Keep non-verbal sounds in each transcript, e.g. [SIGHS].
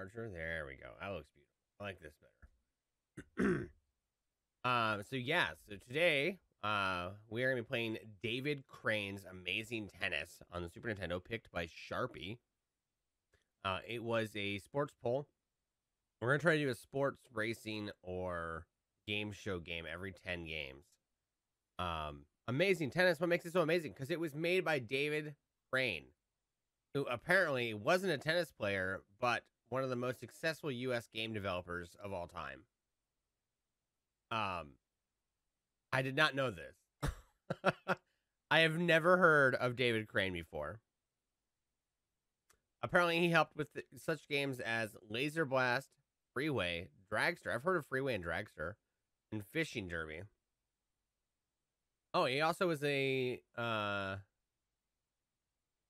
larger. There we go. That looks beautiful. I like this better. [CLEARS THROAT] um, so yeah, so today uh we are gonna be playing David Crane's Amazing Tennis on the Super Nintendo, picked by Sharpie. Uh it was a sports poll. We're gonna try to do a sports racing or game show game every 10 games. Um amazing tennis. What makes it so amazing? Because it was made by David Crane, who apparently wasn't a tennis player, but one of the most successful US game developers of all time. Um I did not know this. [LAUGHS] I have never heard of David Crane before. Apparently, he helped with th- such games as Laser Blast, Freeway, Dragster. I've heard of Freeway and Dragster, and Fishing Derby. Oh, he also was a. Uh...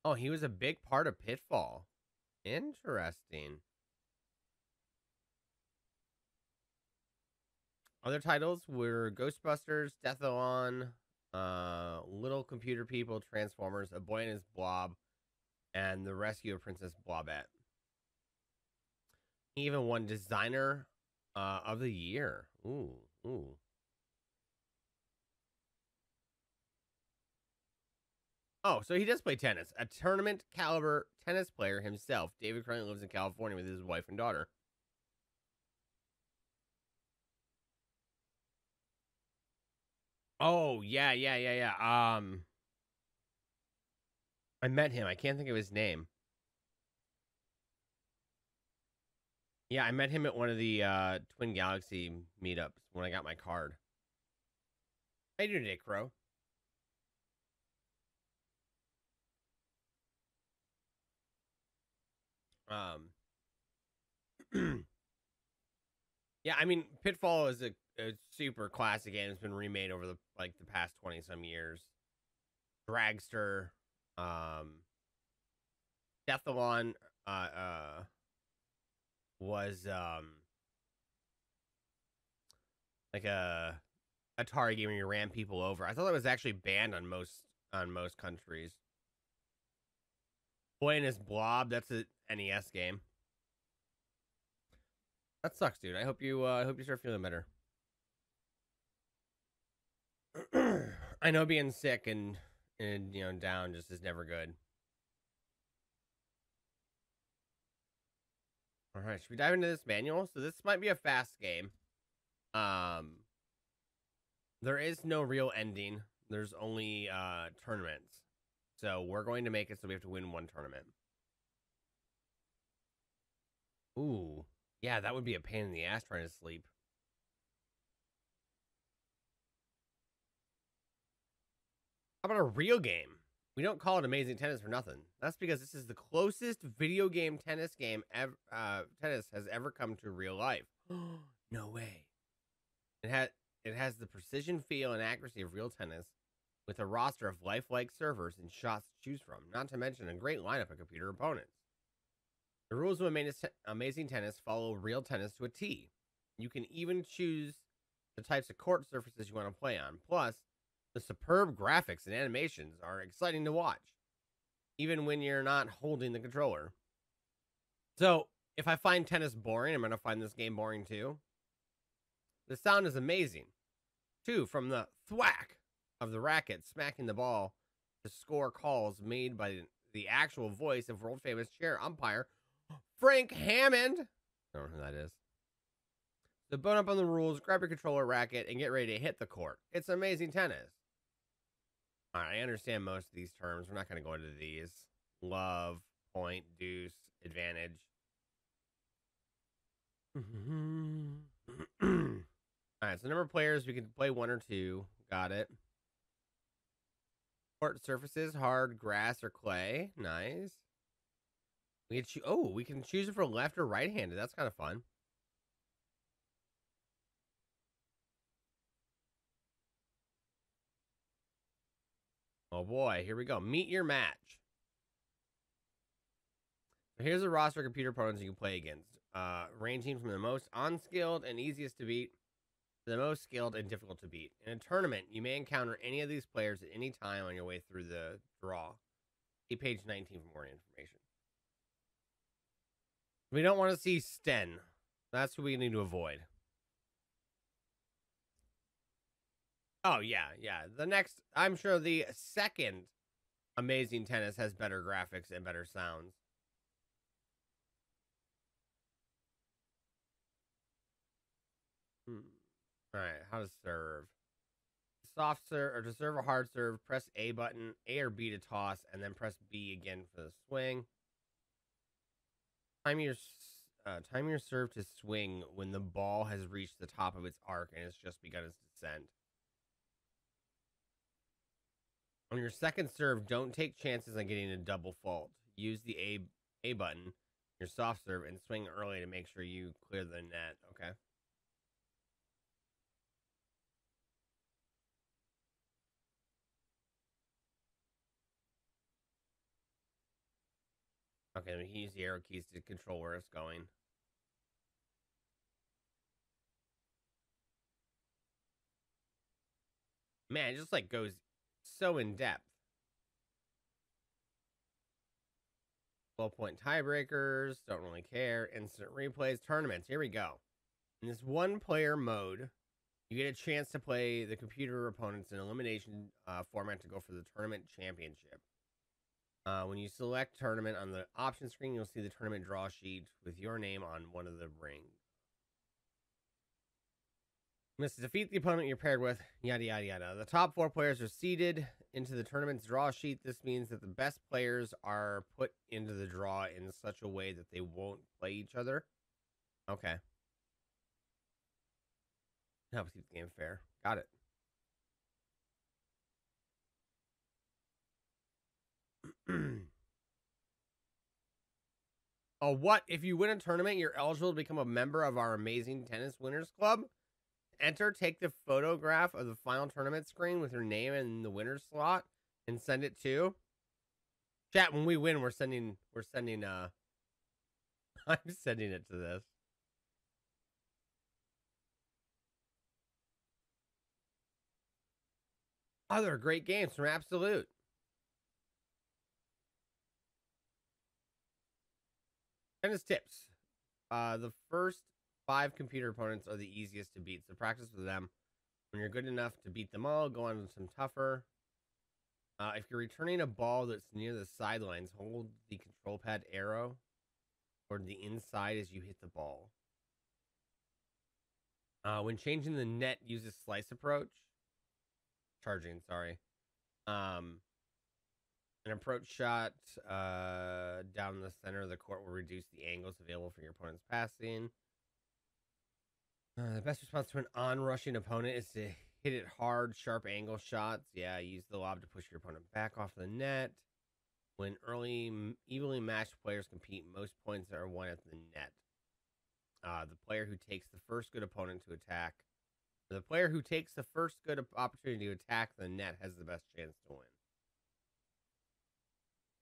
Oh, he was a big part of Pitfall. Interesting. Other titles were Ghostbusters, Deathlon, uh, Little Computer People, Transformers, A Boy and His Blob, and The Rescue of Princess Blobette. He even won Designer uh, of the Year. Ooh, ooh. Oh, so he does play tennis. A tournament caliber tennis player himself. David currently lives in California with his wife and daughter. Oh, yeah, yeah, yeah, yeah. Um I met him. I can't think of his name. Yeah, I met him at one of the uh Twin Galaxy meetups when I got my card. How you doing today, Crow? Um [CLEARS THROAT] Yeah, I mean Pitfall is a a super classic game. It's been remade over the like the past twenty some years. Dragster, um, Deathlon, uh, uh, was um like a Atari game where you ran people over. I thought that was actually banned on most on most countries. Boy blob, that's a NES game. That sucks, dude. I hope you uh, I hope you start feeling better. I know being sick and and you know down just is never good. All right, should we dive into this manual? So this might be a fast game. Um, there is no real ending. There's only uh tournaments. So we're going to make it so we have to win one tournament. Ooh, yeah, that would be a pain in the ass trying to sleep. How about a real game? We don't call it Amazing Tennis for nothing. That's because this is the closest video game tennis game ever, uh, tennis has ever come to real life. [GASPS] no way. It has it has the precision feel and accuracy of real tennis, with a roster of lifelike servers and shots to choose from. Not to mention a great lineup of computer opponents. The rules of Amazing Tennis follow real tennis to a T. You can even choose the types of court surfaces you want to play on. Plus, the superb graphics and animations are exciting to watch, even when you're not holding the controller. So, if I find tennis boring, I'm going to find this game boring too. The sound is amazing. Two, from the thwack of the racket smacking the ball to score calls made by the actual voice of world famous chair umpire [GASPS] Frank Hammond. I don't know who that is. So bone up on the rules, grab your controller racket, and get ready to hit the court. It's amazing tennis. All right, I understand most of these terms. We're not going to go into these. Love, point, deuce, advantage. Mm-hmm. [CLEARS THROAT] All right, so number of players, we can play one or two. Got it. Court surfaces, hard, grass, or clay. Nice. We can choose. Oh, we can choose it for left or right-handed. That's kind of fun. Oh boy, here we go. Meet your match. Here's a roster of computer opponents you can play against, uh, ranging from the most unskilled and easiest to beat to the most skilled and difficult to beat. In a tournament, you may encounter any of these players at any time on your way through the draw. See page 19 for more information. We don't want to see Sten. That's what we need to avoid. Oh yeah, yeah. The next, I'm sure the second Amazing Tennis has better graphics and better sounds. Hmm. All right, how to serve. Soft serve or to serve a hard serve, press A button, A or B to toss, and then press B again for the swing. Time your uh, time your serve to swing when the ball has reached the top of its arc and it's just begun its descent. On your second serve, don't take chances on getting a double fault. Use the A A button, your soft serve, and swing early to make sure you clear the net. Okay. Okay, let me use the arrow keys to control where it's going. Man, it just like goes so in depth. 12 point tiebreakers, don't really care. Instant replays, tournaments. Here we go. In this one player mode, you get a chance to play the computer opponents in elimination uh, format to go for the tournament championship. Uh, when you select tournament on the option screen, you'll see the tournament draw sheet with your name on one of the rings. Must defeat the opponent you're paired with, yada, yada, yada. The top four players are seeded into the tournament's draw sheet. This means that the best players are put into the draw in such a way that they won't play each other. Okay. Helps keep the game fair. Got it. [CLEARS THROAT] oh, what? If you win a tournament, you're eligible to become a member of our amazing tennis winners club. Enter, take the photograph of the final tournament screen with your name in the winner's slot, and send it to chat. When we win, we're sending we're sending uh [LAUGHS] I'm sending it to this. Other great games from Absolute. Tennis tips. Uh, the first five computer opponents are the easiest to beat, so practice with them. When you're good enough to beat them all, go on to some tougher. Uh, if you're returning a ball that's near the sidelines, hold the control pad arrow toward the inside as you hit the ball. Uh, when changing the net, use a slice approach. Charging, sorry. Um, an approach shot uh, down the center of the court will reduce the angles available for your opponent's passing. Uh, the best response to an on-rushing opponent is to hit it hard, sharp angle shots. Yeah, use the lob to push your opponent back off the net. When early, evenly matched players compete, most points are won at the net. Uh, the player who takes the first good opponent to attack, the player who takes the first good opportunity to attack the net has the best chance to win.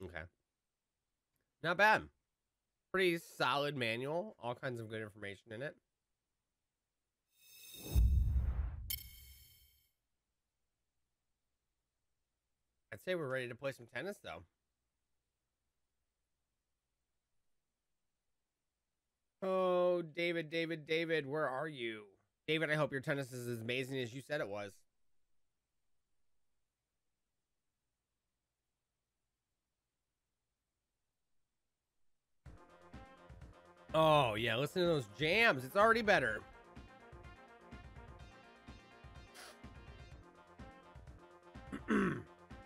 Okay. Not bad. Pretty solid manual. All kinds of good information in it. I'd say we're ready to play some tennis, though. Oh, David, David, David, where are you? David, I hope your tennis is as amazing as you said it was. Oh, yeah, listen to those jams. It's already better.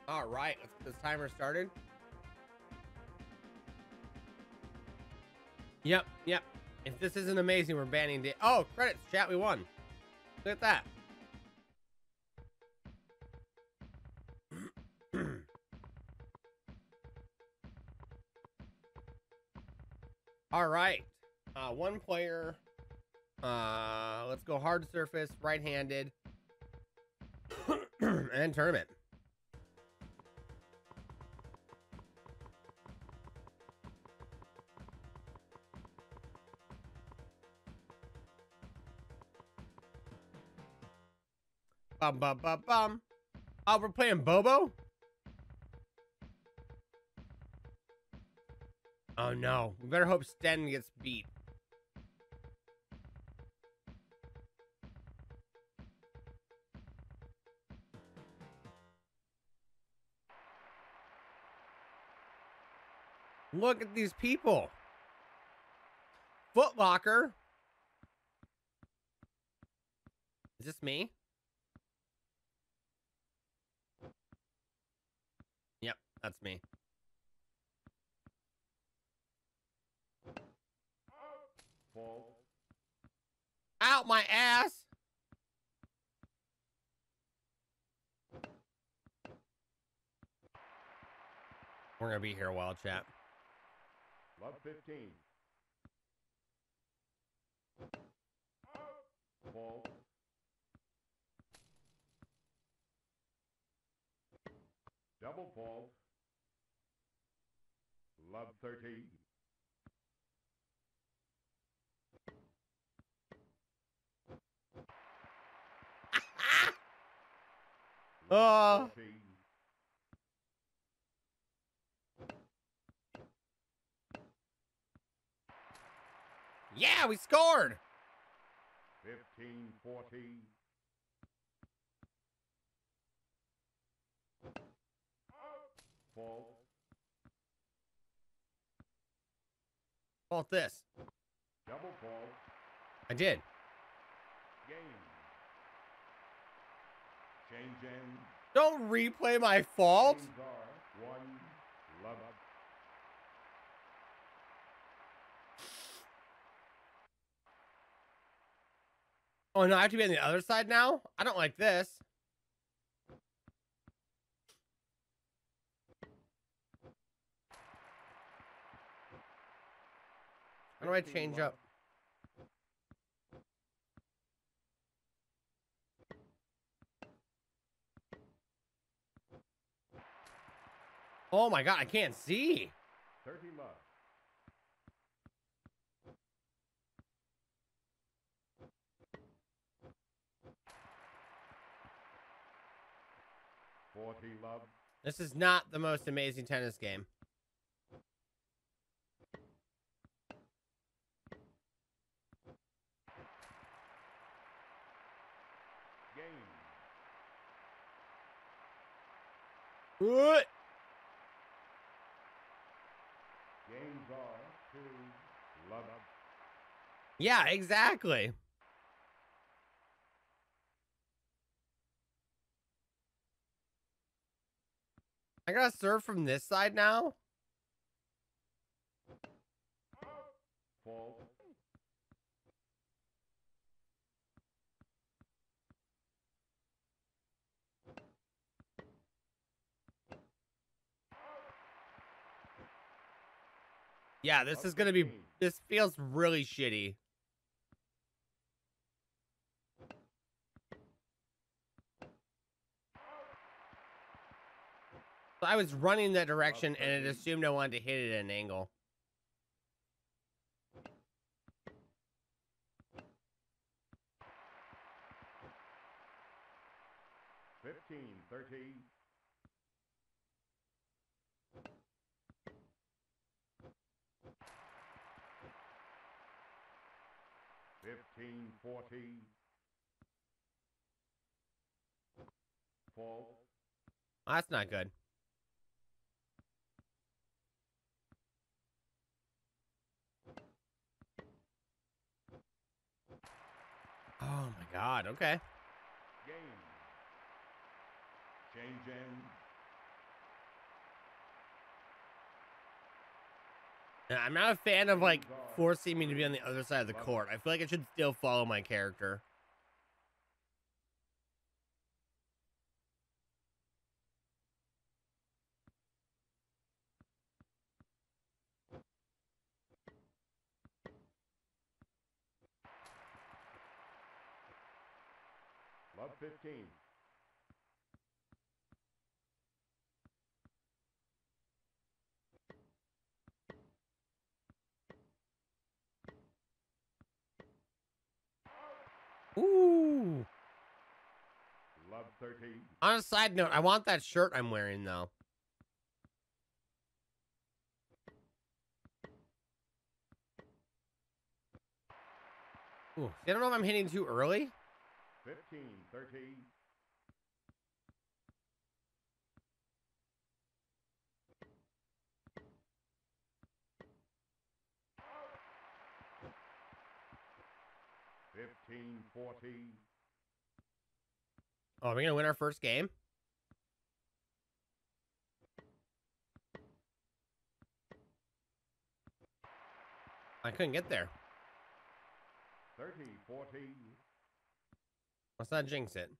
All right, this timer started. Yep, yep. If this isn't amazing, we're banning the. Oh, credits, chat, we won. Look at that. [CLEARS THROAT] All right. Uh, one player. Uh, let's go hard surface, right-handed, [CLEARS THROAT] and tournament. Bum bum bum bum. Oh, we're playing Bobo. Oh no. We better hope Sten gets beat. Look at these people. Footlocker. Is this me? Yep, that's me. Out my ass! We're gonna be here a while, chat. Love 15. Fall. Double fault. Love 13. [LAUGHS] Oh. 14. Yeah, we scored! 15 14. Fault. Fault this. Double fault. I did. Game. Change in. Don't replay my fault. One. Love up. Oh no, I have to be on the other side now? I don't like this. How do I change up? Oh my god, I can't see. 30 love. Forty love. This is not the most amazing tennis. Game. What? Games are two. Love up. Yeah, exactly. I gotta serve from this side now? Yeah, this Love is gonna be. This feels really shitty. So I was running that direction and it assumed I wanted to hit it at an angle. Fifteen. Thirty. Fifteen. Forty. Fault. Oh, that's not good. Oh my god, okay. Game. Change in. I'm not a fan of like forcing me to be on the other side of the court. I feel like I should still follow my character. Love fifteen. Ooh. Love 13. On a side note, I want that shirt I'm wearing, though. Ooh, I don't know if I'm hitting too early. 15, 13. 1940. Oh, are we going to win our first game? I couldn't get there. 30, 40. Let's not jinx it.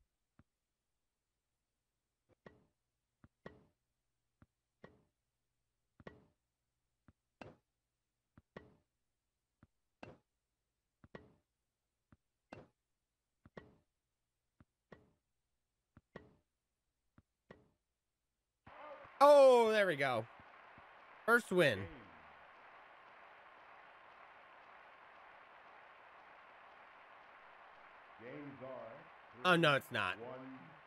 Oh, there we go. First win. Games are. Oh, no, it's not.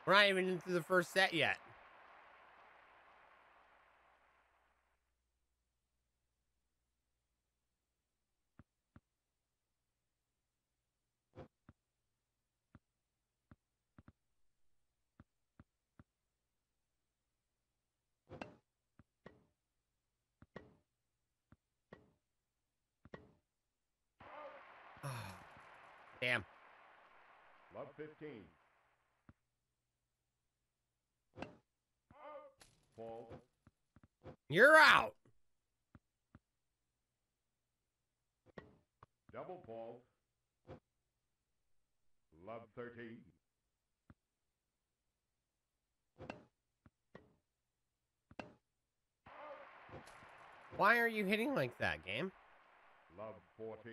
We're not even into the first set yet. Damn. Love 15. Fault. You're out. Double fault. Love 13. Why are you hitting like that, game? Love 40.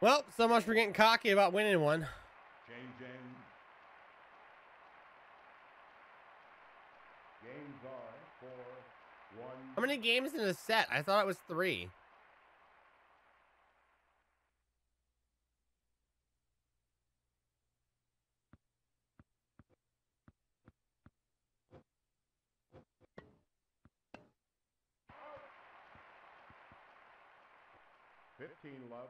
Well, so much for getting cocky about winning one. Change ends. Games are for one. How many games in a set? I thought it was three. Fifteen love.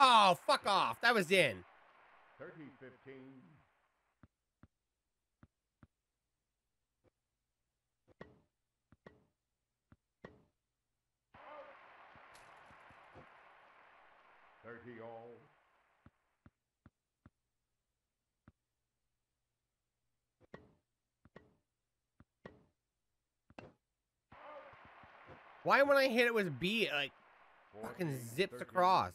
Oh, fuck off. That was in. Thirty fifteen. Thirty all. Why when I hit it with B, it, like, fucking 14, zips 30. across?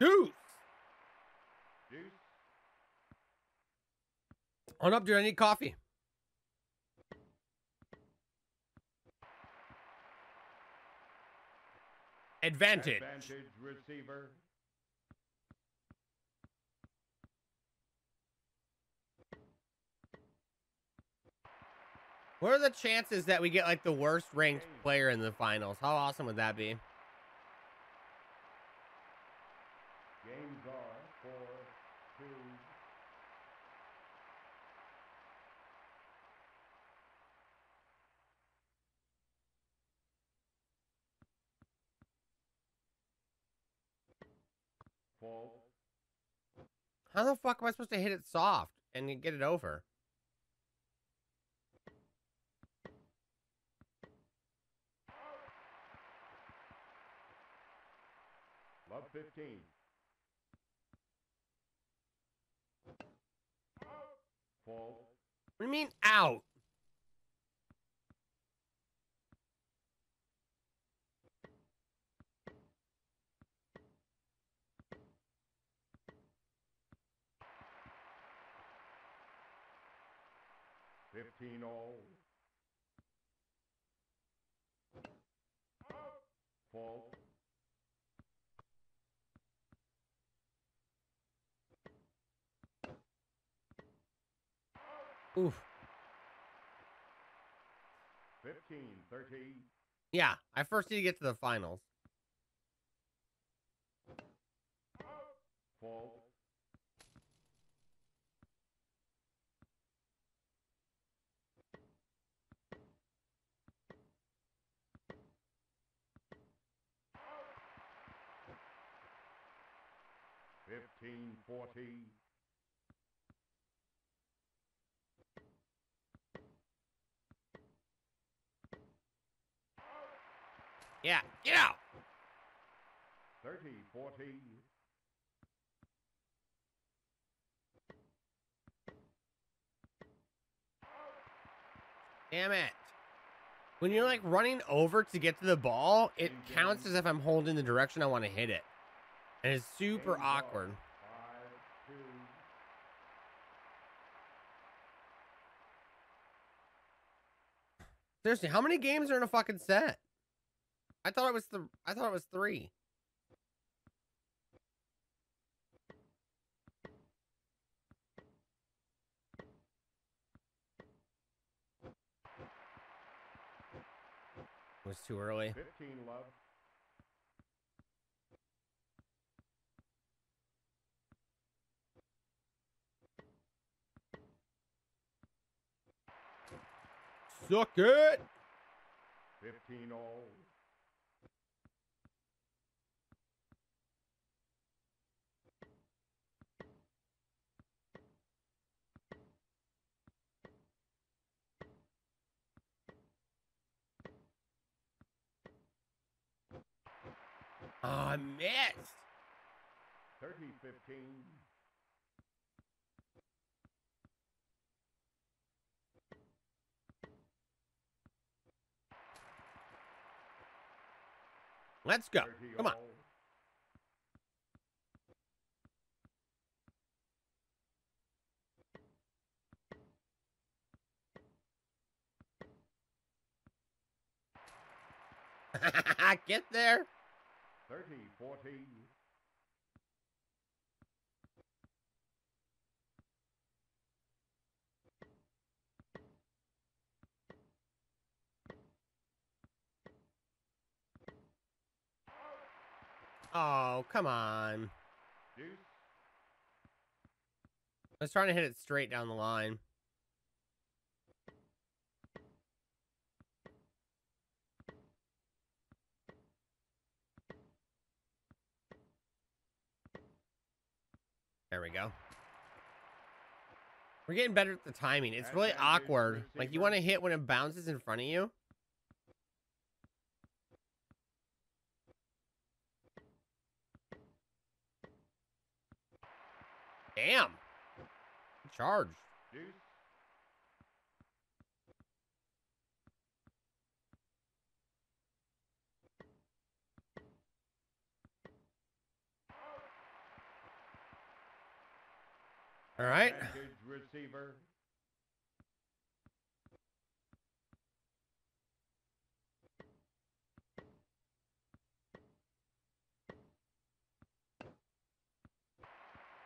Deuce! Deuce. On up, dude. I need coffee. Advantage. Advantage receiver. What are the chances that we get like the worst ranked player in the finals? How awesome would that be? Games are four, two. How the fuck am I supposed to hit it soft and get it over? Love 15. Fault. What do you mean out? 15 all. Oof. 15 30. Yeah, I first need to get to the finals. Fault. Fifteen forty. Yeah, get out. Thirty forty. Damn it. When you're like running over to get to the ball, it counts as if I'm holding the direction I want to hit it. And it's super awkward. ball. Five two. Seriously, how many games are in a fucking set? I thought it was the I thought it was 3. It was too early. Fifteen love. Suck it. Fifteen all. Oh, I missed. Thirty fifteen. Let's go. Come on. [LAUGHS] Get there. Thirty forty. Oh, come on. Deuce. I was trying to hit it straight down the line. There we go. We're getting better at the timing. It's really awkward. Like you want to hit when it bounces in front of you. Damn. Charged. Deuce. All right. Receiver.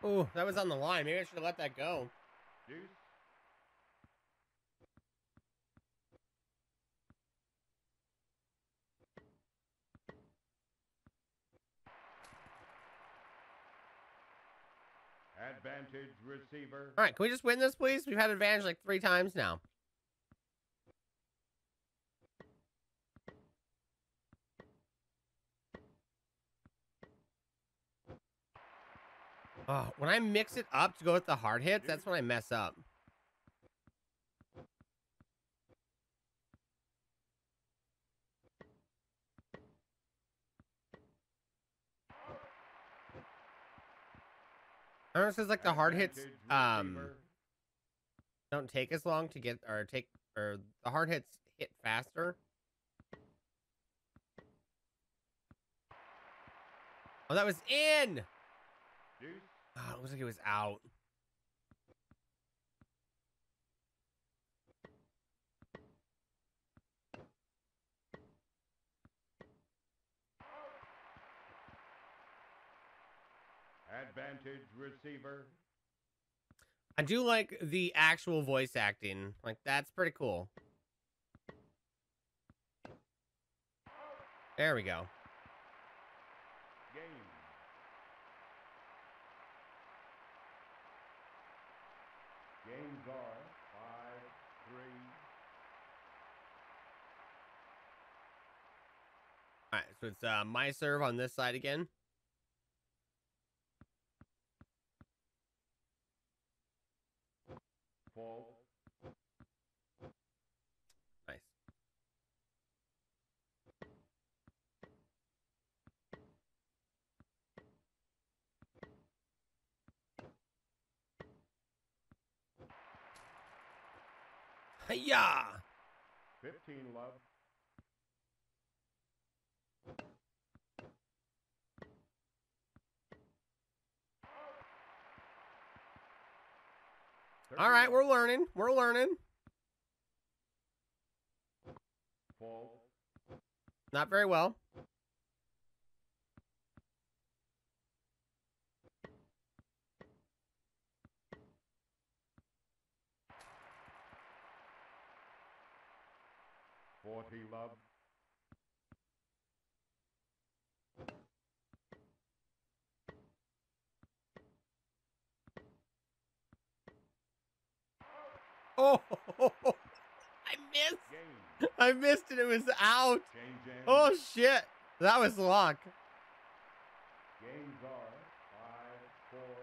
Oh, that was on the line. Maybe I should have let that go. Deuce. Advantage receiver. All right, can we just win this, please? We've had advantage like three times now. Oh, when I mix it up to go with the hard hits, that's when I mess up. Don't know, like the hard hits, um, don't take as long to get or take or the hard hits hit faster. Oh, that was in. Oh, it looks like it was out. Advantage receiver. I do like the actual voice acting. Like that's pretty cool. There we go. Game. Games are five, three. All right, so it's uh, my serve on this side again. Nice. Yeah. 15 love. All right, we're learning. We're learning. Not very well. Forty love. Oh, [LAUGHS] I missed. Game. I missed it. It was out. Change. Oh shit. That was luck. Games are five, four.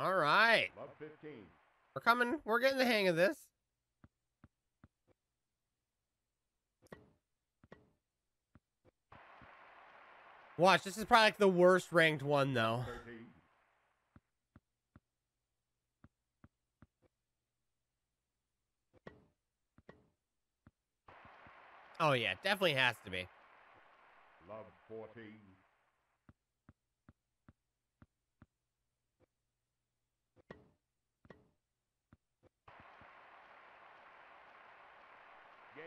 All right. Love 15. We're coming. We're getting the hang of this. Watch, this is probably like the worst ranked one though. 30. Oh yeah, definitely has to be. Love 40. Game.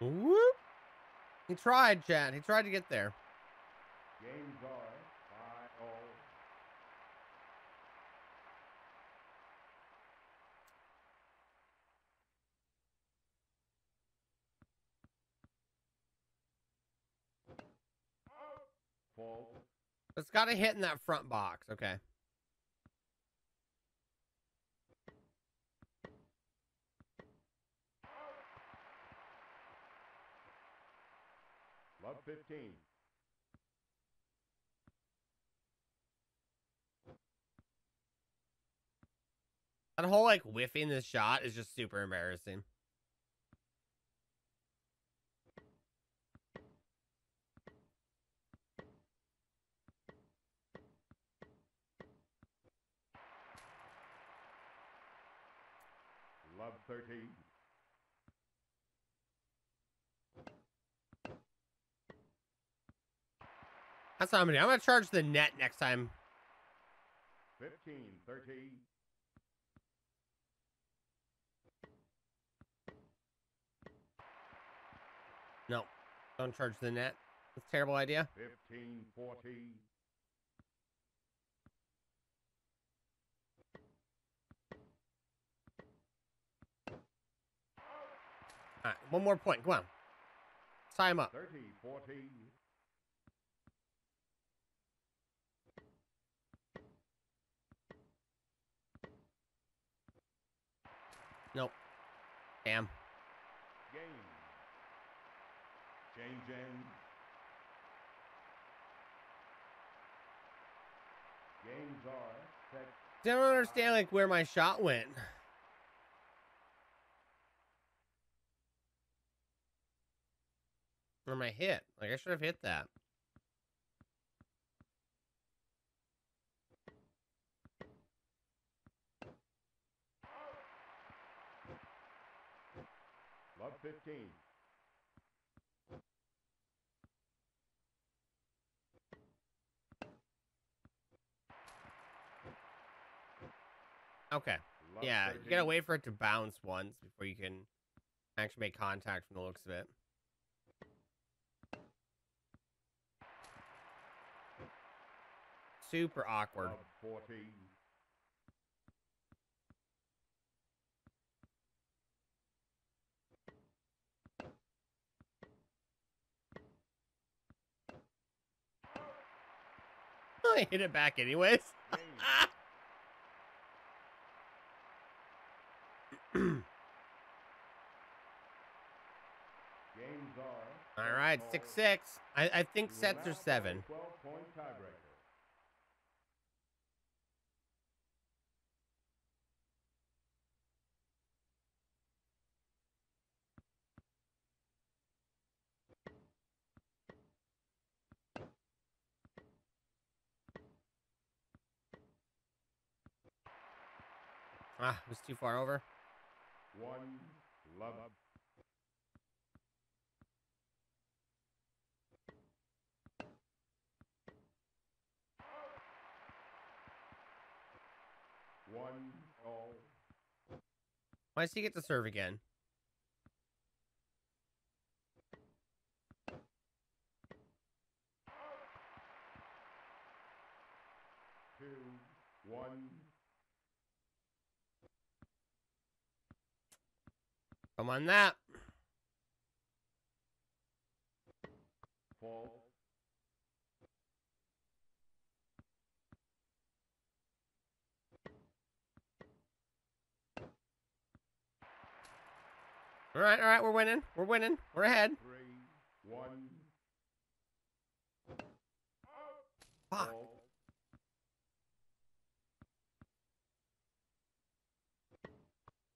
Whoop. He tried, Chad. He tried to get there. Games are five all. It's got to hit in that front box. Okay. Love 15. That whole like whiffing the shot is just super embarrassing. Love 30. That's not many. I'm gonna charge the net next time. 15, 30. No, don't charge the net. That's a terrible idea. 15, 40. All right, one more point. Come on. Tie him up. 30, 40. Damn. Game. Change in. Games are. I don't understand like where my shot went. Where my hit. Like I should have hit that. 15. Okay. Yeah, you gotta wait for it to bounce once before you can actually make contact from the looks of it. Super awkward. 14. I [LAUGHS] hit it back anyways. Games are. [CLEARS THROAT] All right, six six. I, I think sets are seven. Ah, it was too far over. One. Love. One all. Why does he get to serve again? Two. One. Come on, that. Fall. All right, all right, we're winning. We're winning. We're ahead. Three. One. Fuck. Fall.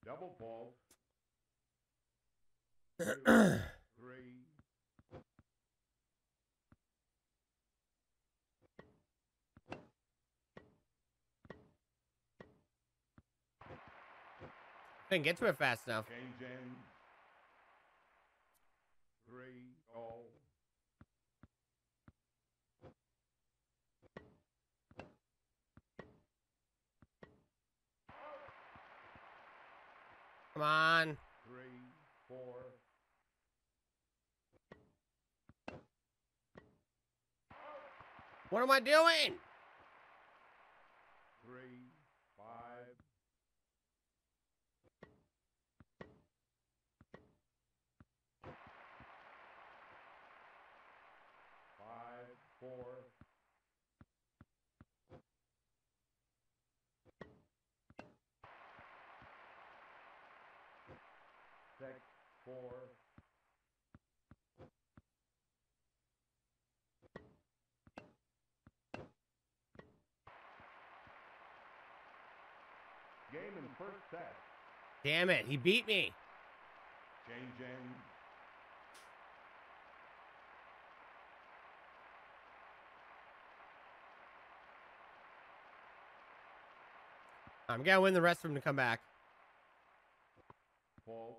Double ball. Couldn't get to it fast enough. Three all. Come on. Three, four. What am I doing? Three, five. Five, four. Six, four. Game in first set. Damn it, he beat me. Change ends. I'm gonna win the rest of them to come back. Fault.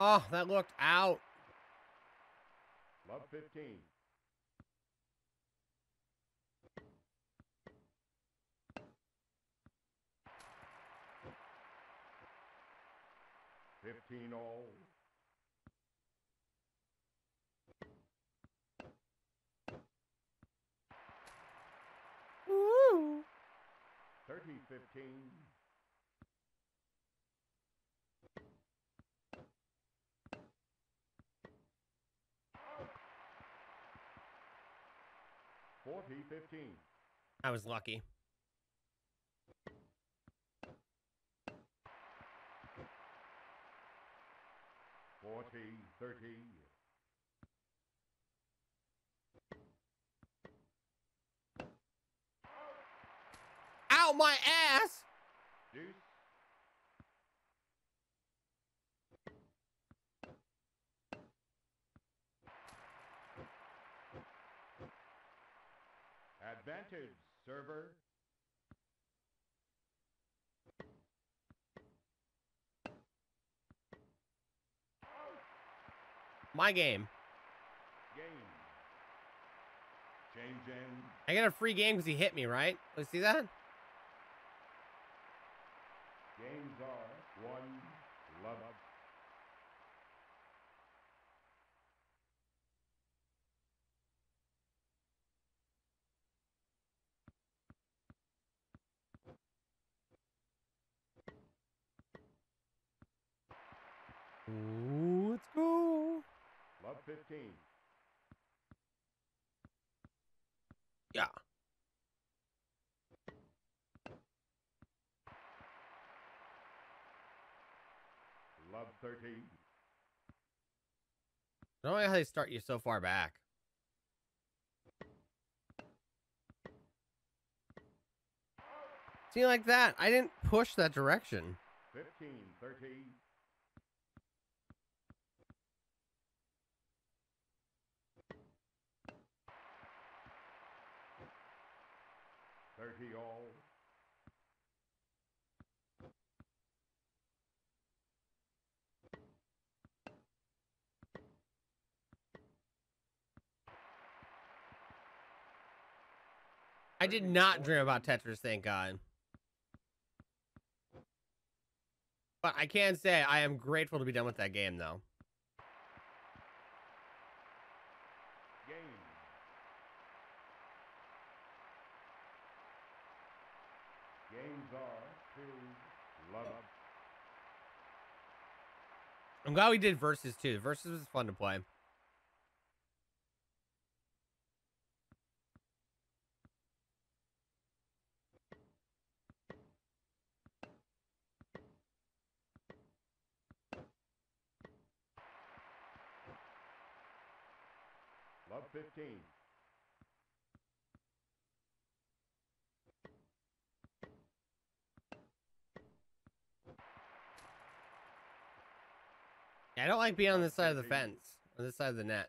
Oh, that looked out. Love 15. Fifteen all. Woo. Thirty fifteen. Forty fifteen. I was lucky. Forty thirty. Ow, my ass! Deuce. Server. My game. Game. I get a free game because he hit me, right? You see that? Games are one love. Ooh, let's go. Love 15. Yeah. Love 13. I don't know how they start you so far back. See, like that. I didn't push that direction. 15, 13. Thirty all. I did not dream about Tetris, thank God. But I can say I am grateful to be done with that game, though. Game. Games are two love. I'm glad we did versus too. Versus was fun to play. Love 15. Don't like being on this side of the fence, on this side of the net.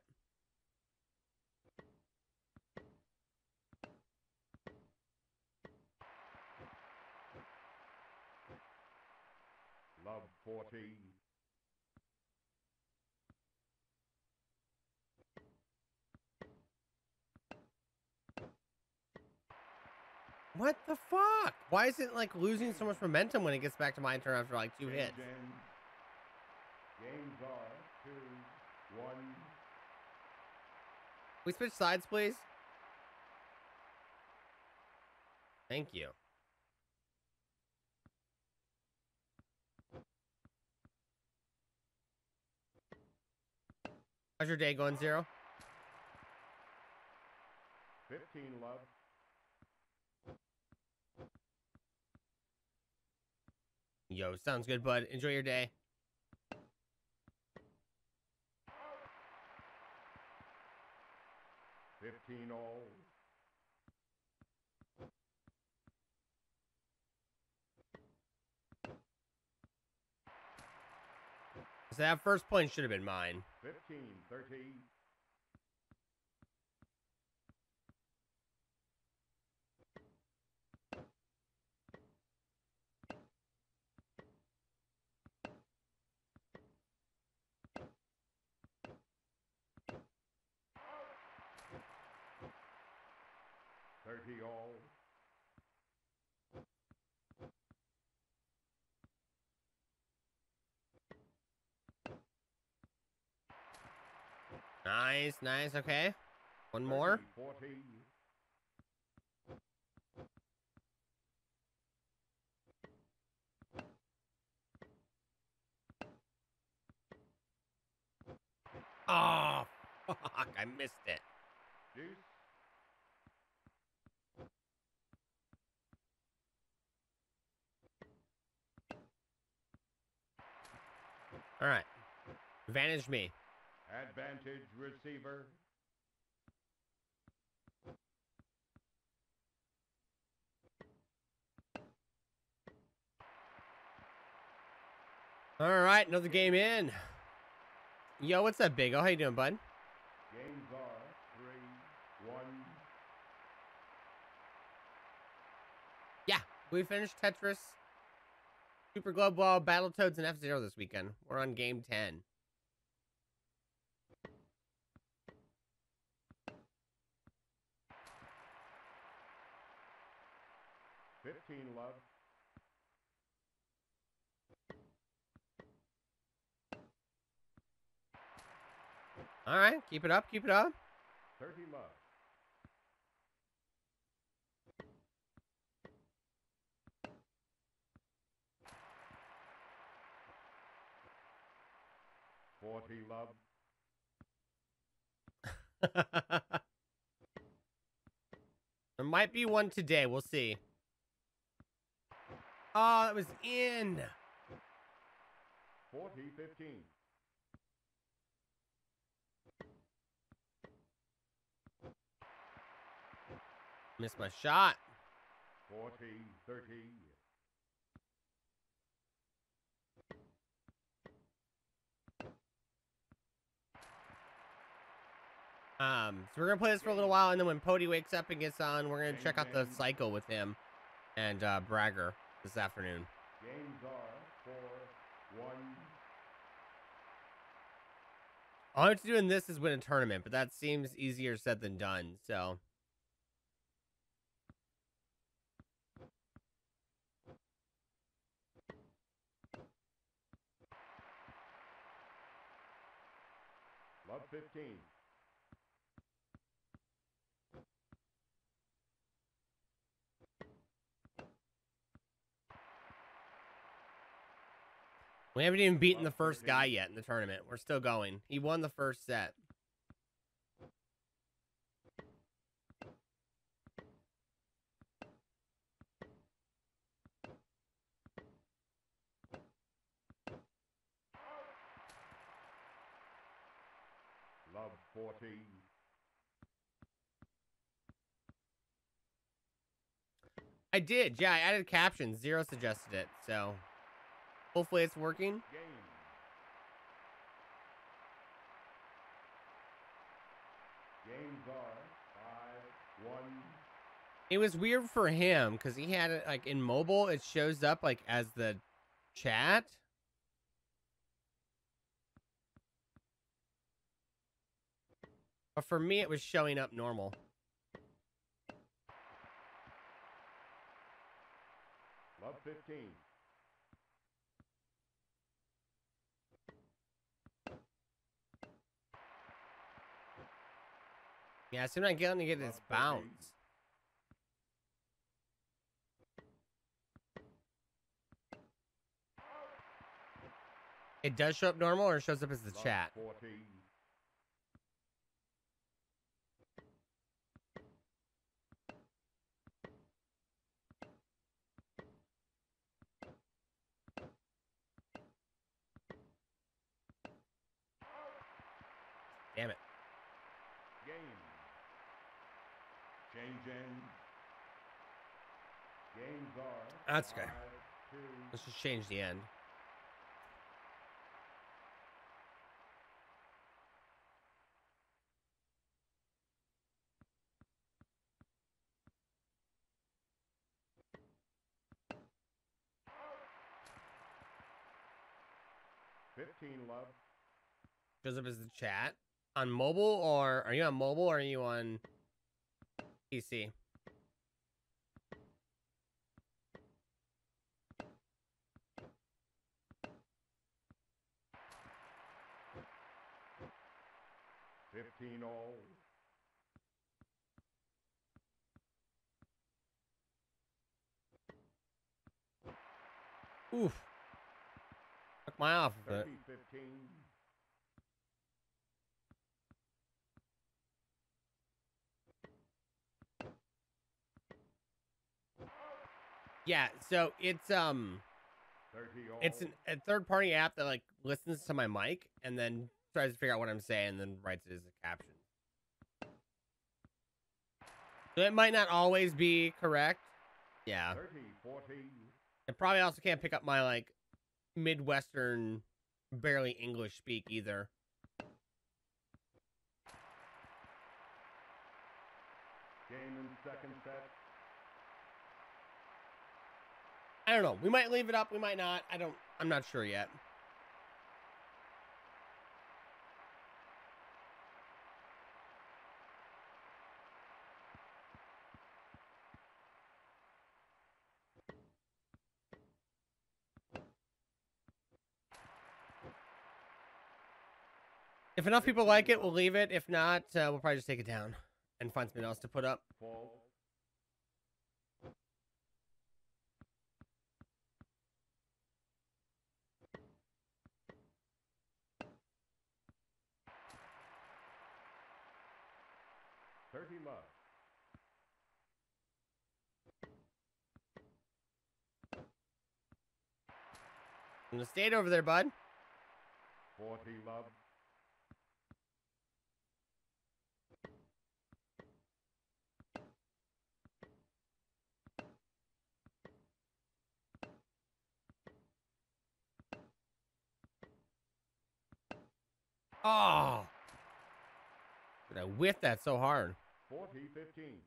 Love 40. What the fuck? Why is it like losing so much momentum when it gets back to my turn after like two hits? Games are two, one. we switch sides, please? Thank you. How's your day going, Zero? 15 love. Yo, sounds good, bud. Enjoy your day. Fifteen all. So that first point should have been mine. 15, 13. Nice, nice. Okay. One more. 30, Oh, fuck. I missed it. Deuce. All right. Advantage me. Advantage receiver. All right, another game in. Yo, what's up, Big O? How you doing, bud? Games are three, one. Yeah, we finished Tetris, Super Glove Ball, Battletoads, and F Zero this weekend. We're on game ten. 15 love. All right, keep it up, keep it up. 30 love. Forty love. [LAUGHS] there might be one today. We'll see. Oh, that was in. Forty fifteen. Missed my shot. Forty thirty. Um, so we're gonna play this for a little while, and then when Pody wakes up and gets on, we're gonna check out the cycle with him and uh, Bragger this afternoon. Games are four, one. All I have to do in this is win a tournament, but that seems easier said than done. So Love fifteen. We haven't even beaten the first guy yet in the tournament. We're still going. He won the first set. Love forty. I did. Yeah, I added captions. Zero suggested it, so hopefully it's working. Game. Games are five, one. It was weird for him because he had it like in mobile. It shows up like as the chat. But for me, it was showing up normal. Love fifteen. Yeah, as soon as I get to get this bounce. It does show up normal or shows up as the chat? 14. That's okay. Let's just change the end. Fifteen love. Shows up as the chat on mobile or are you on mobile or are you on PC? Fifteen all. Oof. Took my off of it. Thirty fifteen. Yeah, so it's um it's an, a third party app that like listens to my mic and then tries to figure out what I'm saying and then writes it as a caption. So it might not always be correct. Yeah. Thirty forty. It probably also can't pick up my like Midwestern barely English speak either. Game in second set. I don't know. We might leave it up. We might not. I don't. I'm not sure yet. If enough people like it, we'll leave it. If not, uh, we'll probably just take it down and find something else to put up. Fault. Thirty love. I'm gonna stay over there, bud. Forty love. Oh, Dude, I whiffed that so hard. 40-15.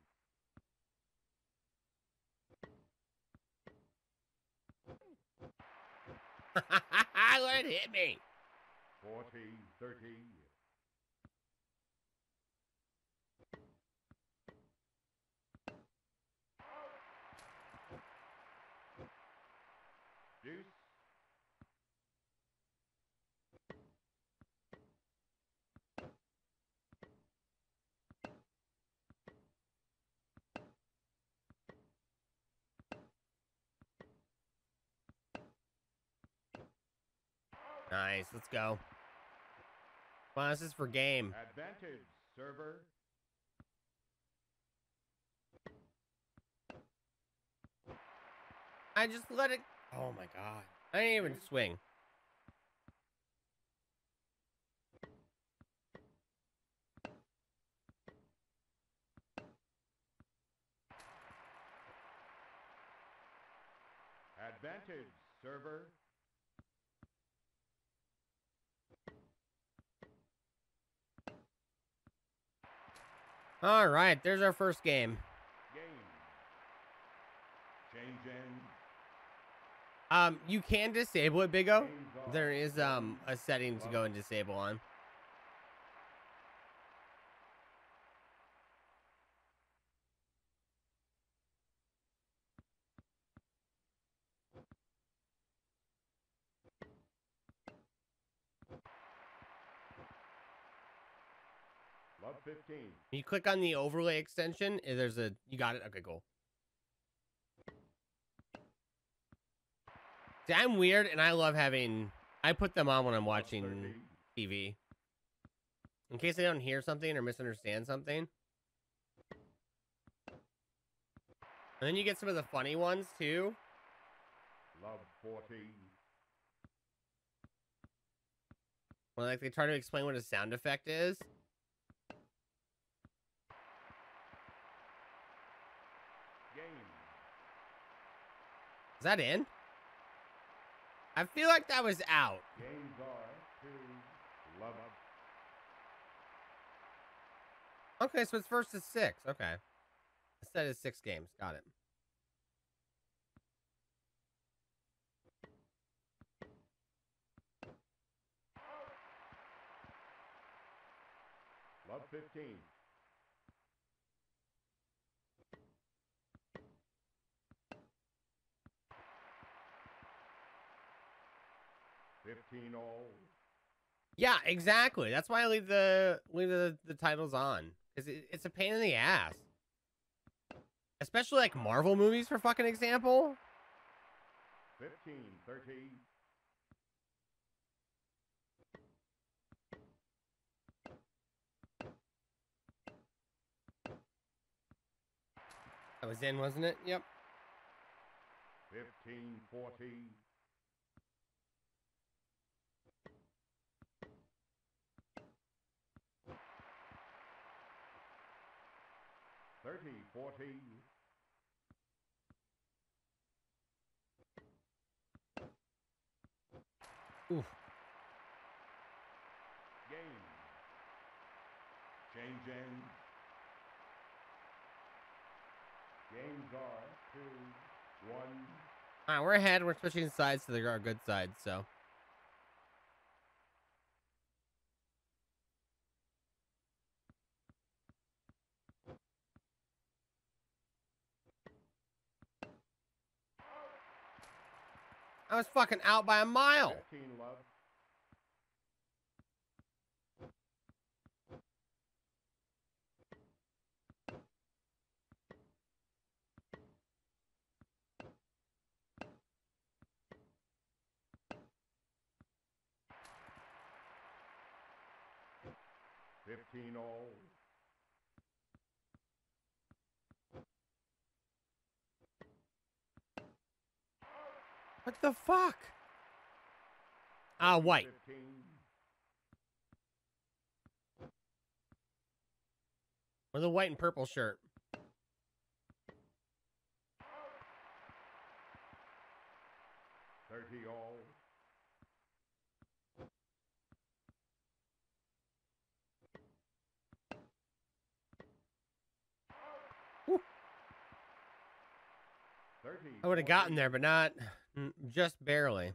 Let [LAUGHS] hit me. 14, 13, Nice. Let's go. On, this is for game. Advantage. Server. I just let it. Oh my god. I didn't even swing. Advantage. Server. All right, there's our first game. Game. Change in. Um, you can disable it, Big O. There is um a setting to go and disable on. 15. You click on the overlay extension. eh, There's a you got it. Okay, cool. See, I'm weird, and I love having. I put them on when I'm watching TV, in case I don't hear something or misunderstand something. And then you get some of the funny ones too. Love 14. Well, like they try to explain what a sound effect is. Game. Is that in? I feel like that was out. Games are to love. Okay, so it's first to six. Okay. Instead of six games. Got it. Love 15. Oh. Yeah, exactly. That's why I leave the leave the, the titles on. Cause it, it's a pain in the ass. Especially like Marvel movies, for fucking example. Fifteen, thirty. That was in, wasn't it? Yep. Fifteen, forty. Thirty, forty. Oof. Game. Change in. Games are two, one. All right, we're ahead. We're switching sides to the, our good side. So I was fucking out by a mile. Fifteen all. What the fuck? Ah, white. 15. With a white and purple shirt. Thirty all. Whew. Thirty. I would have gotten there, but not mm, just barely.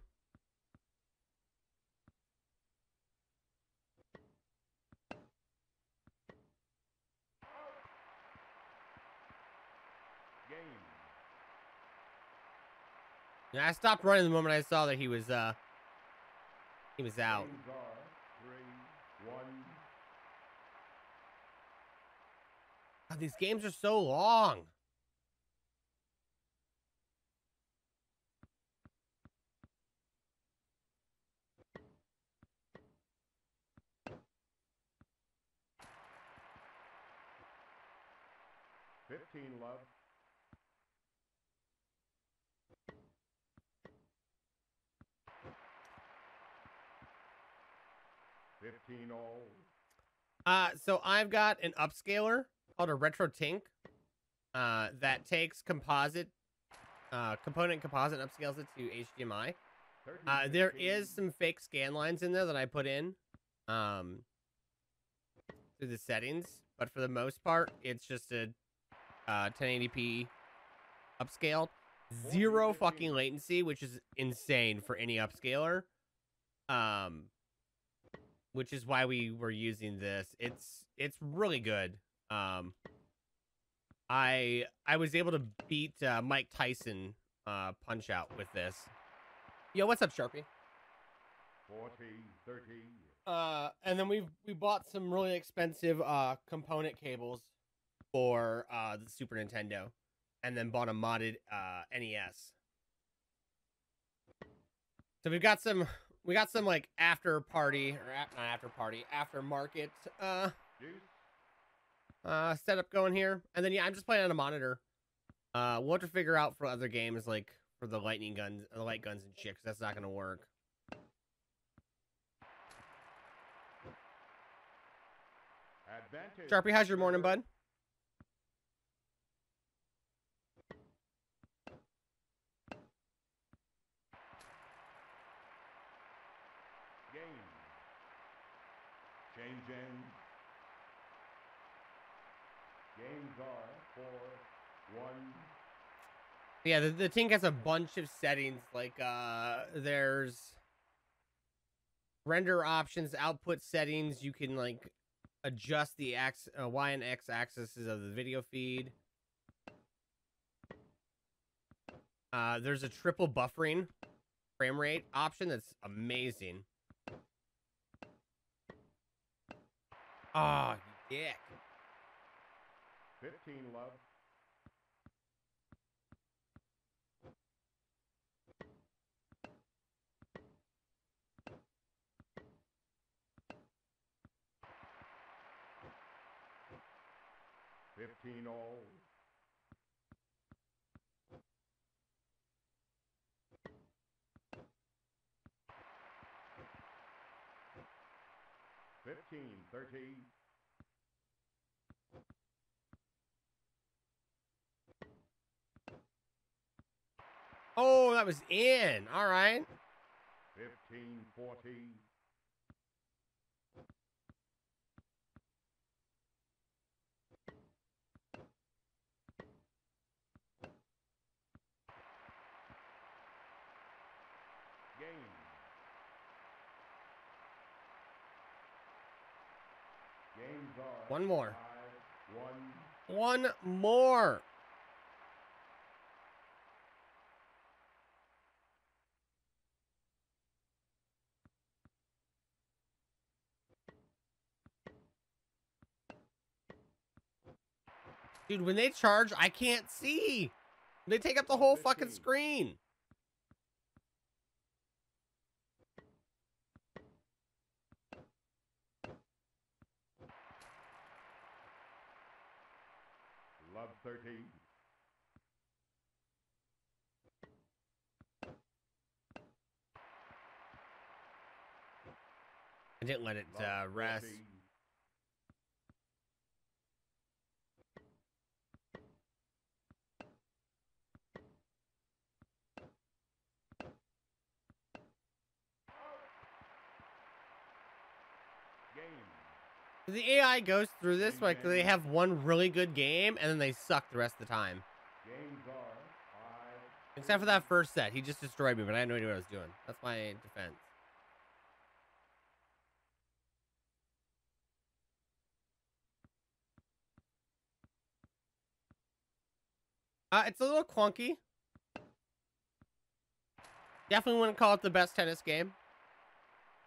Game. Yeah, I stopped running the moment I saw that he was uh he was out. Three. God, these games are so long. Fifteen love. Fifteen all. Uh so I've got an upscaler called a Retro Tink uh that takes composite uh component composite and upscales it to HDMI. 30, Uh, there 15. is some fake scan lines in there that I put in um, through the settings, but for the most part, it's just a uh, 1080p upscaled. Zero fucking latency, which is insane for any upscaler. Um, which is why we were using this. It's it's really good. Um, I I was able to beat uh, Mike Tyson uh, Punch Out with this. Yo, what's up, Sharpie? 40, 30. Uh, and then we've we bought some really expensive uh component cables for uh the Super Nintendo, and then bought a modded uh NES. So we've got some we got some like after party or not after party after market uh uh setup going here, and then yeah, I'm just playing on a monitor. Uh, we'll have to figure out for other games like for the lightning guns, the light guns and shit, 'cause that's not gonna work. Advantage. Sharpie, how's your morning, bud? Game. Change in. Games are four, one. Yeah, the, the Tink has a bunch of settings. Like, uh, there's render options, output settings. You can like adjust the x, uh, y and x axes of the video feed. Uh, there's a triple buffering frame rate option that's amazing. Ah, yeah. 15 love. Fifteen. Fifteen, thirty. Oh, that was in. All right. Fifteen, forty. Game. Games are One more. one. More. Dude, when they charge, I can't see. They take up the whole fucking screen. Love 13. I didn't let it uh, rest. 14. Game. The AI goes through this like they have one really good game and then they suck the rest of the time. Games are five. Except for that first set, he just destroyed me, but I had no idea what I was doing. That's my defense. Uh, it's a little clunky. Definitely wouldn't call it the best tennis game.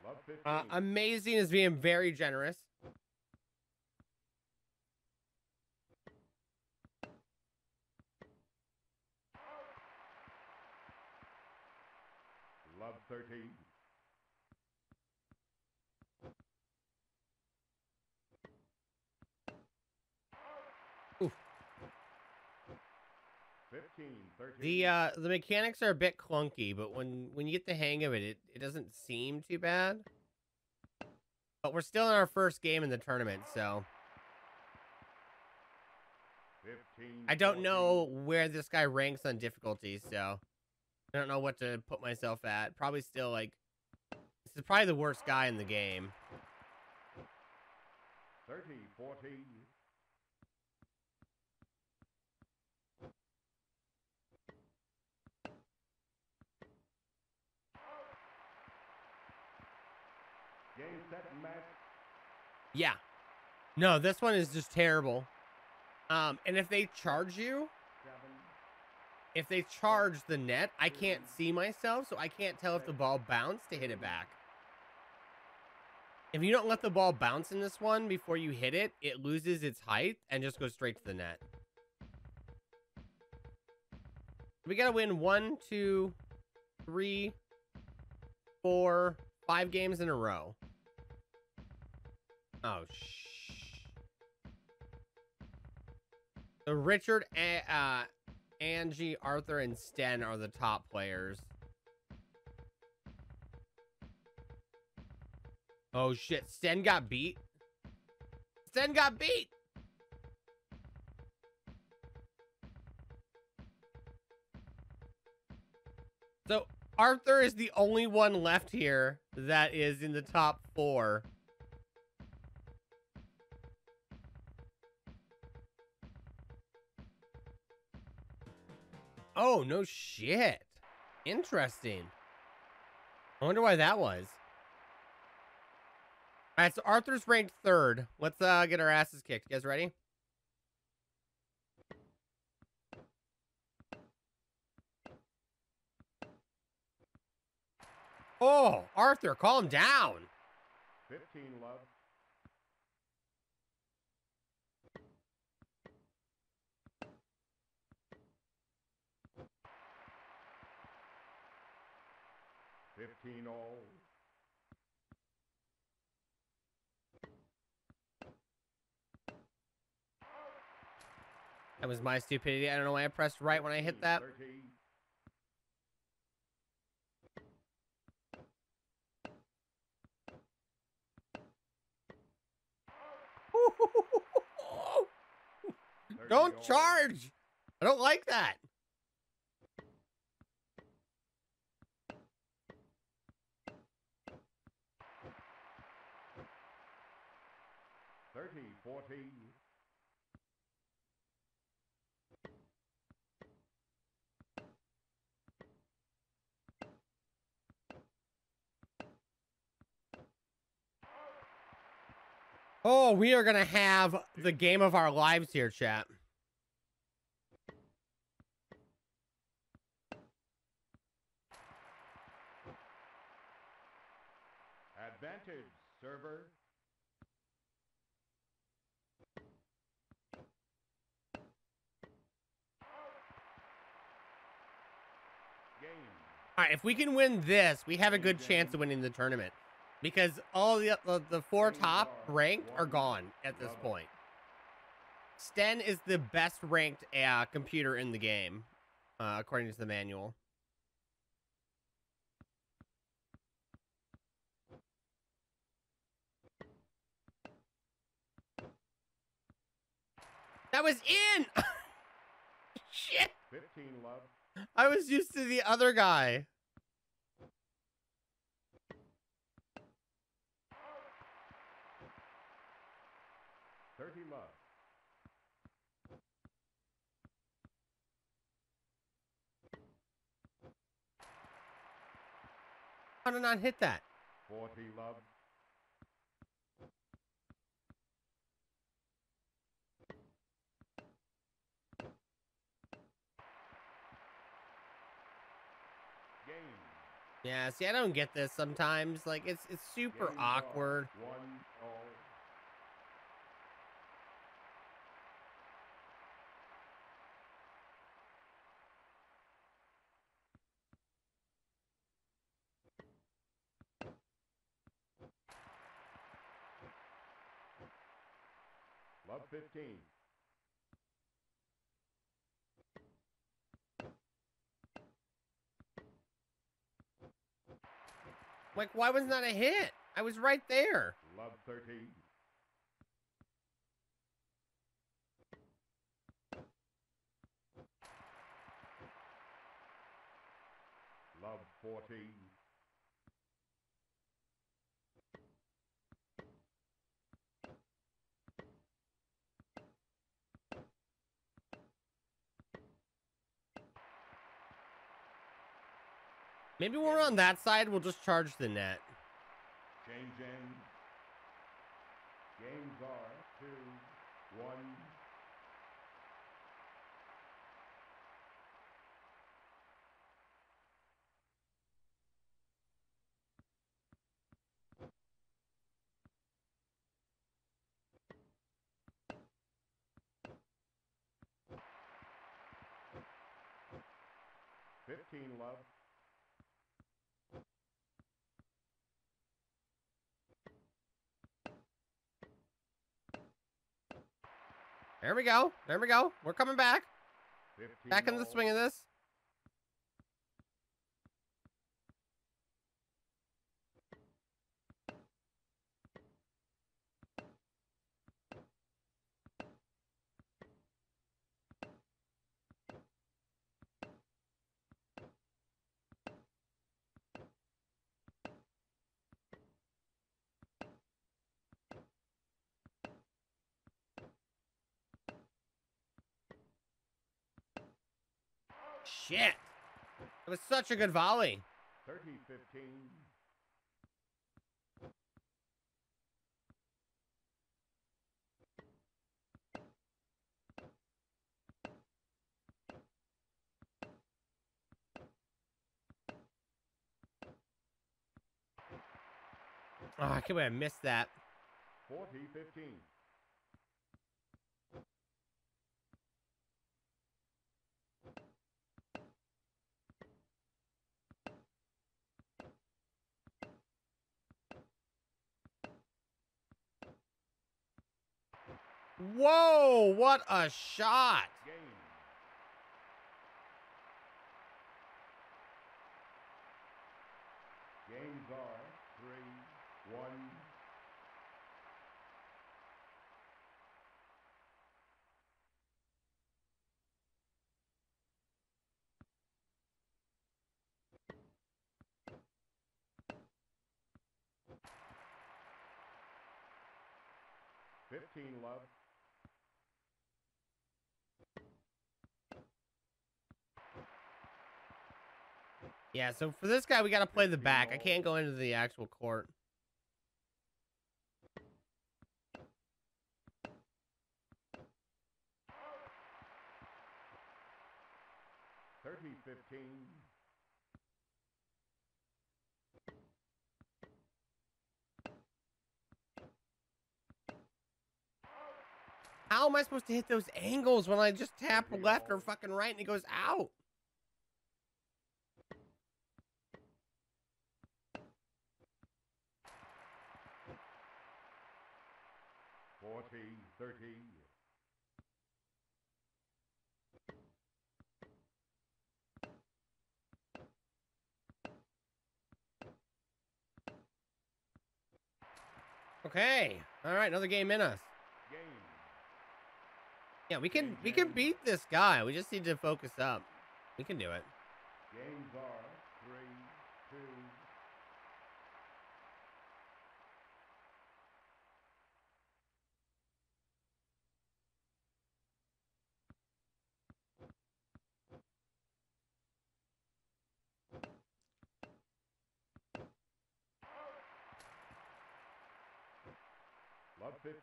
Love Uh, amazing is being very generous. Love 13. Oof. 15, 13. The uh the mechanics are a bit clunky, but when when you get the hang of it, it, it doesn't seem too bad. But we're still in our first game in the tournament, so 15, I don't know where this guy ranks on difficulty, so I don't know what to put myself at. Probably still like this is probably the worst guy in the game. 30, 14. Game set match. Yeah. No, this one is just terrible. Um, and if they charge you. If they charge the net, I can't see myself, so I can't tell if the ball bounced to hit it back. If you don't let the ball bounce in this one before you hit it, it loses its height and just goes straight to the net. We gotta win one, two, three, four, five games in a row. Oh, shh. So Richard, A- uh, Angie, Arthur, and Sten are the top players. Oh shit, Sten got beat. Sten got beat. So Arthur is the only one left here that is in the top four. Oh, no shit. Interesting. I wonder why that was. All right, so Arthur's ranked third. Let's uh, get our asses kicked. You guys ready? Oh, Arthur, calm down. 15 love. Fifteen all. That was my stupidity. I don't know why I pressed right when I hit that. 13. [LAUGHS] Don't charge. I don't like that. Thirty, fourteen. Oh, we are going to have the game of our lives here, chat. Advantage, server. Game. All right, if we can win this, we have a good chance of winning the tournament. Because all the, the, the four top ranked are gone at this point. Sten is the best ranked uh, computer in the game, uh, according to the manual. That was in! [LAUGHS] Shit! 15 love. I was used to the other guy. Thirty love. How did I not hit that? Forty love. Game. Yeah, see, I don't get this sometimes. Like, it's it's super Game awkward. One oh all. Love 15. Like, why wasn't that a hit? I was right there. Love 13. Love 14. Maybe when we're on that side, we'll just charge the net. Games are two, one. Fifteen love. There we go. There we go. We're coming back. Back in the swing of this. Shit. It was such a good volley. 30 15. Oh, I can't believe I missed that. 40 15. Whoa, what a shot. Game. Games are three, one. Fifteen love. Yeah, so for this guy, we got to play the back. I can't go into the actual court. Thirty fifteen. How am I supposed to hit those angles when I just tap left or fucking right and it goes out? 40, 30. Okay. All right, another game in us. Game. Yeah, we can game. we can beat this guy. We just need to focus up. We can do it. Games are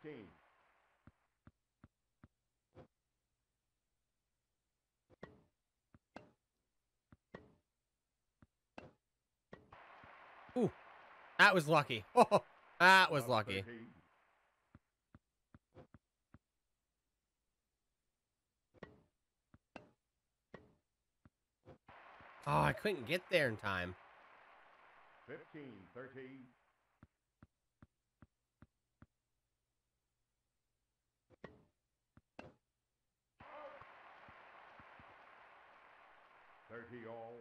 Love 15. That was lucky. [LAUGHS] Oh, that was lucky. Oh, I couldn't get there in time. 15, 13. Thirty all.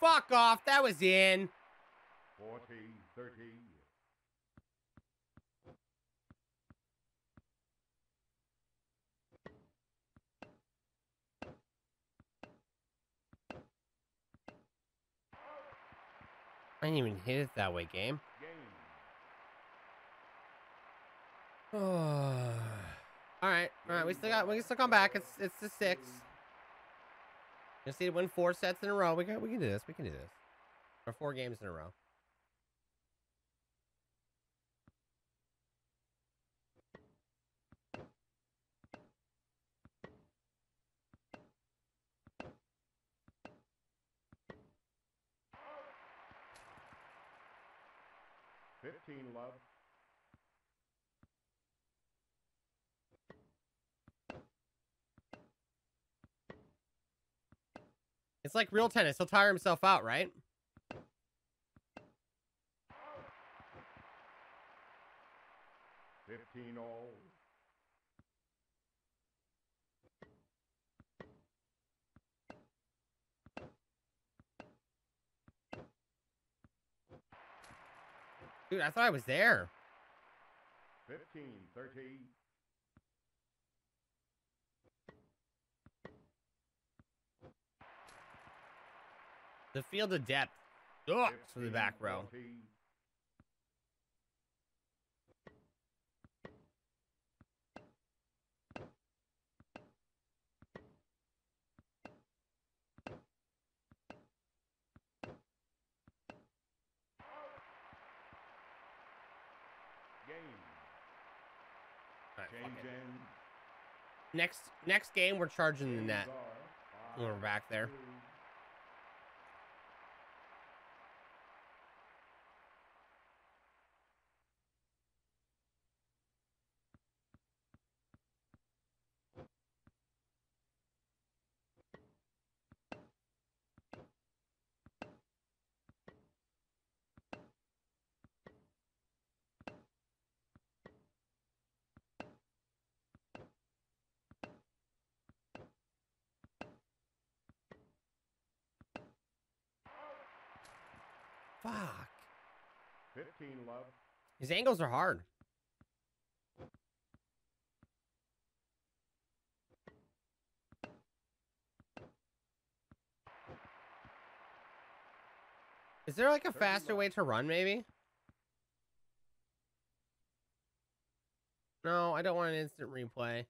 Fuck off. That was in. I didn't even hit it that way, game. Game. [SIGHS] all right, all right. We still got. We can still come back. It's it's the six. Need to win four sets in a row. We can we can do this. We can do this. Or four games in a row. Love. It's like real tennis. He'll tire himself out, right? Fifteen all. Dude, I thought I was there. Fifteen, thirty. The field of depth sucks for the back row. 40. Game. All right, fuck Change it. in. Next next game, we're charging the net. When we're back there. two. Fuck. Fifteen love. His angles are hard. Is there like a faster way to run, maybe? No, I don't want an instant replay.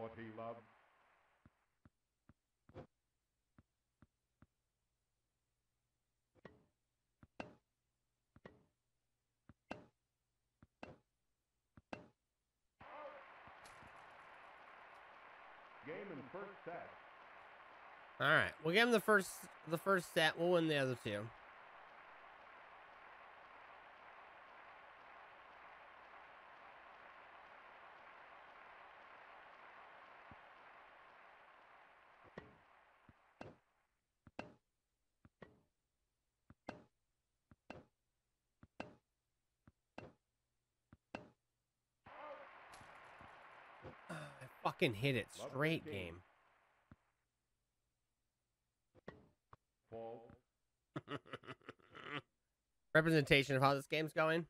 Forty love. Game in first set. All right, we'll give him the first the first set. We'll win the other two. Fucking hit it straight game. [LAUGHS] Representation of how this game's going.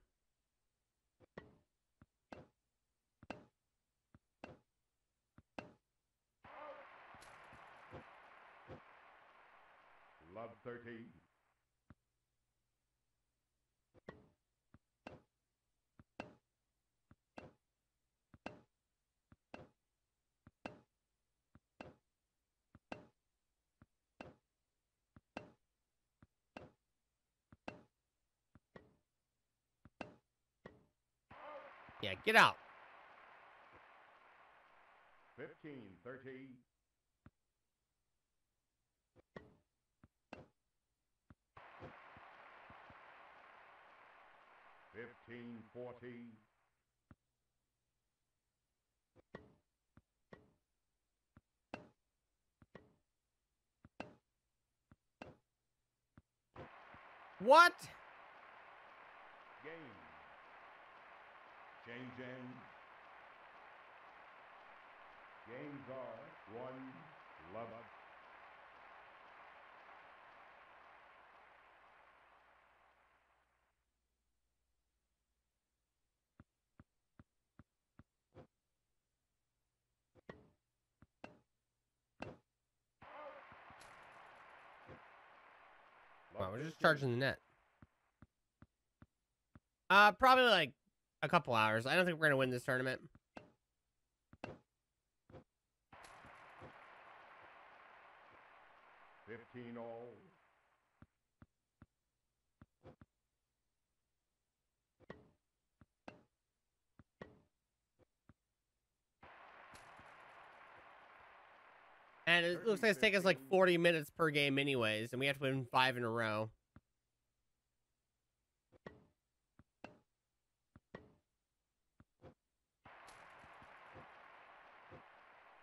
Love 13. Yeah, get out. 15, 13. Fifteen, fourteen. What? Game. Games are one love. Wow, we're just charging the net. Uh, probably like a couple hours. I don't think we're gonna win this tournament. Fifteen all. And it looks like it's taking us like 40 minutes per game, anyways, and we have to win five in a row.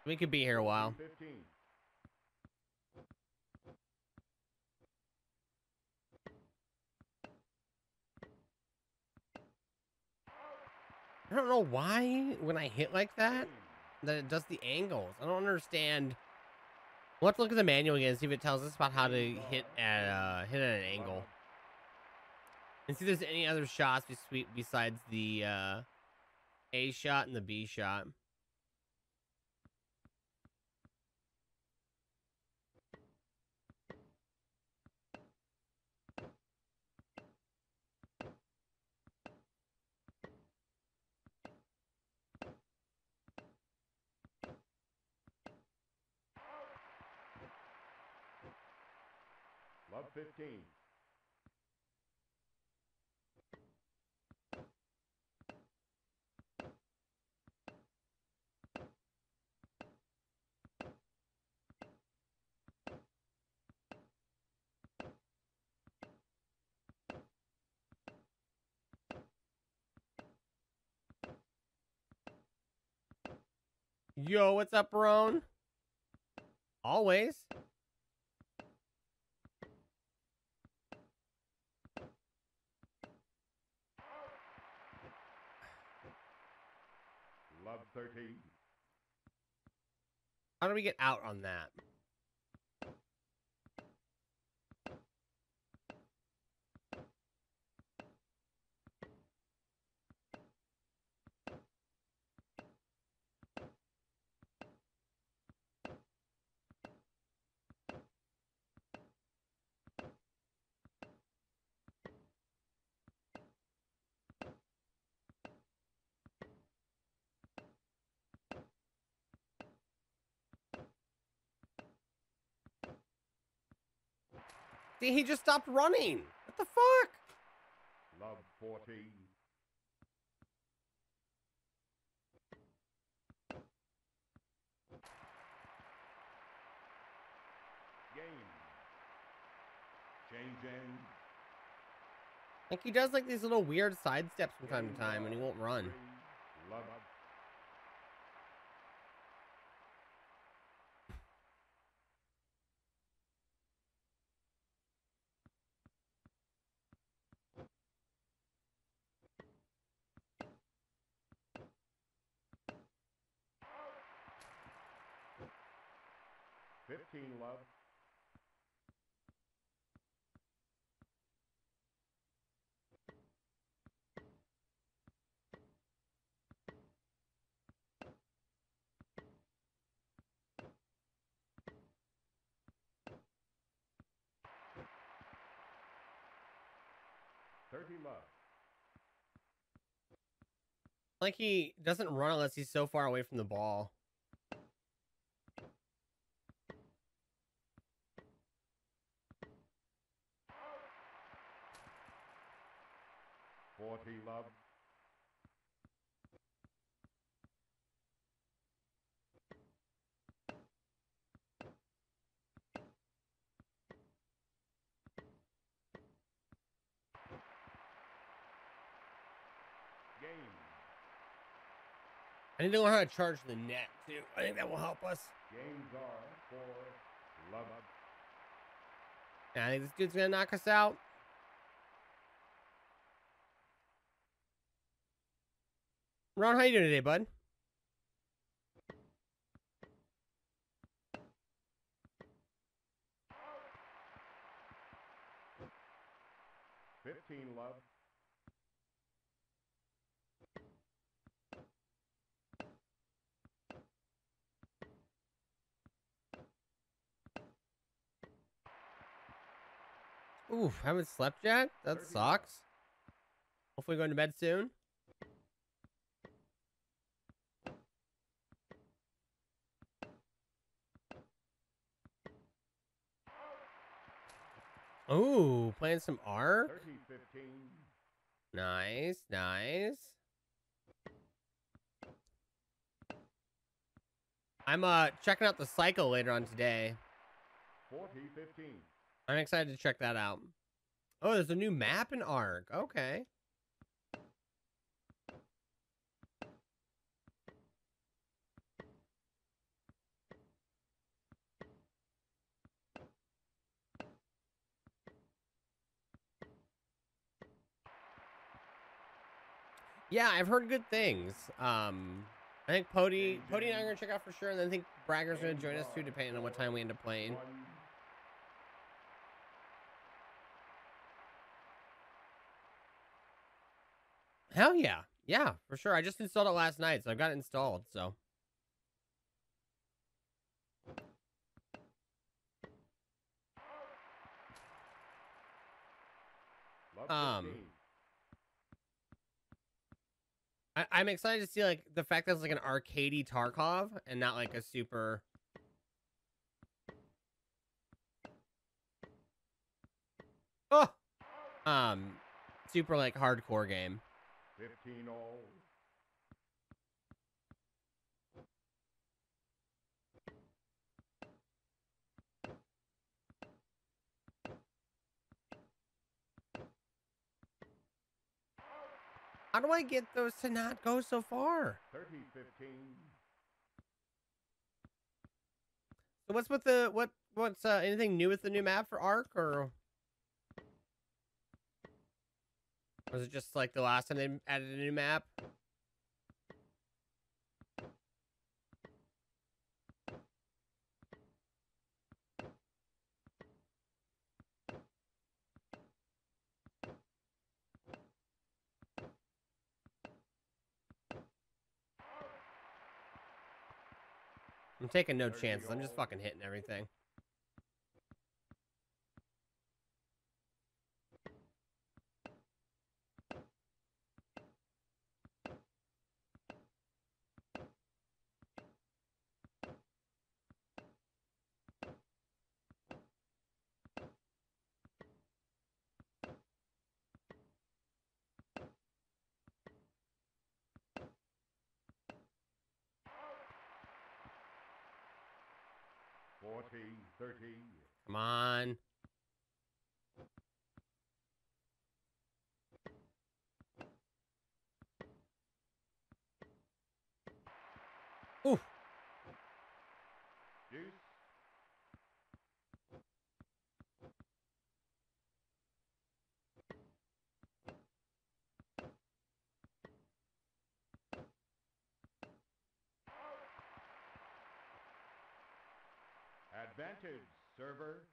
We could be here a while. Fifteen. I don't know why when I hit like that that it does the angles. I don't understand. We'll have to look at the manual again and see if it tells us about how to hit at uh, hit at an angle and see if there's any other shots bes- besides the uh, A shot and the B shot. Love fifteen. Yo, what's up, Roan? Always. Love thirteen. How do we get out on that? He just stopped running. What the fuck? Love fourteen. Game. Change end. Like he does like these little weird side steps from time to time and he won't run. Love. 15 love. Love. Like he doesn't run unless he's so far away from the ball. Forty love. Game. I need to learn how to charge the net too. I think that will help us. Games are for love. Yeah, I think this dude's gonna knock us out. Ron, how you doing today, bud? Fifteen love. Oof, haven't slept yet? That sucks. Hopefully going to bed soon. Ooh, playing some Ark. Nice, nice. I'm uh checking out the cycle later on today. Forty fifteen. I'm excited to check that out. Oh, there's a new map in Ark. Okay. Yeah, I've heard good things. Um, I think Pody, Pody and I are gonna check out for sure, and then I think Bragger's gonna join us too, depending on what time we end up playing. One. Hell yeah, yeah, for sure. I just installed it last night, so I've got it installed. So Um, 15. I, I'm excited to see like the fact that it's like an arcadey Tarkov and not like a super. Oh, um, super like hardcore game. Fifteen all. How do I get those to not go so far? Thirty fifteen. So what's with the what? What's uh, anything new with the new map for Ark or? Was it just like the last time they added a new map? I'm taking no chances. I'm just fucking hitting everything. Forty. Thirty. Come on. Ooh, Deuce. Add Advantage, server.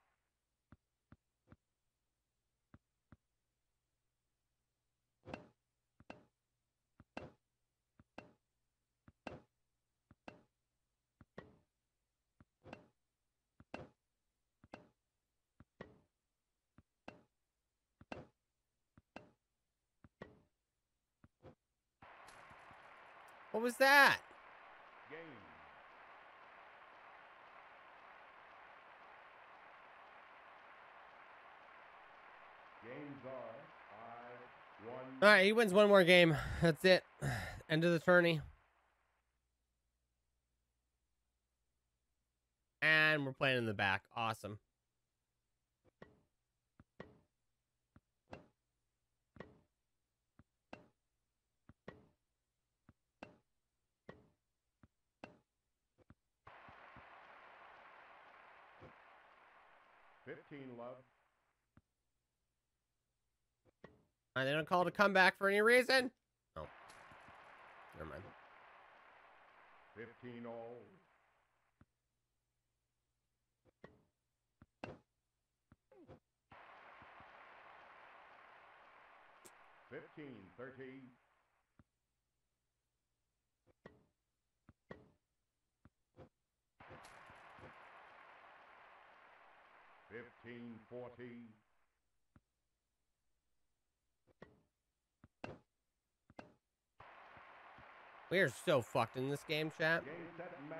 What was that? Game. Games are five, one. All right, he wins one more game. That's it. End of the tourney. And we're playing in the back. Awesome. Fifteen love. Uh, they don't call it a comeback for any reason. Oh, never mind. Fifteen all. Fifteen thirty. Fifteen forty. We are so fucked in this game, chat. Game set match.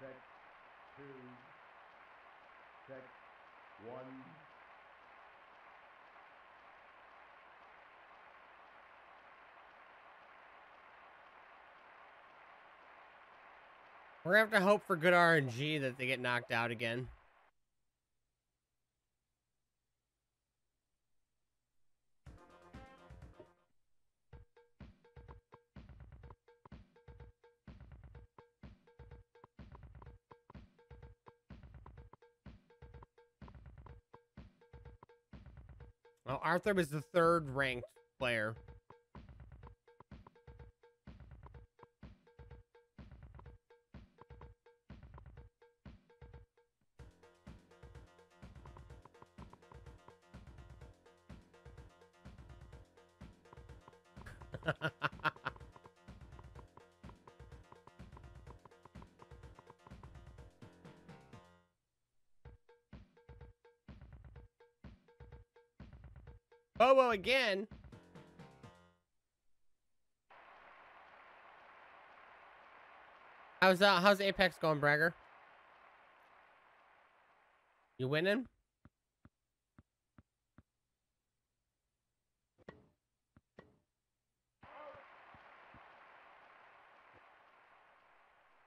Set two. Set one. We're gonna have to hope for good RNG that they get knocked out again. Well, Arthur was the third ranked player. Bobo again. How's uh how's Apex going, Bragger? You winning?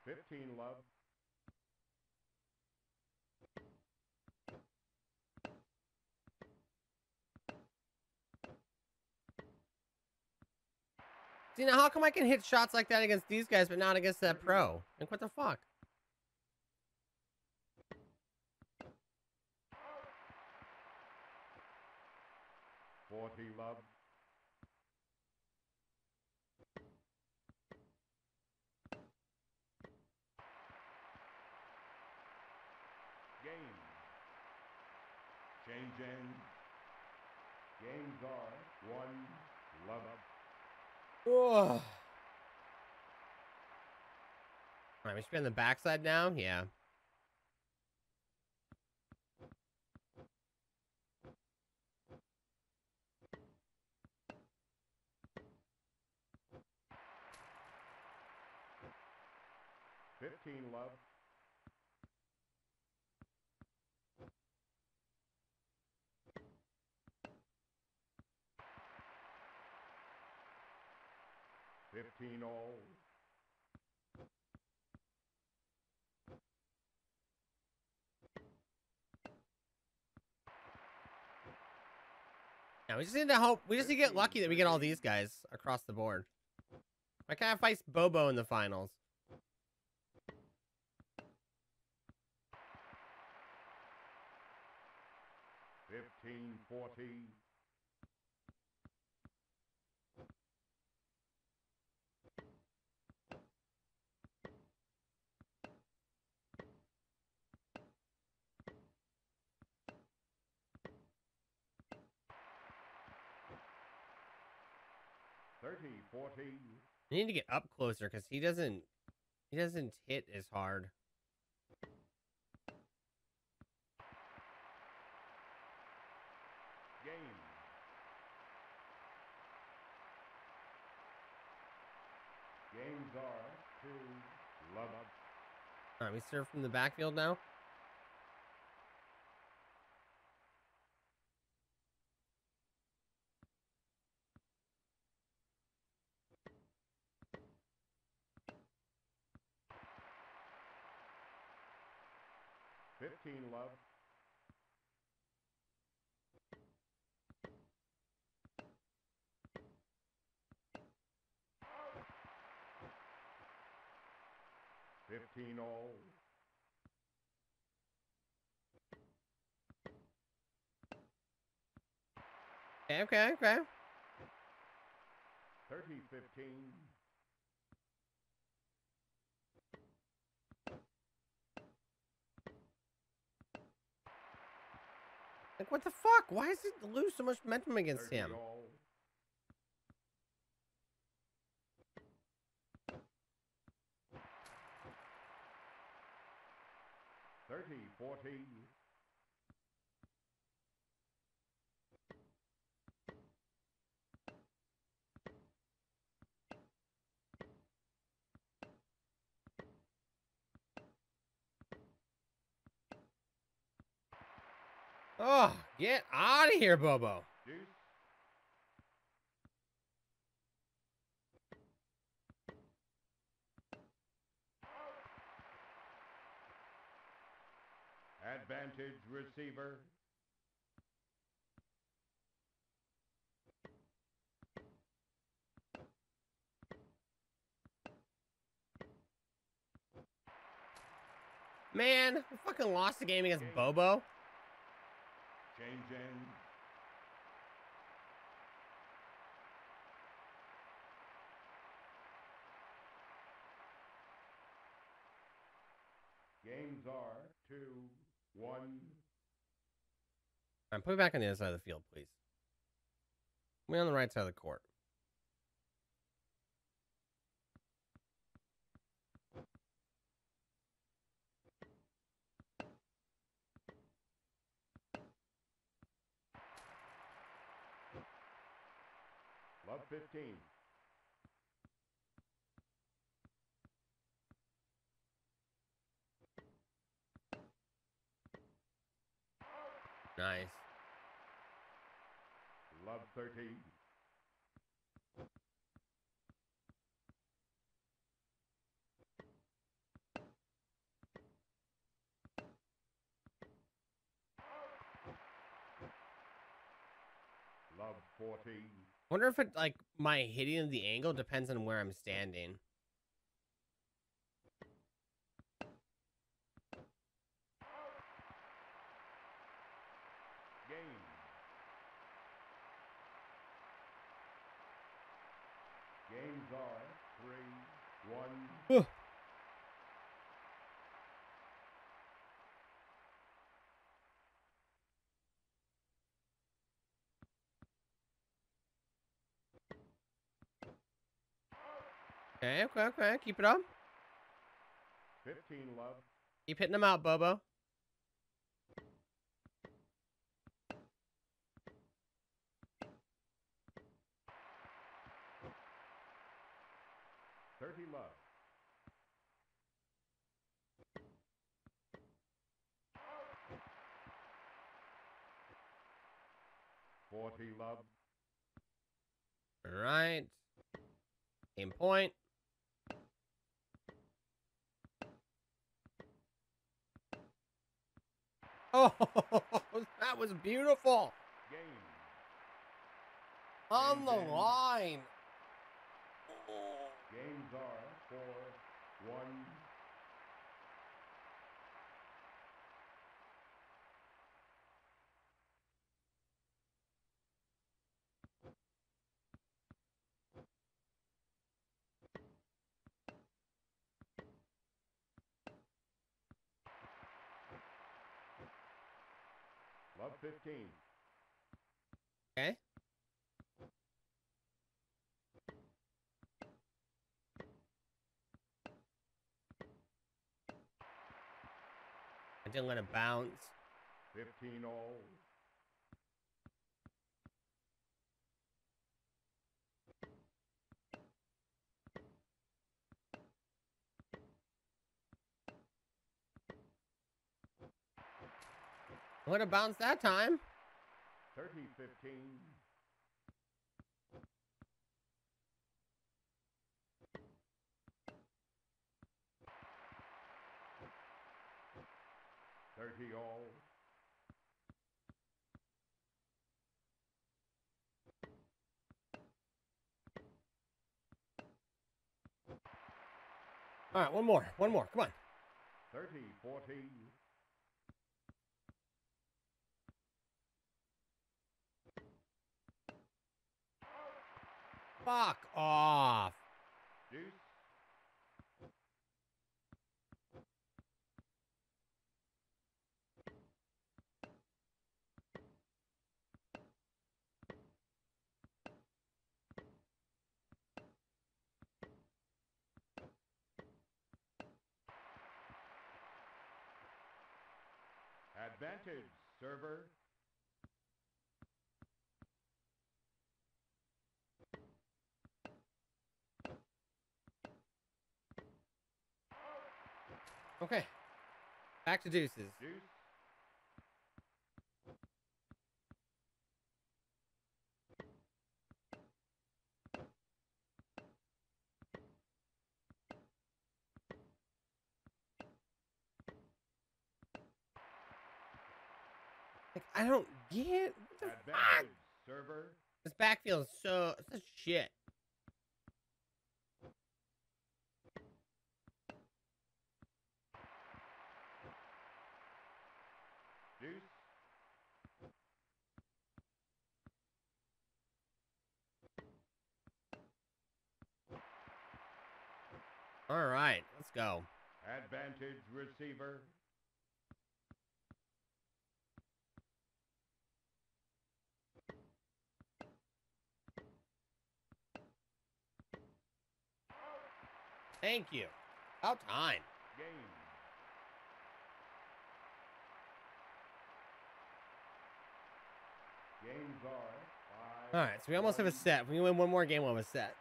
Fifteen love. See now, how come I can hit shots like that against these guys, but not against that pro? Like what the fuck? Forty love. Game. Change in. Games are one love. Ugh. Alright, we should be on the backside now? Yeah. Fifteen love. Yeah, we just need to hope. We just need to get lucky that we get all these guys across the board. Why can't I fight Bobo in the finals? Fifteen forty. 30, 40, I need to get up closer because he doesn't he doesn't hit as hard. game. Games are two, love. All right, we serve from the backfield now. Fifteen, love. Fifteen all. Okay, okay, okay. 30, 15. Like what the fuck? Why does it lose so much momentum against 30 him? Thirty, forty. Oh, get out of here, Bobo. Advantage receiver. Man, we fucking lost the game against Bobo. Change in. Games are two, one. Right, put me back on the other side of the field, please. Put me on the right side of the court. Love 15. Nice. Love 13. Love 14. Wonder if it like my hitting of the angle depends on where I'm standing. Game. Games are three, one. Okay, okay, okay. Keep it up. 15 love. Keep hitting them out, Bobo. Thirty love. Forty love. All right. Game point. [LAUGHS] Oh, that was beautiful. Game. On the Game. line. Games are four, one. 15. Okay. I think I'm gonna bounce. 15 all. Let it bounce that time. 30 15. Thirty all. All right, one more. One more. Come on. 30 40. Fuck off. Deuce. Advantage, server. Okay. Back to deuces. Deuce. Like, I don't get what the fuck? Server. This backfield is so such shit. Deuce. All right, let's go. Advantage, receiver. Thank you. About time. Game. Games are five. All right, so we almost have a set. If we win one more game, we'll have a set.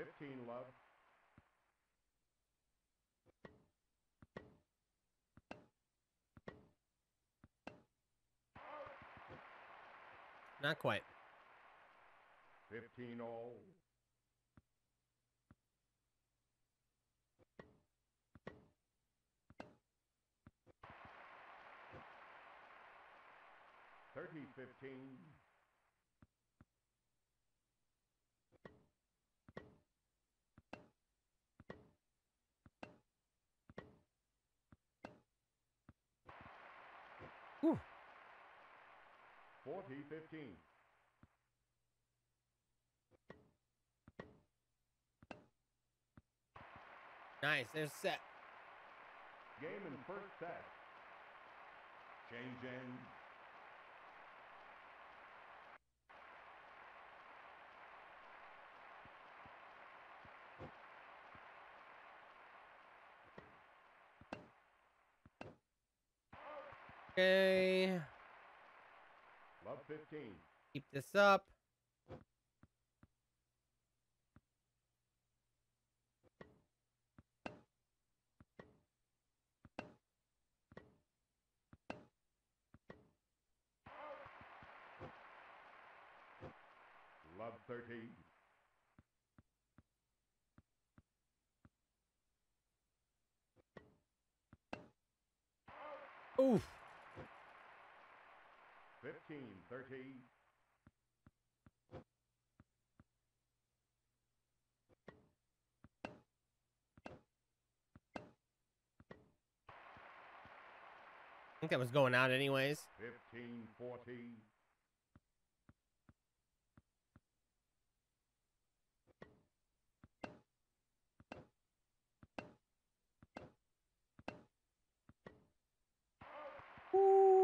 Fifteen love. Not quite. Fifteen all. Thirty fifteen. 40-15. Nice. There's set. Game in first set. Change in. Okay. Love 15. Keep this up. Love 13. Oof. 15, 13. I think that was going out anyways. 15, 14.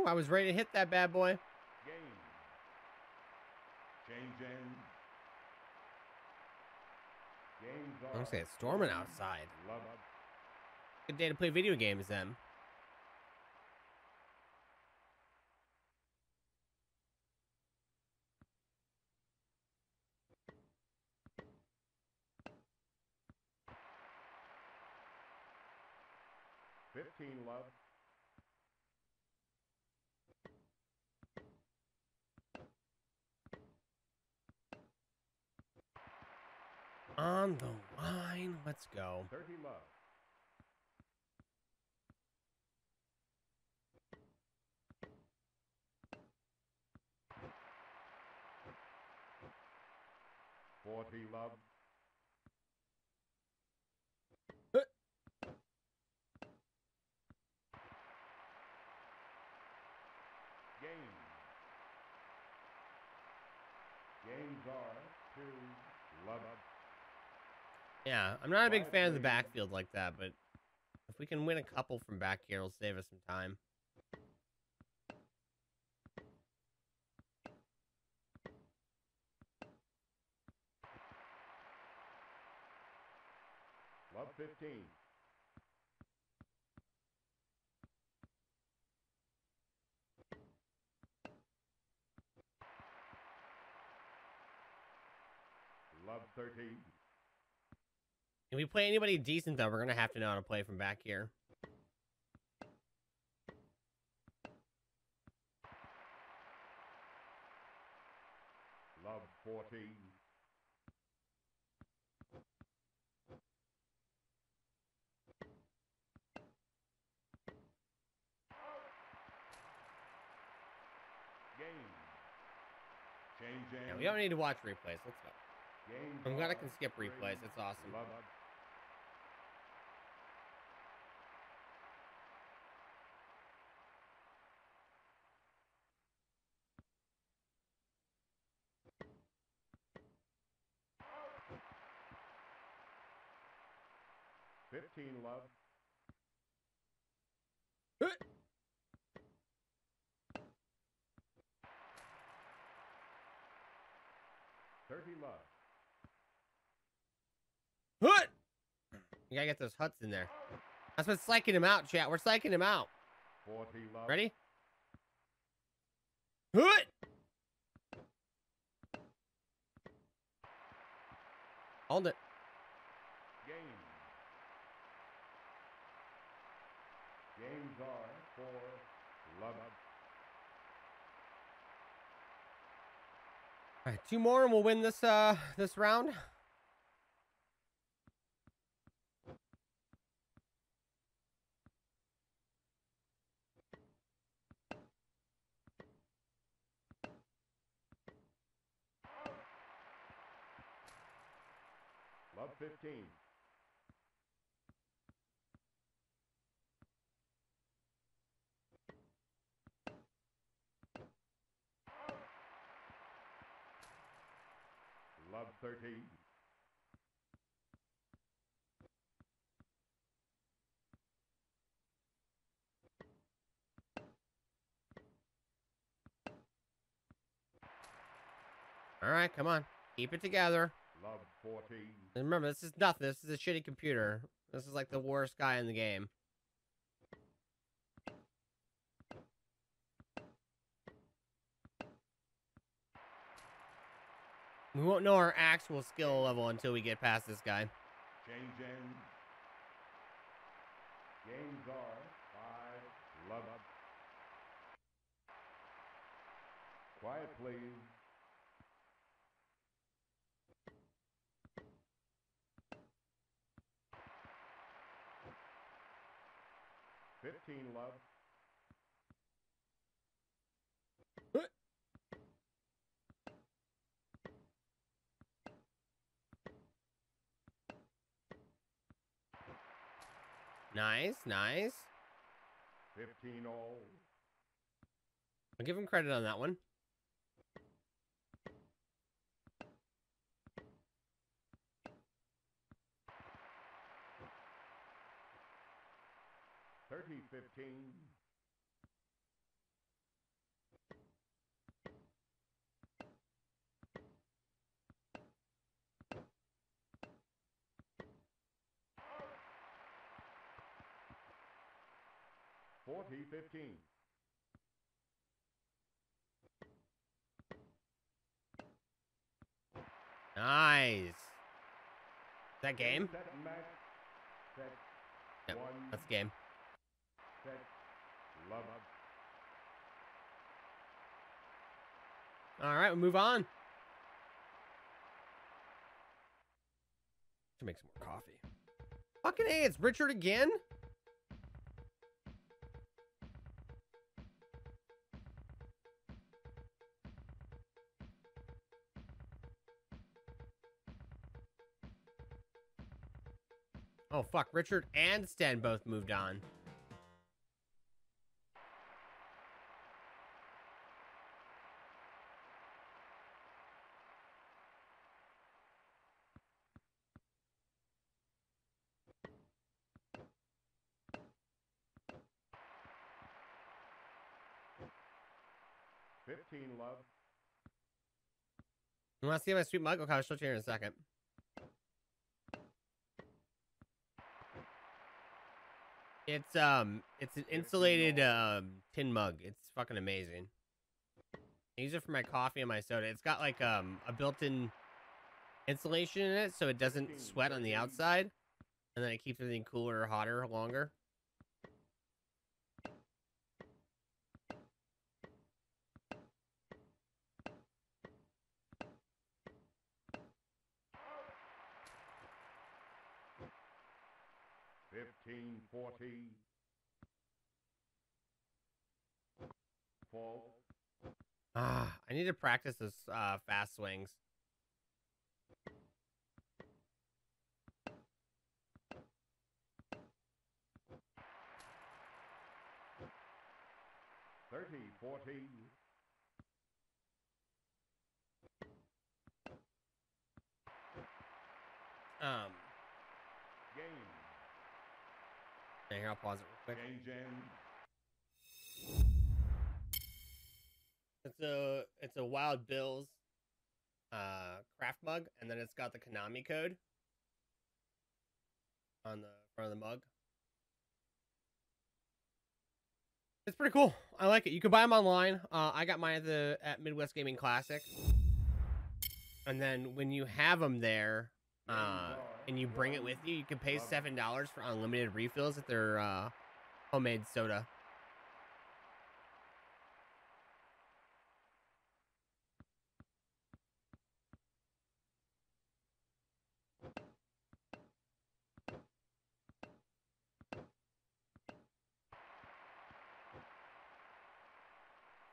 I was ready to hit that bad boy. Game. Change in. Games I'm are. gonna say it's storming outside. Love Good day to play video games then. Fifteen love. On the line. Let's go. Thirty love. Forty love. Game. Games are two love. Yeah, I'm not a big fan of the backfield like that, but if we can win a couple from back here, it'll save us some time. Love 15. Love 13. If we play anybody decent, though, we're gonna have to know how to play from back here. Love 14. Game. Change in. Yeah, we don't need to watch replays. Let's go. I'm glad I can skip replays. It's awesome. Love Fifteen love. Thirty love. Hut! You gotta get those huts in there. That's what's psyching him out, chat. We're psyching him out. Forty love. Ready? Hut! Hold it. Game. Games are for love. All right, two more and we'll win this uh this round. Love 15. Love 13. All right, come on. Keep it together. Love 14. And remember, this is nothing. This is a shitty computer. This is like the worst guy in the game. We won't know our actual skill level until we get past this guy. Change in. Are five. Love. Quiet, please. Fifteen love. Nice, nice. Fifteen all. I'll give him credit on that one. Thirty fifteen. 40 15. Nice. That game? Set match. Set. Yep, One. That's game. Set. Love. All right, we'll move on. To make some more coffee. Fucking A, it's Richard again? Oh, fuck. Richard and Sten both moved on. Fifteen love. You want to see my sweet mug? Okay, I'll show it to you in a second. It's um, it's an insulated um tin mug. It's fucking amazing. I use it for my coffee and my soda. It's got like um a built-in insulation in it, so it doesn't sweat on the outside, and then it keeps everything cooler or hotter longer. Fifteen forty. Fault. Ah, I need to practice those uh, fast swings. Thirty forty. Um, Game. Yeah, here I'll pause it real quick. Game jam. It's a it's a Wild Bills uh craft mug, and then it's got the Konami code on the front of the mug. It's pretty cool. I like it. You can buy them online. Uh, I got mine at the at Midwest Gaming Classic. And then when you have them there, uh, and you bring it with you, you can pay seven dollars for unlimited refills at their uh, homemade soda.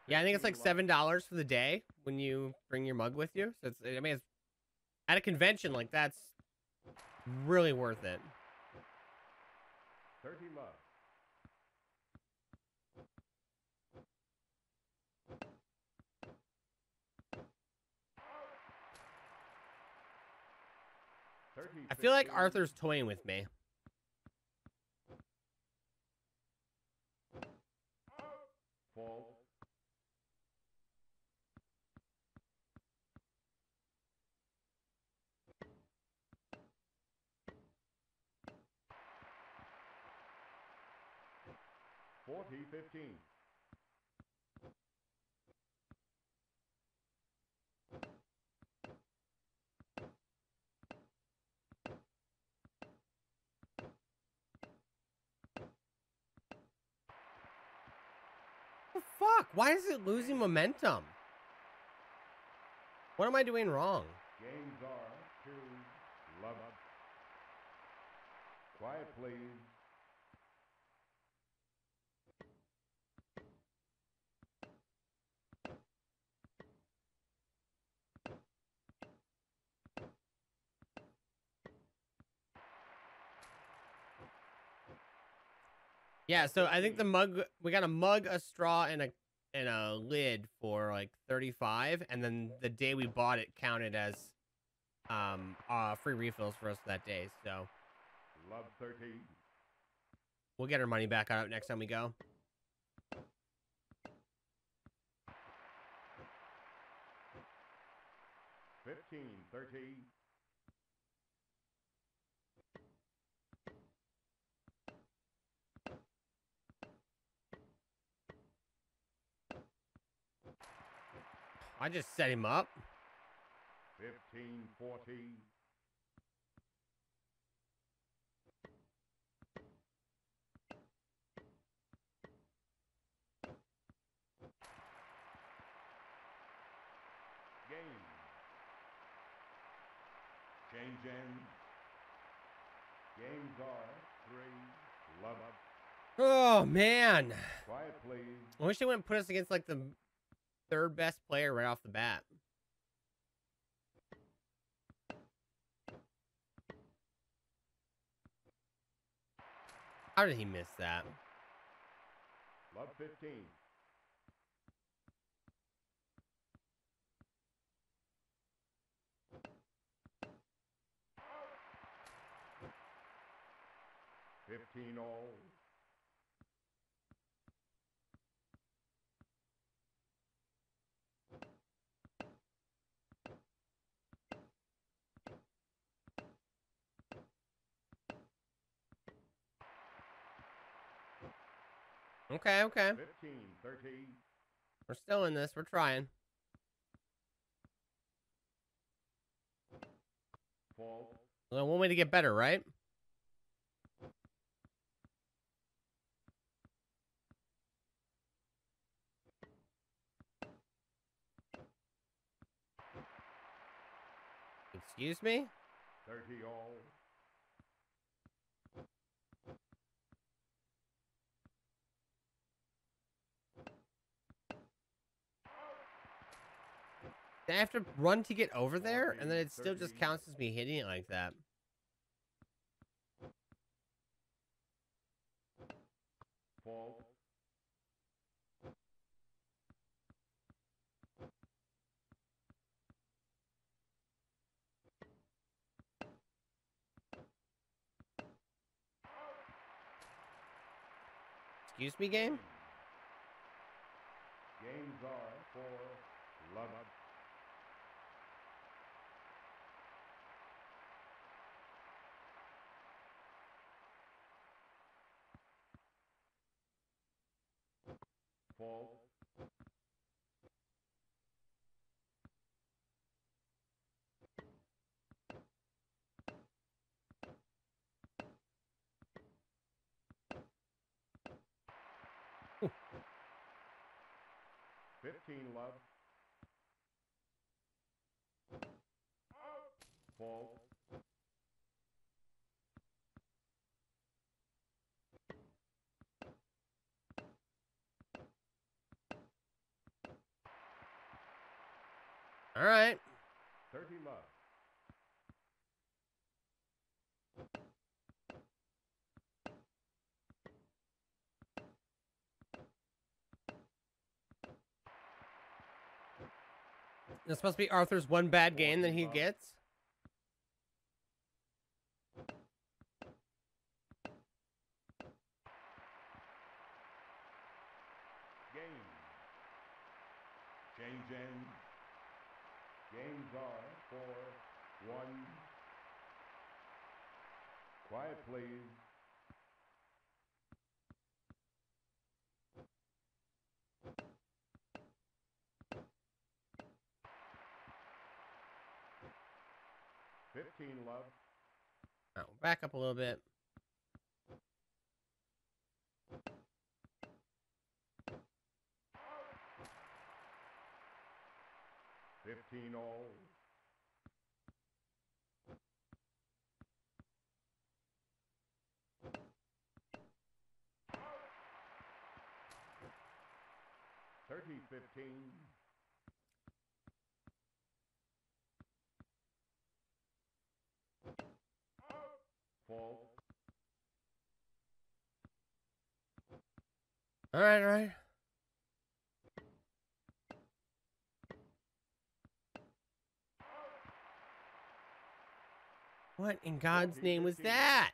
Yeah, I think it's like seven dollars for the day when you bring your mug with you. So it's, I mean, it's at a convention like that's really worth it. Thirty love. I feel like Arthur's toying with me. 40-15. Fuck, why is it losing momentum? What am I doing wrong? Games are two, love. Quiet, please. Yeah, so I think the mug we got a mug, a straw, and a and a lid for like thirty five, and then the day we bought it counted as um uh free refills for us that day. So Love thirteen. we'll get our money back out next time we go. Fifteen thirty. I just set him up. 15 40. Game. Change ends. Games are three. Love. Oh man. Quiet, please. I wish they wouldn't put us against like the third best player right off the bat. How did he miss that? Love 15. Fifteen all. Okay, okay. Fifteen thirty. We're still in this. We're trying. Well, one way to get better, right? Excuse me? Thirty all. Do I have to run to get over there? And then it still just counts as me hitting it like that. Excuse me, game? Games are for love up. Fault. Fifteen love. Fault. All right. Thirty love. It's supposed to be Arthur's one bad game that he gets. Game. Change ends. Games are for one. Quiet, please. Fifteen love. Oh, back up a little bit. Fifteen all. Thirty fifteen. Fault. All right, all right. What in God's name was that?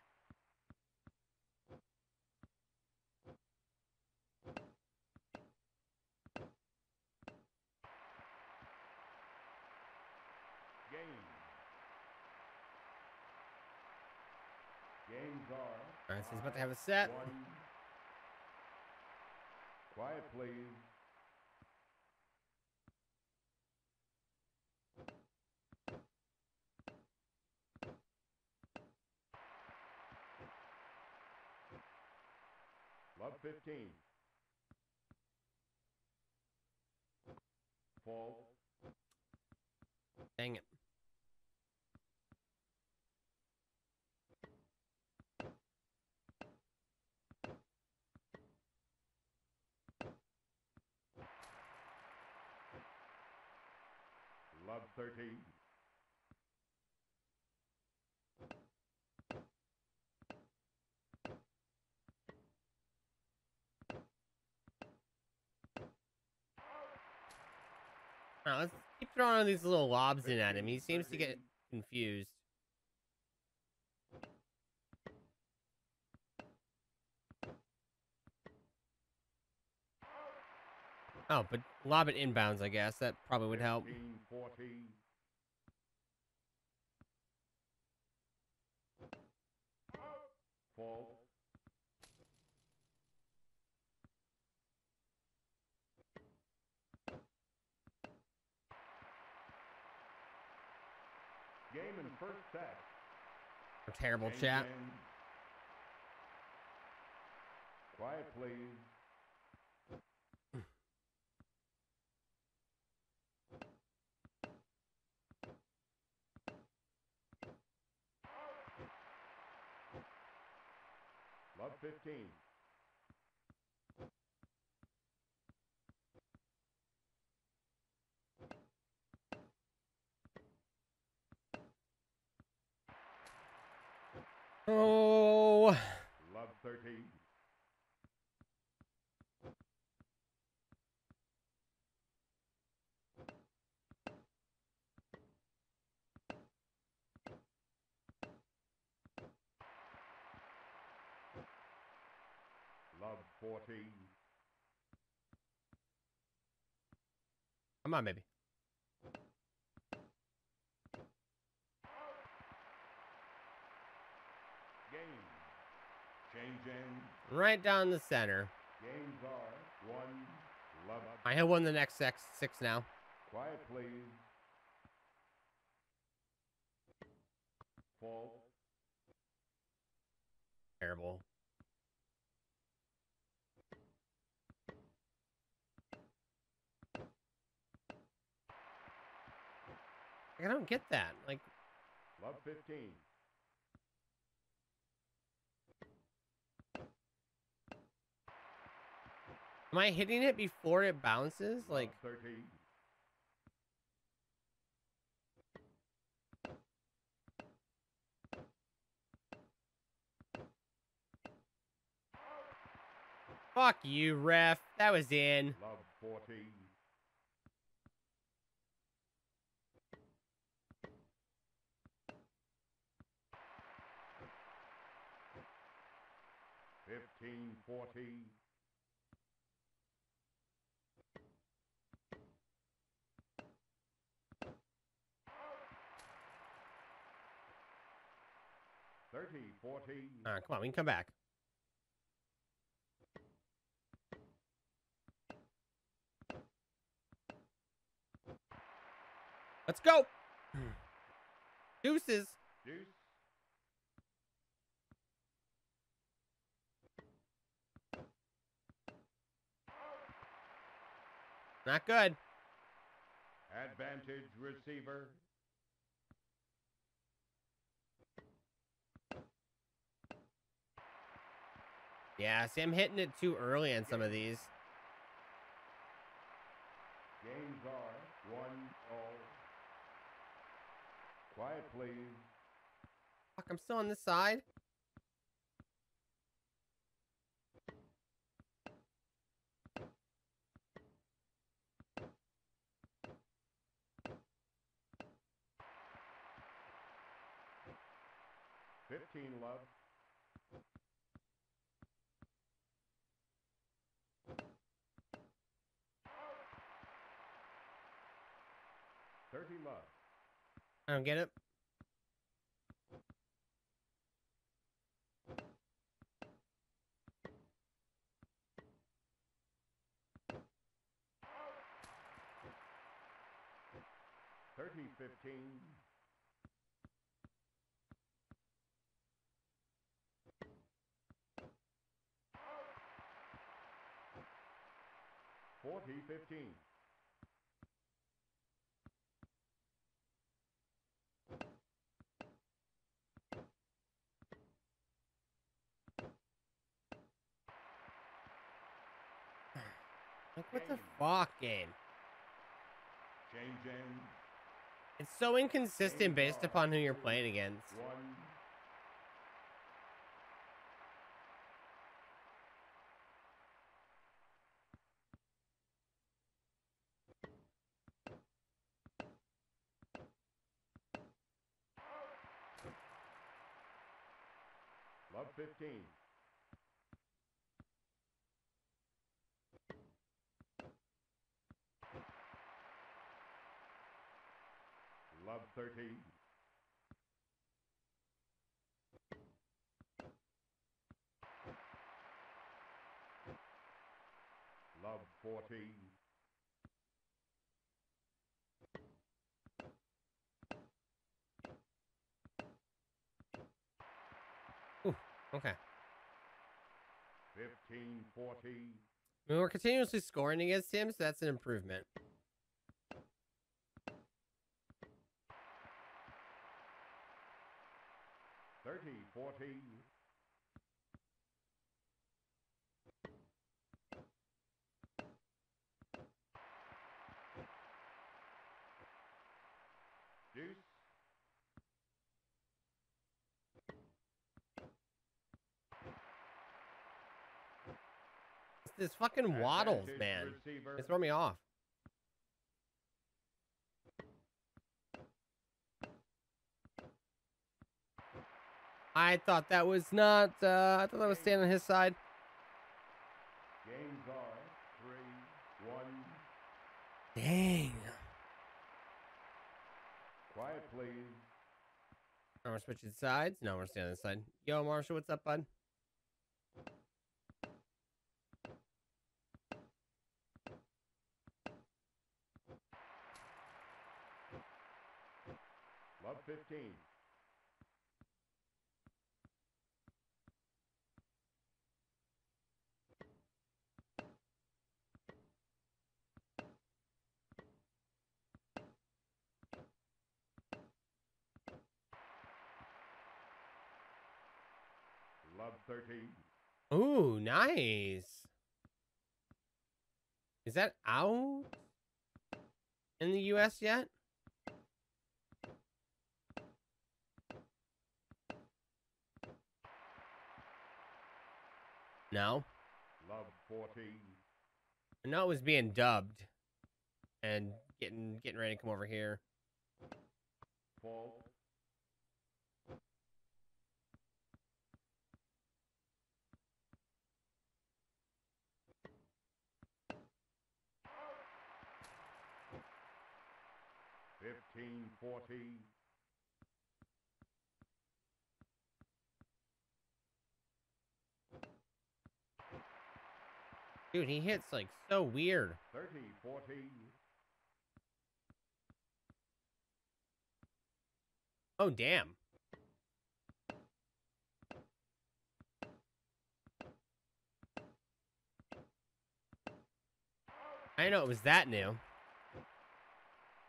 All right, so he's about to have a set. One. Quiet, please. Love 15. Fall. Dang it. 13. Now, let's keep throwing these little lobs in at him. He seems to get confused. Oh, but lob it inbounds, I guess. That probably would help. 15, 14. Fault. Game in first set. A terrible Change chat. ends. Quiet, please. Love 15. Oh, Love 13. Love 14. Come on, baby. Right down the center. Games are one. Love. I have won the next six, six now. Quiet, please. Fault. Terrible. I don't get that. Like, Love 15. am I hitting it before it bounces? Love Like, 13. fuck you, ref. That was in. Love 14. Fifteen, fourteen. Thirty, fourteen. All ah, right, come on, we can come back. Let's go. [CLEARS THROAT] Deuces. Deuce. Not good. Advantage receiver. Yeah, see, I'm hitting it too early on some of these. Games are one oh. all. Quiet, please. Fuck, I'm still on this side. Fifteen love. Thirty love. I don't get it. Thirty fifteen. 40 15. Like, what the Game. fuck, game? Change in. It's so inconsistent based upon who you're playing against. One. Love 15. Love 13. Love 14. Okay. 15 40. I mean, we're continuously scoring against him, so that's an improvement. Thirty, forty. Deuce. It's this fucking waddles, man. Receiver. They throw me off. I thought that was not, uh, I thought that was staying on his side. Games are three, one. Dang. Quiet, please. Are we switching sides? No, we're staying on this side. Yo, Marshall, what's up, bud? Love 15. Love 13. Ooh, nice. Is that out in the U.S. yet? No. Love 14. I know it was being dubbed and getting getting ready to come over here. Forty. Dude, he hits like so weird. Thirty forty. Oh damn. I know it was that new.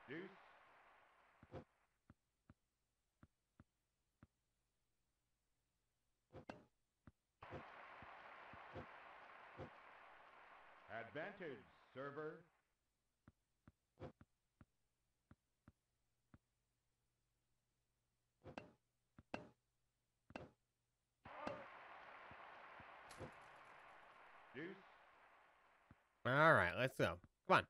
Deuce. Advantage, server. Deuce. All right, let's go. Come on.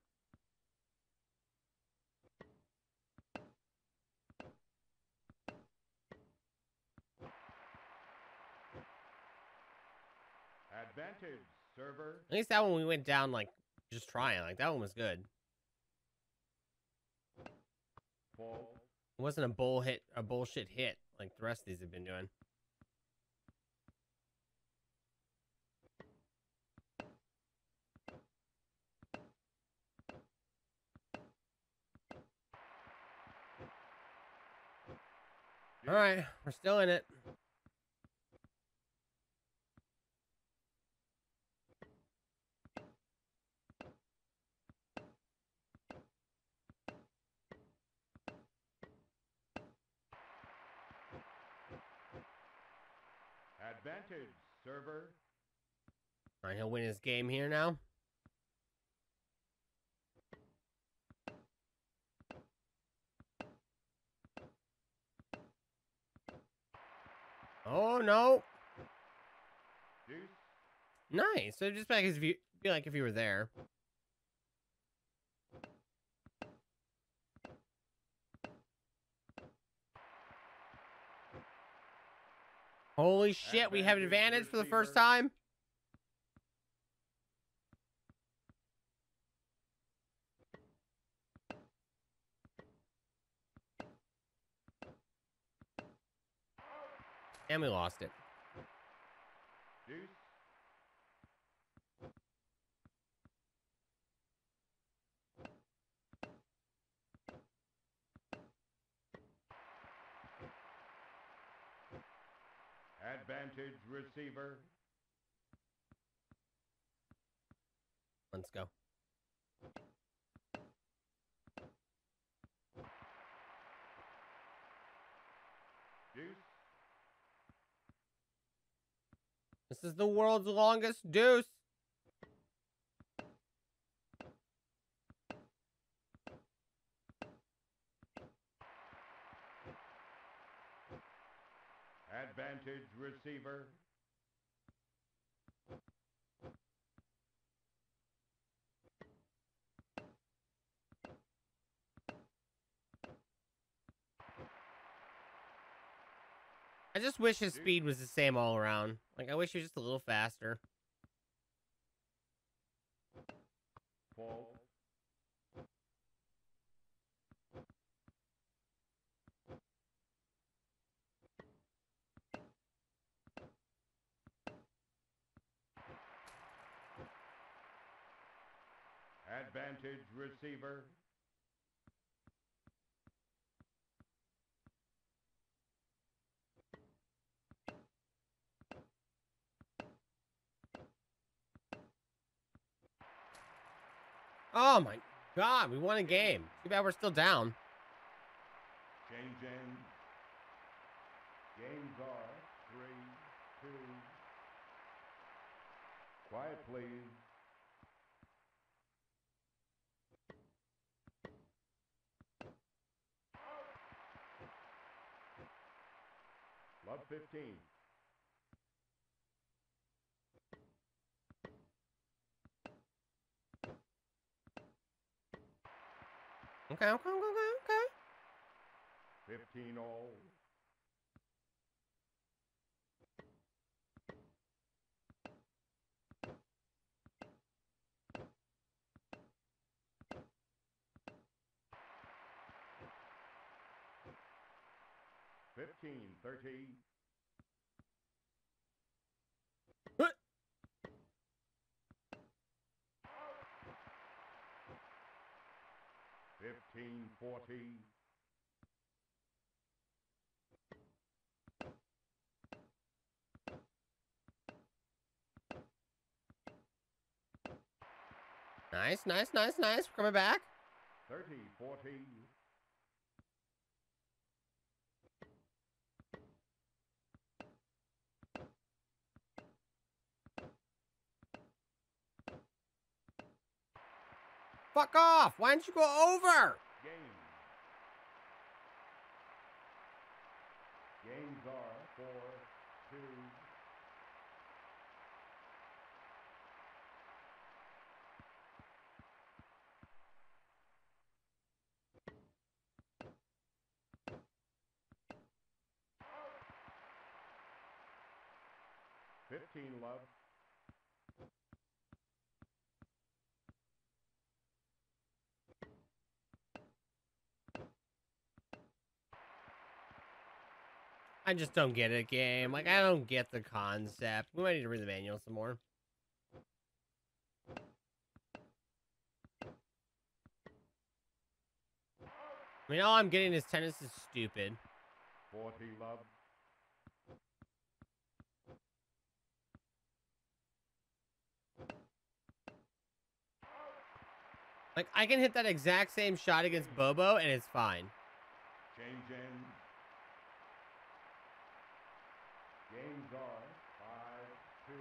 Advantage, server. At least that one we went down like just trying. Like that one was good. It wasn't a bull hit, a bullshit hit like the rest of these have been doing. All right, we're still in it. Advantage, server. All right, he'll win his game here now. Oh no! Nice. So just like if you feel like if you were there. Holy shit! We have an Advantage advantage for the first time. And we lost it. Deuce. Advantage receiver. Let's go. Deuce. This is the world's longest deuce. Advantage receiver. I just wish his speed was the same all around. Like I wish he was just a little faster. Advantage receiver. Oh my god, we won a game. Too bad we're still down. Change ends. Games are three, two. Quiet, please. Love 15. Okay, okay, okay, okay, okay. 15 all. Fifteen, thirty. Nice, nice, nice, nice. We're coming back. 30, 14. Fuck off! Why don't you go over? 15 love. I just don't get it, game. Like, I don't get the concept. We might need to read the manual some more. I mean, all I'm getting is tennis is stupid. 40 love. Like, I can hit that exact same shot against Bobo, and it's fine. Change in. Games five, two.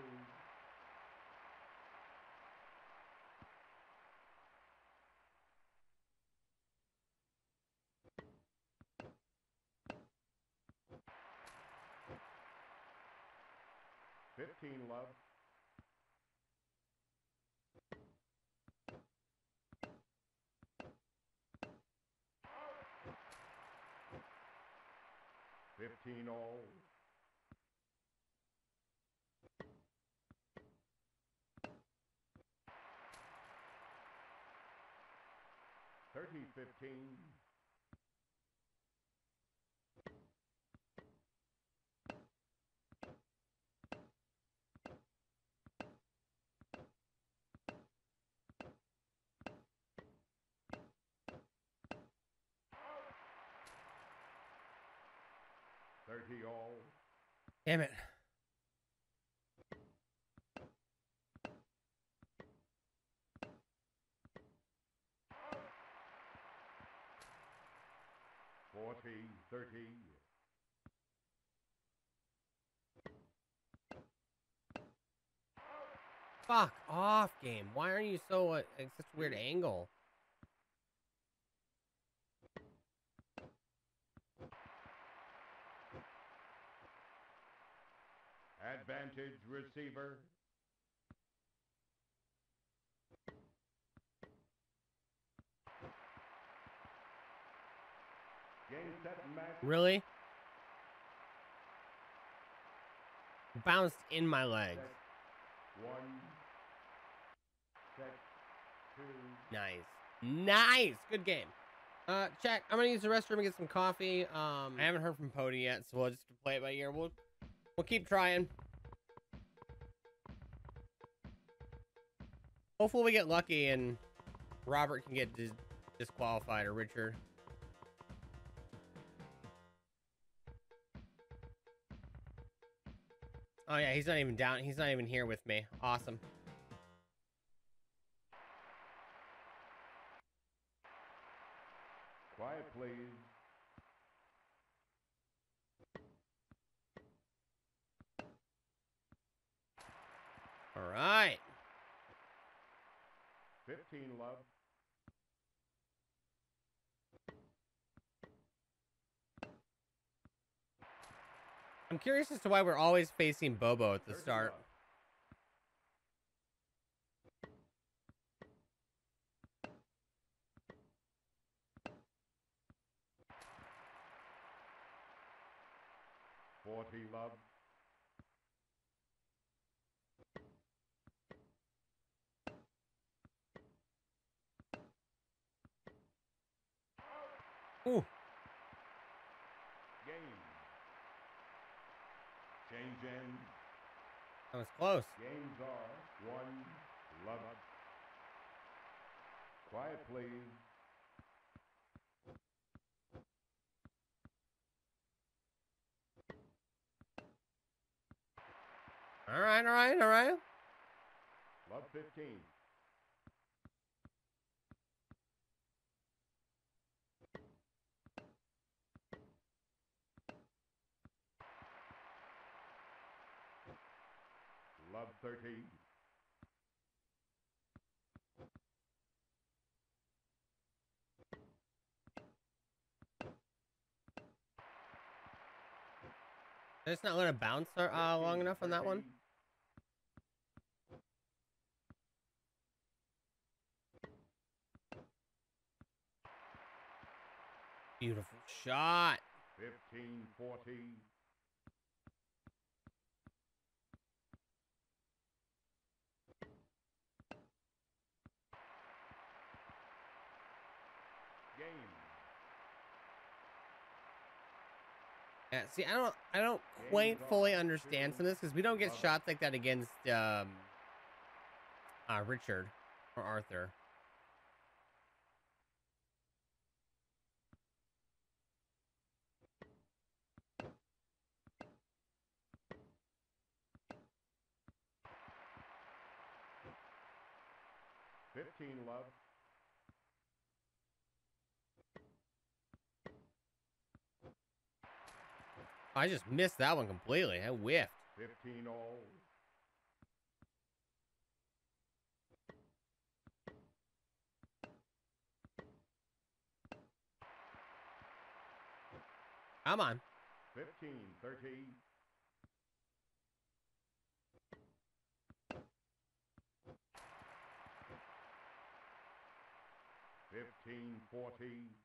Fifteen love. All. Thirty fifteen. Thirty all. Damn it. Forty, thirty. Fuck off, game. Why are you so uh, at such a weird angle? Advantage receiver. Game set match. Really? Bounced in my legs. Set. One. Set. Two. Nice. Nice. Good game. Uh, check. I'm gonna use the restroom and get some coffee. Um, I haven't heard from Pody yet, so we'll just play it by ear. We'll we'll keep trying. Hopefully, we get lucky and Robert can get dis- disqualified or Richard. Oh yeah, he's not even down. He's not even here with me. Awesome. Quiet, please. All right. Fifteen love. I'm curious as to why we're always facing Bobo at the start. love. Forty love. Ooh. Game. Change in. That was close. Games are one love. Quiet, please. All right, all right, all right. Love 15. Love 13. Did I just not going to bounce uh, long enough on that one? Beautiful shot. 15, 40. Game. Yeah, see, I don't, I don't quite fully understand some of this because we don't get shots like that against um, uh, Richard or Arthur. Fifteen love. I just missed that one completely. I whiffed. 15 all. Come on. 15, 13. 15, 14.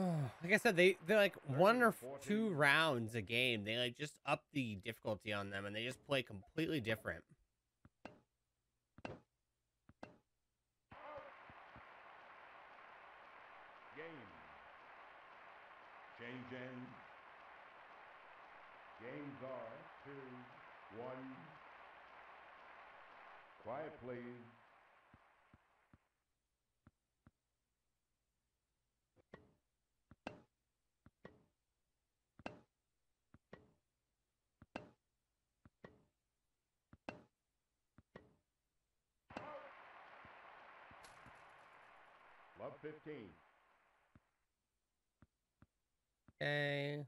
[SIGHS] like I said, they they're like one or 14. two rounds a game. They like just up the difficulty on them, and they just play completely different. Game. Change in. Games are two, one. Quiet, please. Love 15. Okay.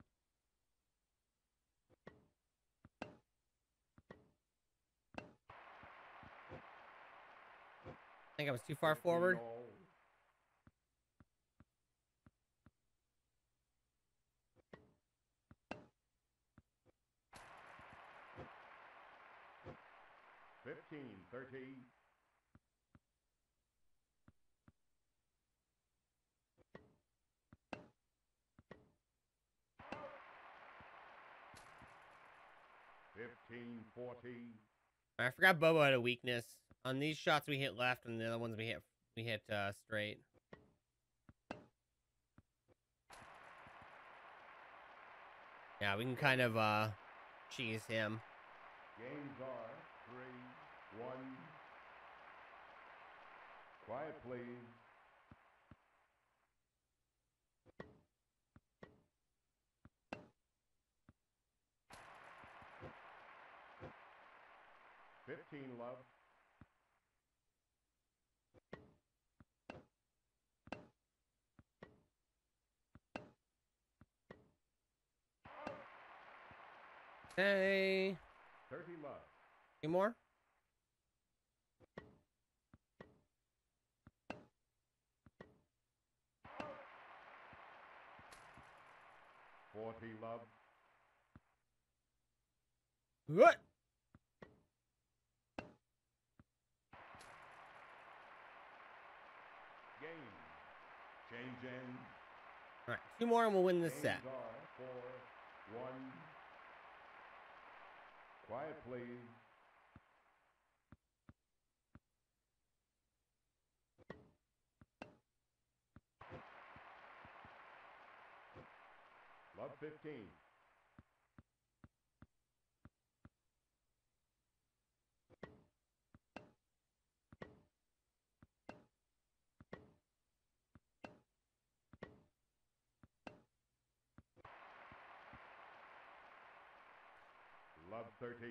I think I was too far forward. Fifteen, thirty. I forgot Bobo had a weakness. On these shots we hit left, and the other ones we hit we hit uh, straight. Yeah, we can kind of uh cheese him. Games are three, one. Quiet, please. Fifteen, love. Hey, Thirty, love. Any more. Forty, love. What? Game. Change in. All right, two more, and we'll win this set. four, one. Quiet, please. Love 15. Love 13.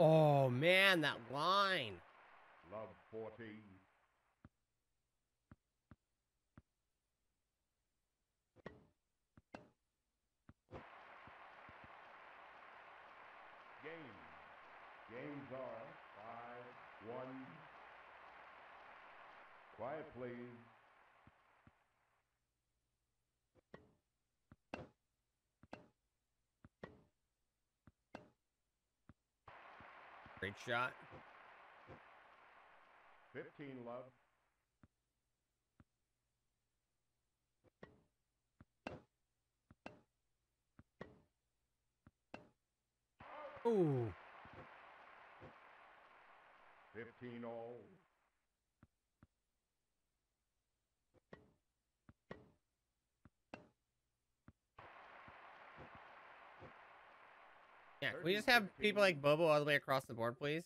Oh man, that line. Love 40. Game. Games are five, one. Quiet, please. Great shot. 15, love. Ooh. 15 all. Yeah, can we just have people like Bobo all the way across the board, please?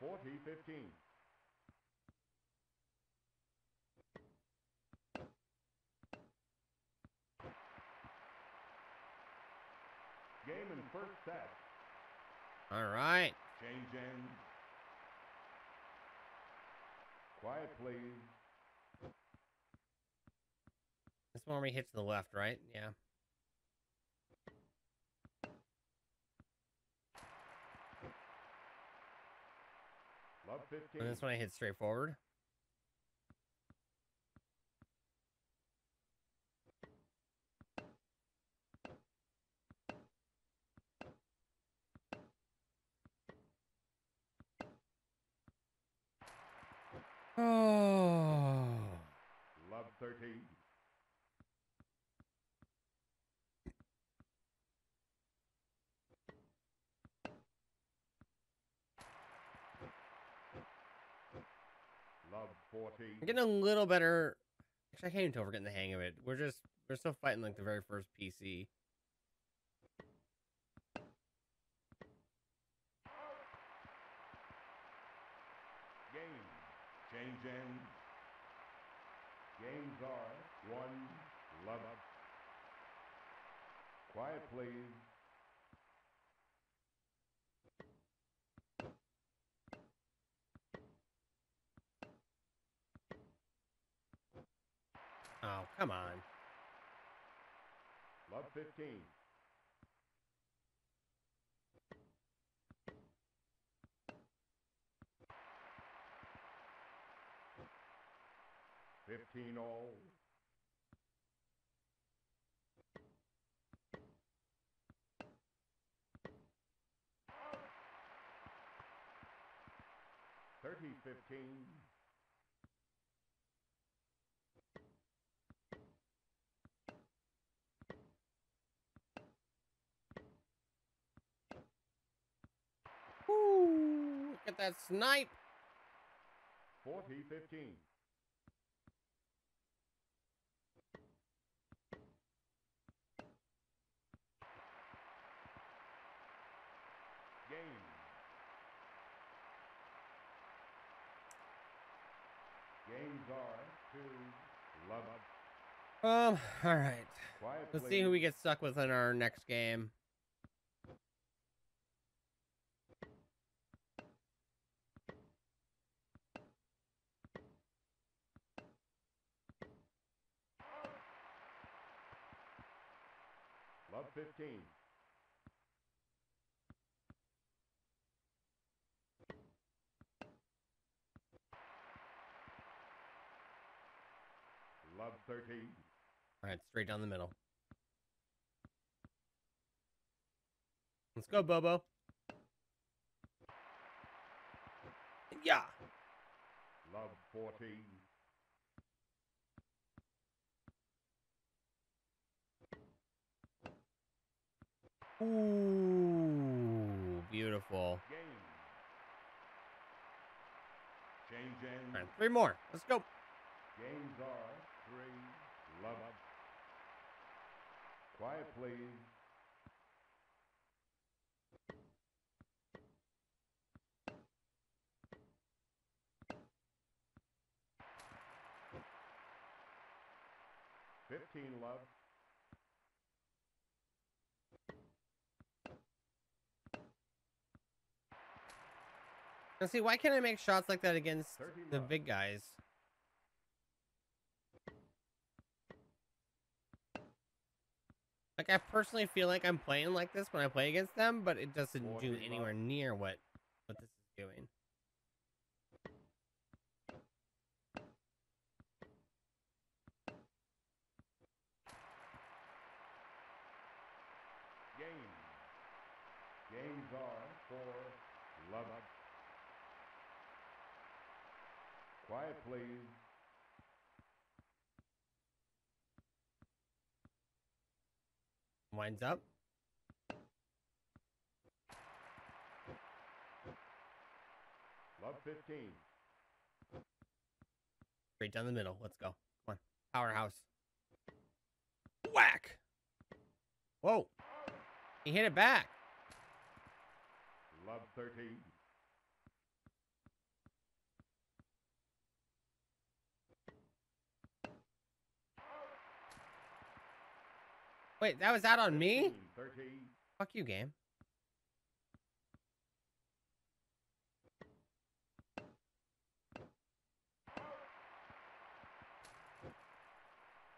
Forty fifteen. Game in first set. All right. Change in. Quiet, please. This one where we hit to the left, right? Yeah. Love 15. And this one I hit straight forward. Oh. Love 13. Love 14. I'm getting a little better. Actually, I can't even tell if we're getting the hang of it. We're just we're still fighting like the very first PC. Game. Change ends. Games are one. Love. Quiet, please. Oh, come on. Love 15. Latino. Oh. Thirty fifteen. Ooh, look at that snipe. 40 15. Um, all right. Let's see who we get stuck with in our next game. Love 15. Love 13. All right, straight down the middle. Let's go, Bobo. Yeah. Love 14. Ooh, beautiful. Game. Change All right, three more. Let's go. Games are. Love. Quiet, please. Fifteen love. Now, see, why can't I make shots like that against 30 the big guys? Like, I personally feel like I'm playing like this when I play against them, but it doesn't do 40 love. anywhere near what what this is doing. Game. Games are for love. Quiet, please. Winds up. Love 15. Straight down the middle. Let's go. Come on. Powerhouse. Whack. Whoa. He hit it back. Love 13. Wait, that was out on me? Fuck you, game.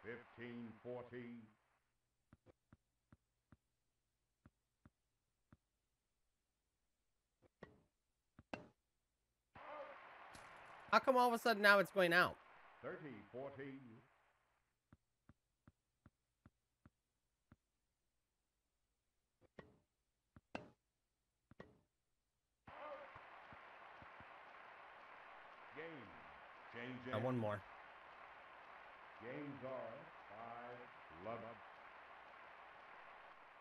Fifteen, fourteen. How come all of a sudden now it's going out? 30, 14, Change Uh, one more. Games are five, love up.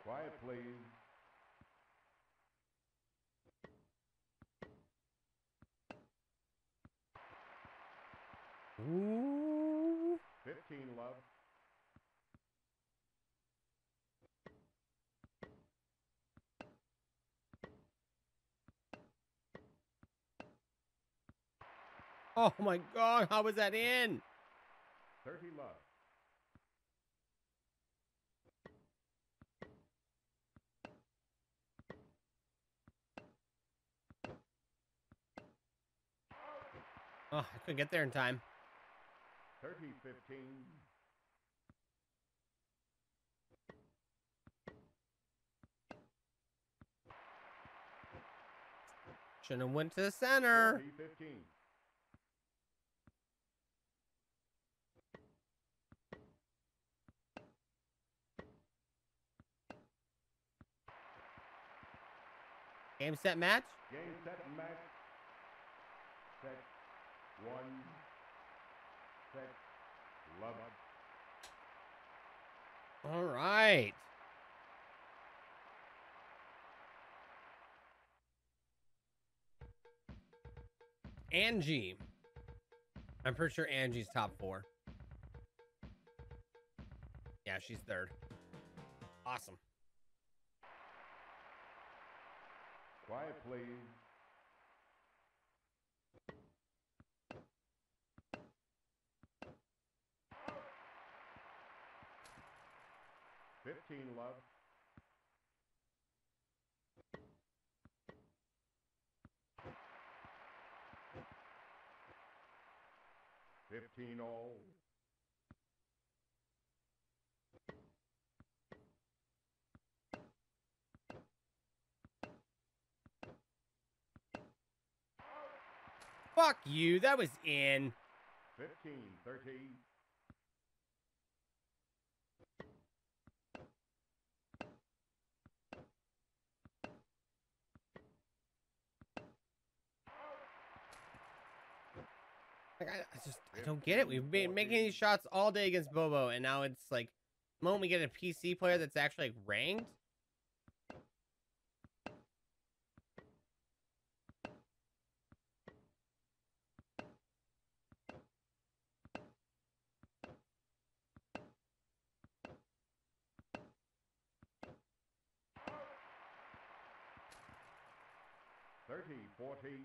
Quiet, please. Ooh. 15 love. Oh my god, how was that in? 30 love. Oh, I couldn't get there in time. 30 15. Shouldn't have went to the center. 40 Game set match. Game set match. Set. One. Set. Love. All right. Angie. I'm pretty sure Angie's top four. Yeah, she's third. Awesome. Quiet, please. Fifteen love. Fifteen all. Fuck you. That was in. Fifteen, thirteen. Like, I, I just I don't get it. We've been making these shots all day against Bobo, and now it's like the moment we get a PC player that's actually like ranked. Thirty, forty.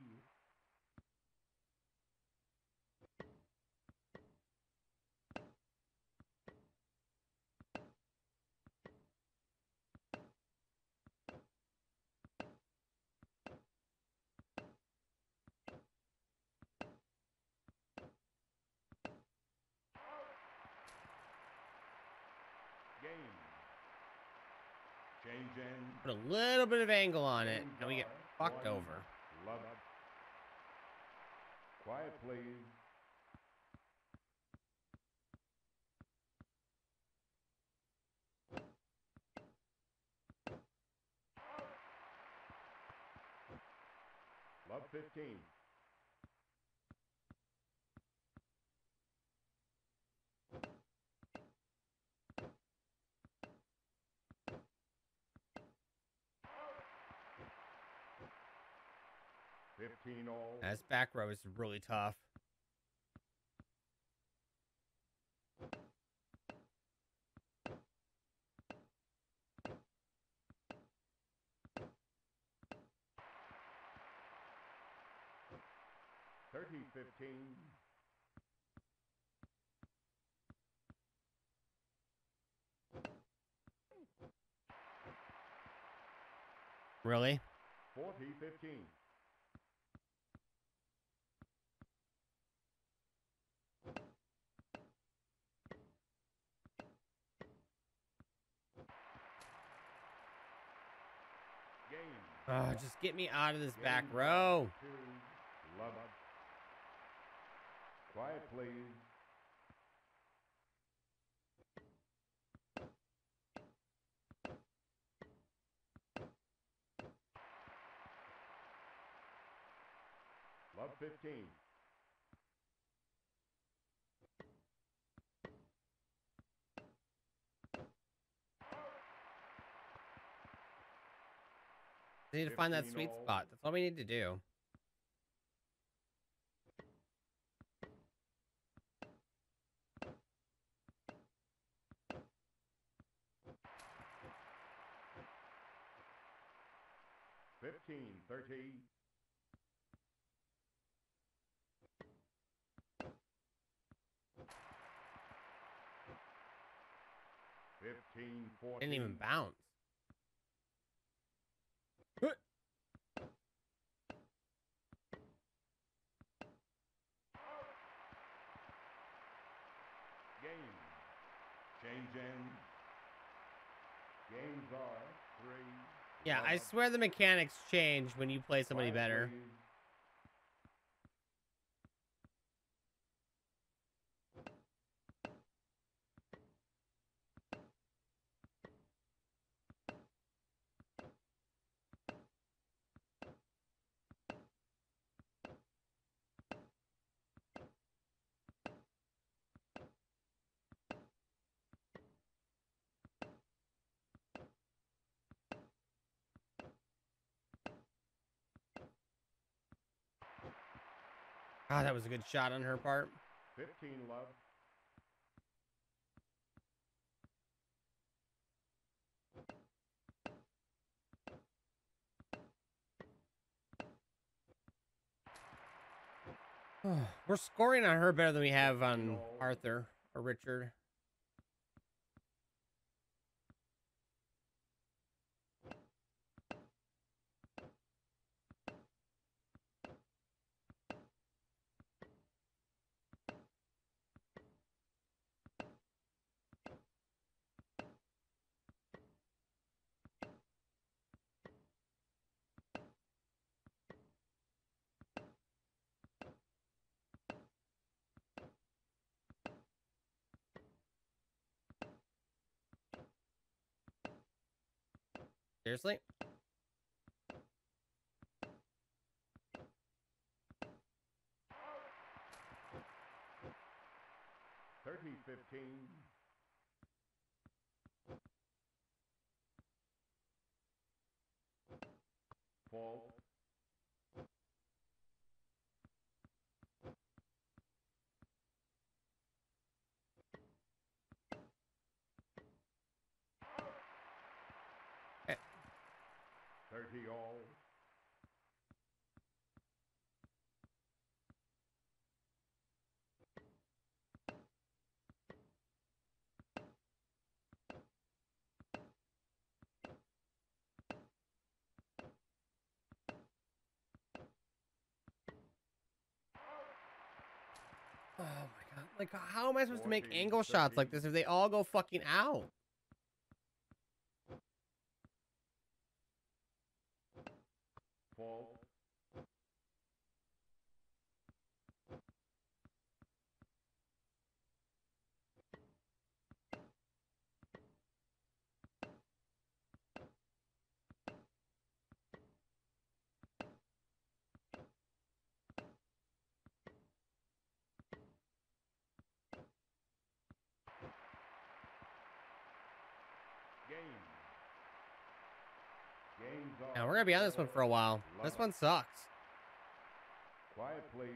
Game. Change in. Put a little bit of angle on it, and we get fucked over. Love. Quiet, please. Love 15. All. Back row is really tough. Thirty fifteen. Really? Forty fifteen. Oh, just get me out of this back row. Quiet, please. Love 15. We need to find that sweet spot. That's all we need to do. Fifteen, thirty. Fifteen, fourteen. Didn't even bounce. Game. Change. Games are three. Yeah, I swear the mechanics change when you play somebody better. Was a good shot on her part. Fifteen, love. [SIGHS] We're scoring on her better than we have on Arthur or Richard. Seriously? Thirty, fifteen. All. Oh my god. Like, how am I supposed to make 14, angle shots like this if they all go fucking out? Fault. Game. Games are. Now, we're gonna be on this one for a while. This one sucks. Quiet, please.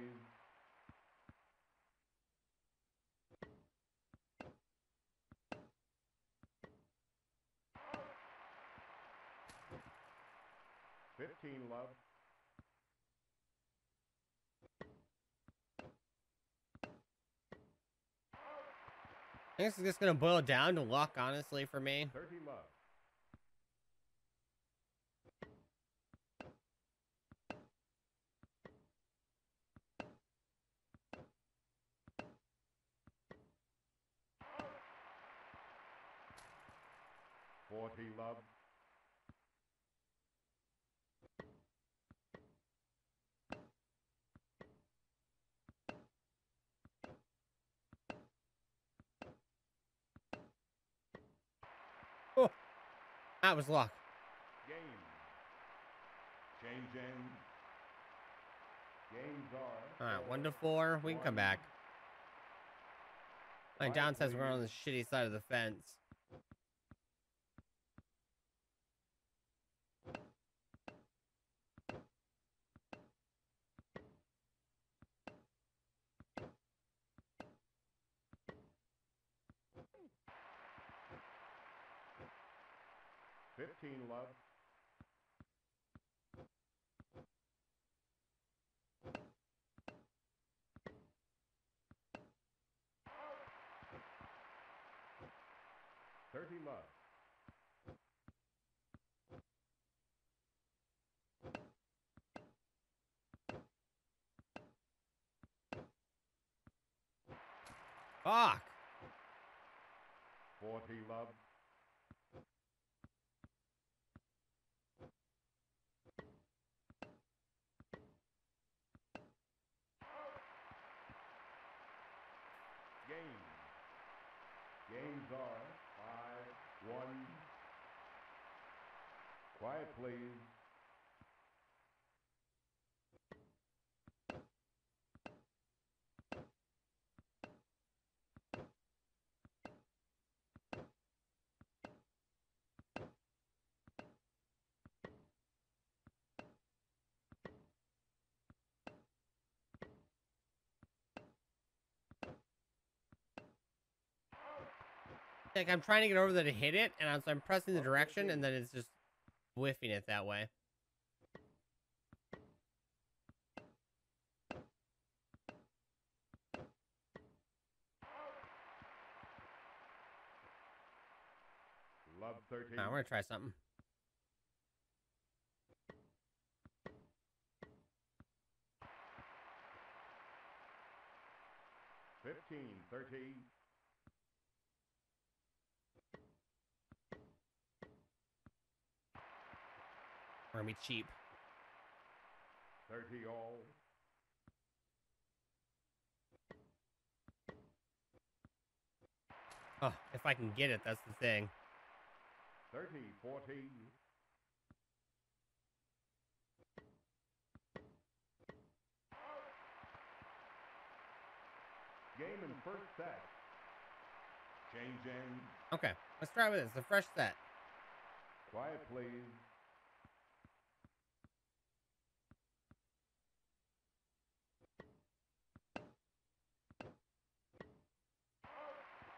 Fifteen, love. I it's just gonna boil down to luck, honestly, for me. Thirty, love. what he loved. Oh, that was luck. Game. Changing. Games are. All right, one to four. We can come back. Like down says, we're on the shitty side of the fence. Fifteen love. Thirty love. Fuck. Forty love. Game. Games are five, one. Quiet, please. Like I'm trying to get over there to hit it, and I'm, so I'm pressing the direction, and then it's just whiffing it that way. Love thirteen. Alright, we're gonna try something. Fifteen, thirty. We're cheap. Thirty all. Oh, if I can get it, that's the thing. Thirty, forty. Game in first set. Change Changing. Okay, let's try with this. A fresh set. Quiet, please.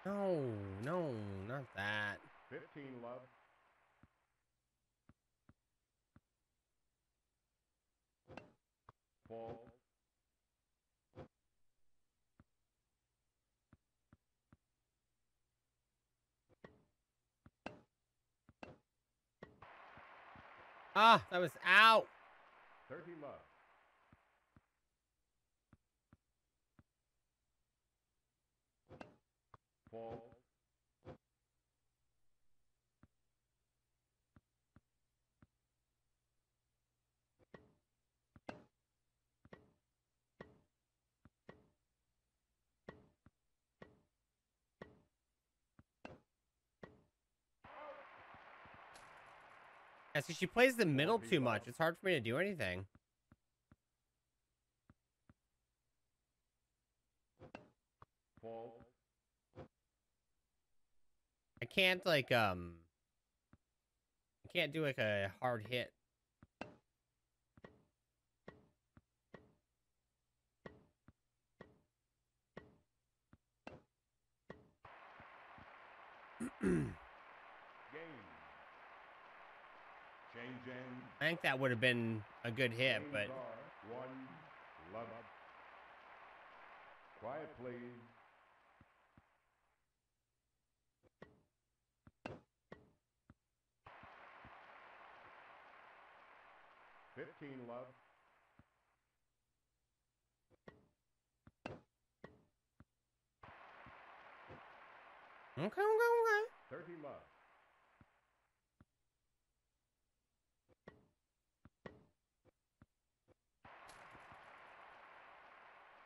No, no, not that. 15 love. Fall. Ah, that was out. 13 Yeah, so she plays the middle too much. It's hard for me to do anything. Can't like um. I can't do like a hard hit. I think that would have been a good hit, but one love. Quiet, please. 15 love. Okay, okay, okay. 13 love.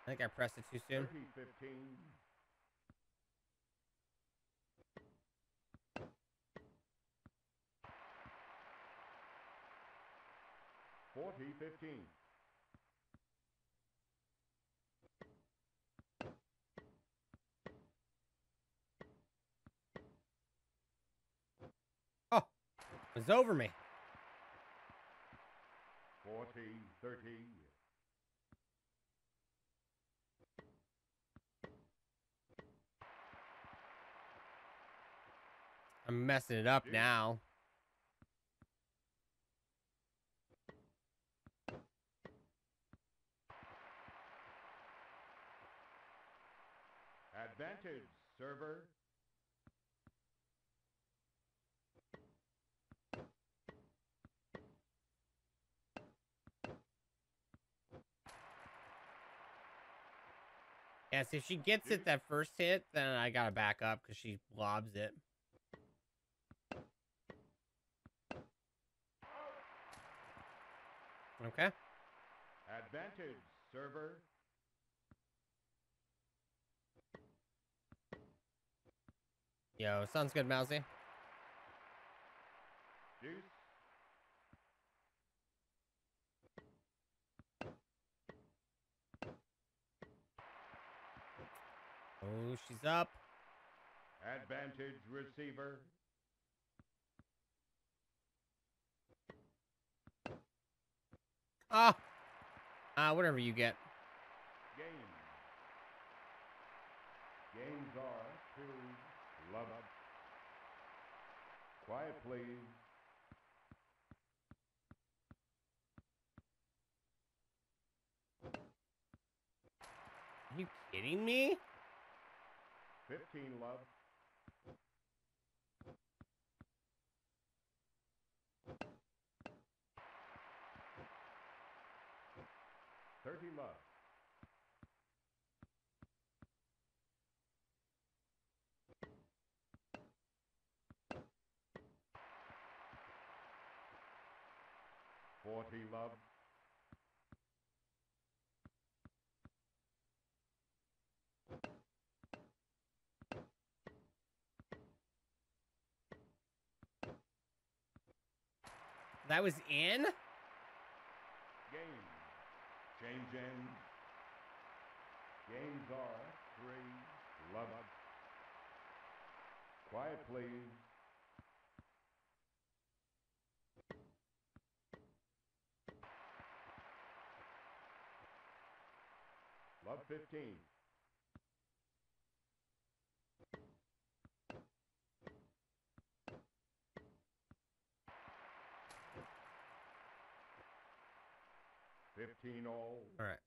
I think I pressed it too soon. 13, 15. 40-15. Oh, it's over me. 40 13. I'm messing it up now. Advantage, server. Yes, if she gets it that first hit, then I gotta back up because she lobs it. Okay. Advantage, server. Yo, sounds good, Mousy. Oh, she's up. Advantage, receiver. Ah. Ah, whatever you get. Game. Games are love up. Quiet, please. Are you kidding me? 15 love. Thirty love. Forty love. That was in? Game. Change ends. Games are three. Love. Quiet, please. Love 15. Fifteen all. All right.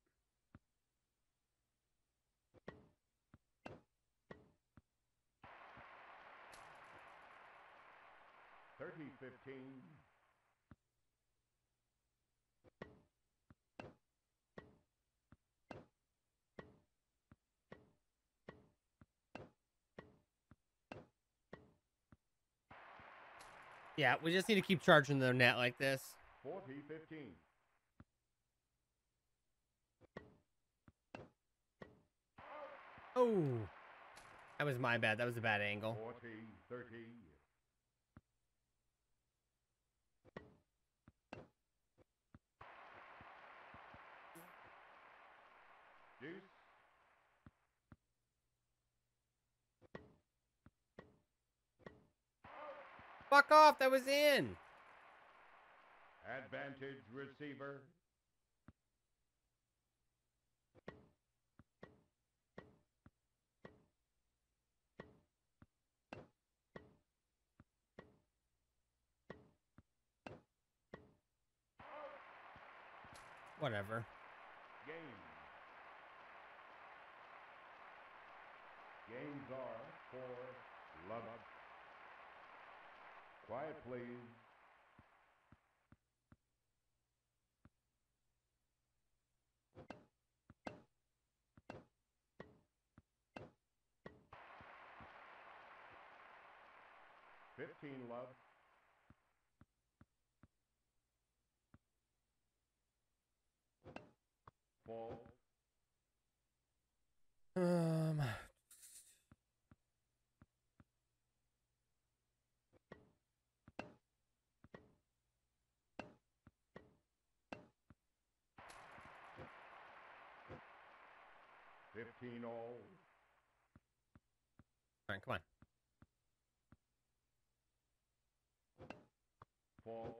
Thirty fifteen. Yeah, we just need to keep charging the net like this. 40, 15. Oh, that was my bad. That was a bad angle. 40, Fuck off. That was in. Advantage receiver. Whatever. Game. Games are for love. Quiet, please. Fifteen love. Fall. Um. 15 all. All right, come on. Fall.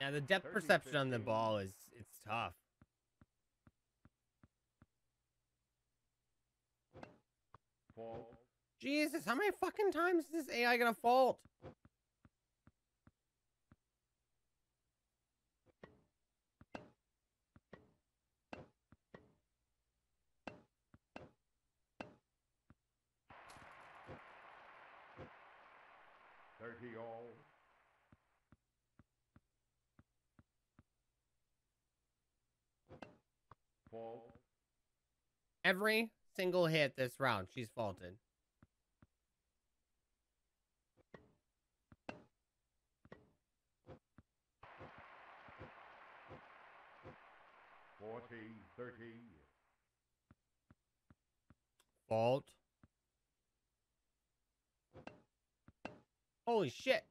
Yeah, the depth 30, perception on the ball is it's tough. Fall. Jesus, how many fucking times is this AI gonna fault? Thirty all. Fall. Every single hit this round, she's faulted. Forty. Thirty. Fault. Holy shit.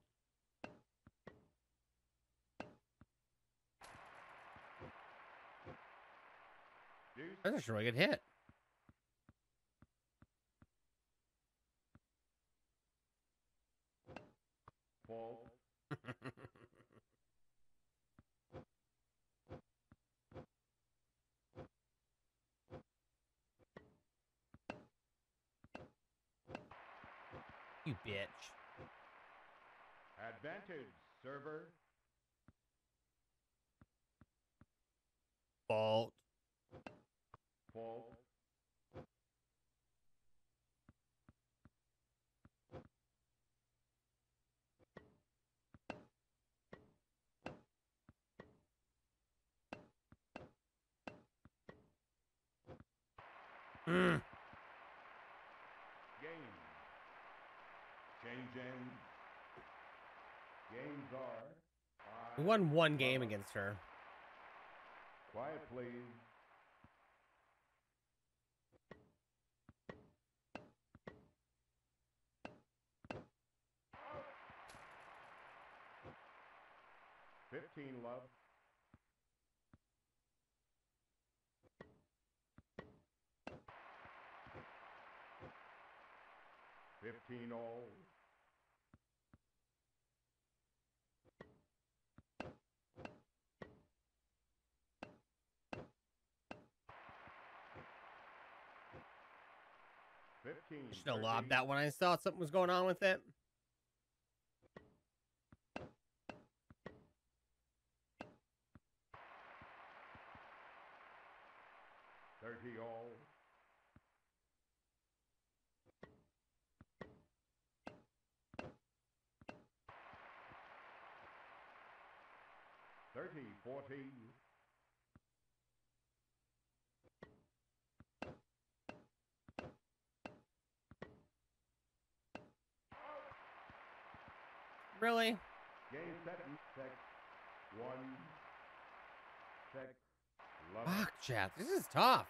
That's a really good hit. Fall. [LAUGHS] you bitch. Advantage. Server. Fault. Fault. Mm. Game. Change. Games are. We won one game against her. Quiet, please. Fifteen love. Fifteen all. Should have lobbed that when I saw something was going on with it. Thirty all. Thirty, forty. Really? Game set, sec, one, sec, love. Fuck, chat. This is tough.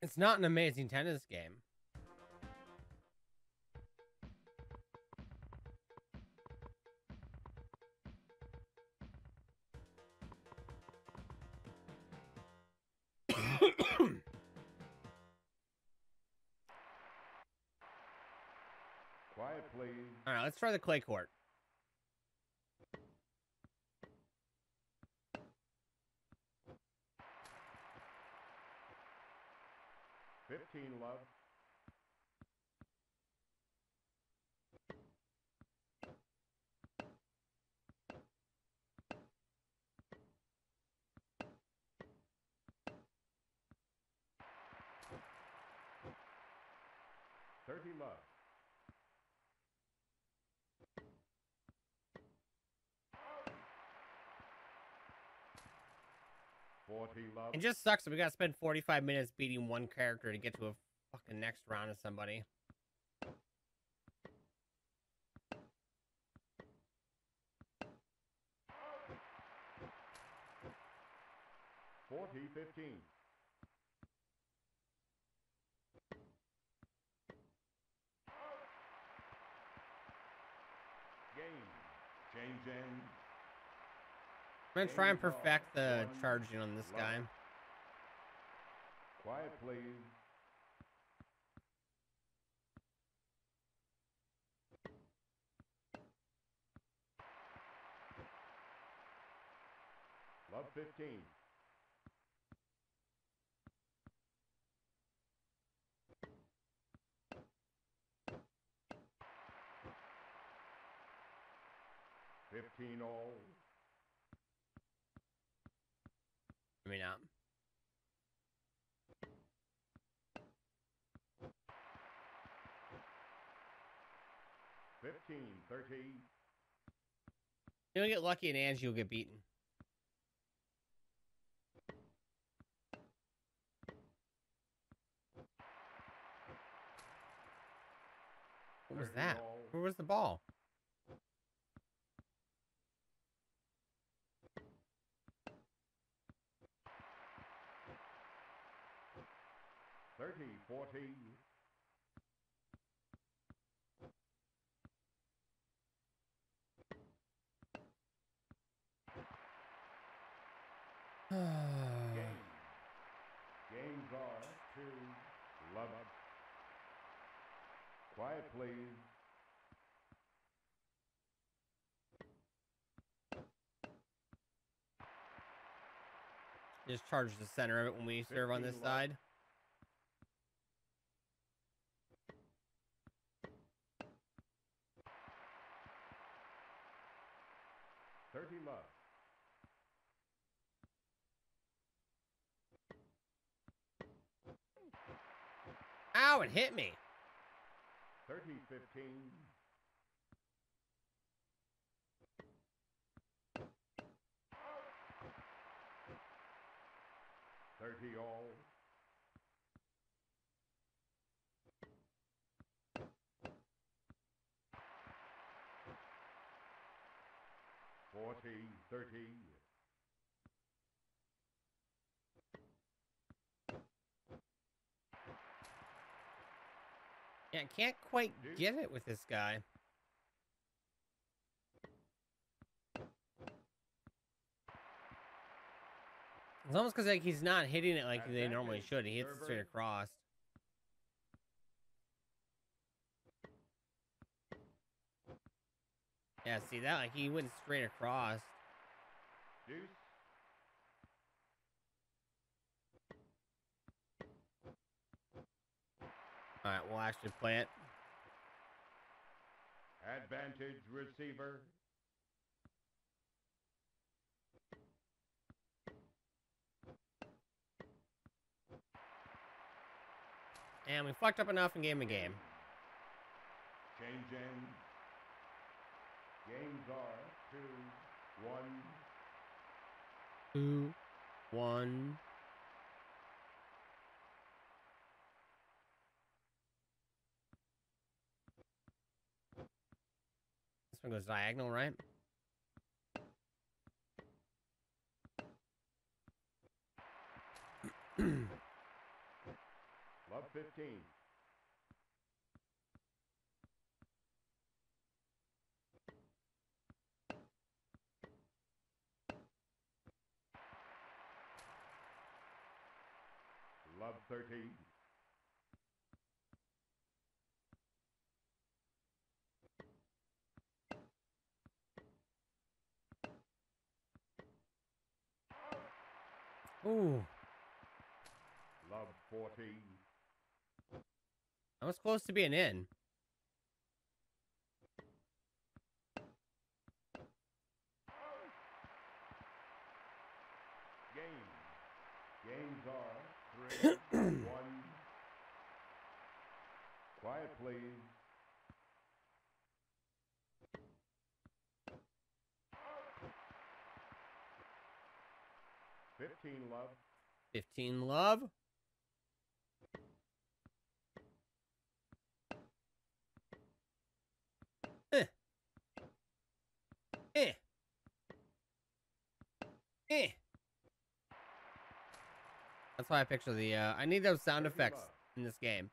It's not an amazing tennis game. All right, let's try the clay court. Fifteen love. It just sucks that we gotta spend 45 minutes beating one character to get to a fucking next round of somebody. Forty fifteen. Game. Change. I'm gonna try and perfect the charging on this guy. Quiet, please. Love 15. Fifteen all. I mean, not. Fifteen, thirty. You don't get lucky and Angie will get beaten. What was that? Where was the ball? Thirty, forty. Game. Games are to love up. Quiet, please. Just charge the center of it when we serve on this 15 side. Thirty love. Ow, it hit me. Thirty, fifteen. Thirty all. Forty, thirty. Yeah, I can't quite get it with this guy. It's almost because like he's not hitting it like they normally should. He hits it straight across. Yeah, see that? Like he went straight across. Deuce. All right, we'll actually play it. Advantage receiver. And we fucked up enough and gave him a game. Change ends. Games are two, one. Two, one. One goes diagonal, right? Love 15. Love 30. Ooh, Love 40. that was close to being in. Game. Games are three, [CLEARS THROAT] one. Quiet, please. Fifteen love. 15 love. Eh. Eh. Eh. That's why I picture the. Uh, I need those sound effects in this game.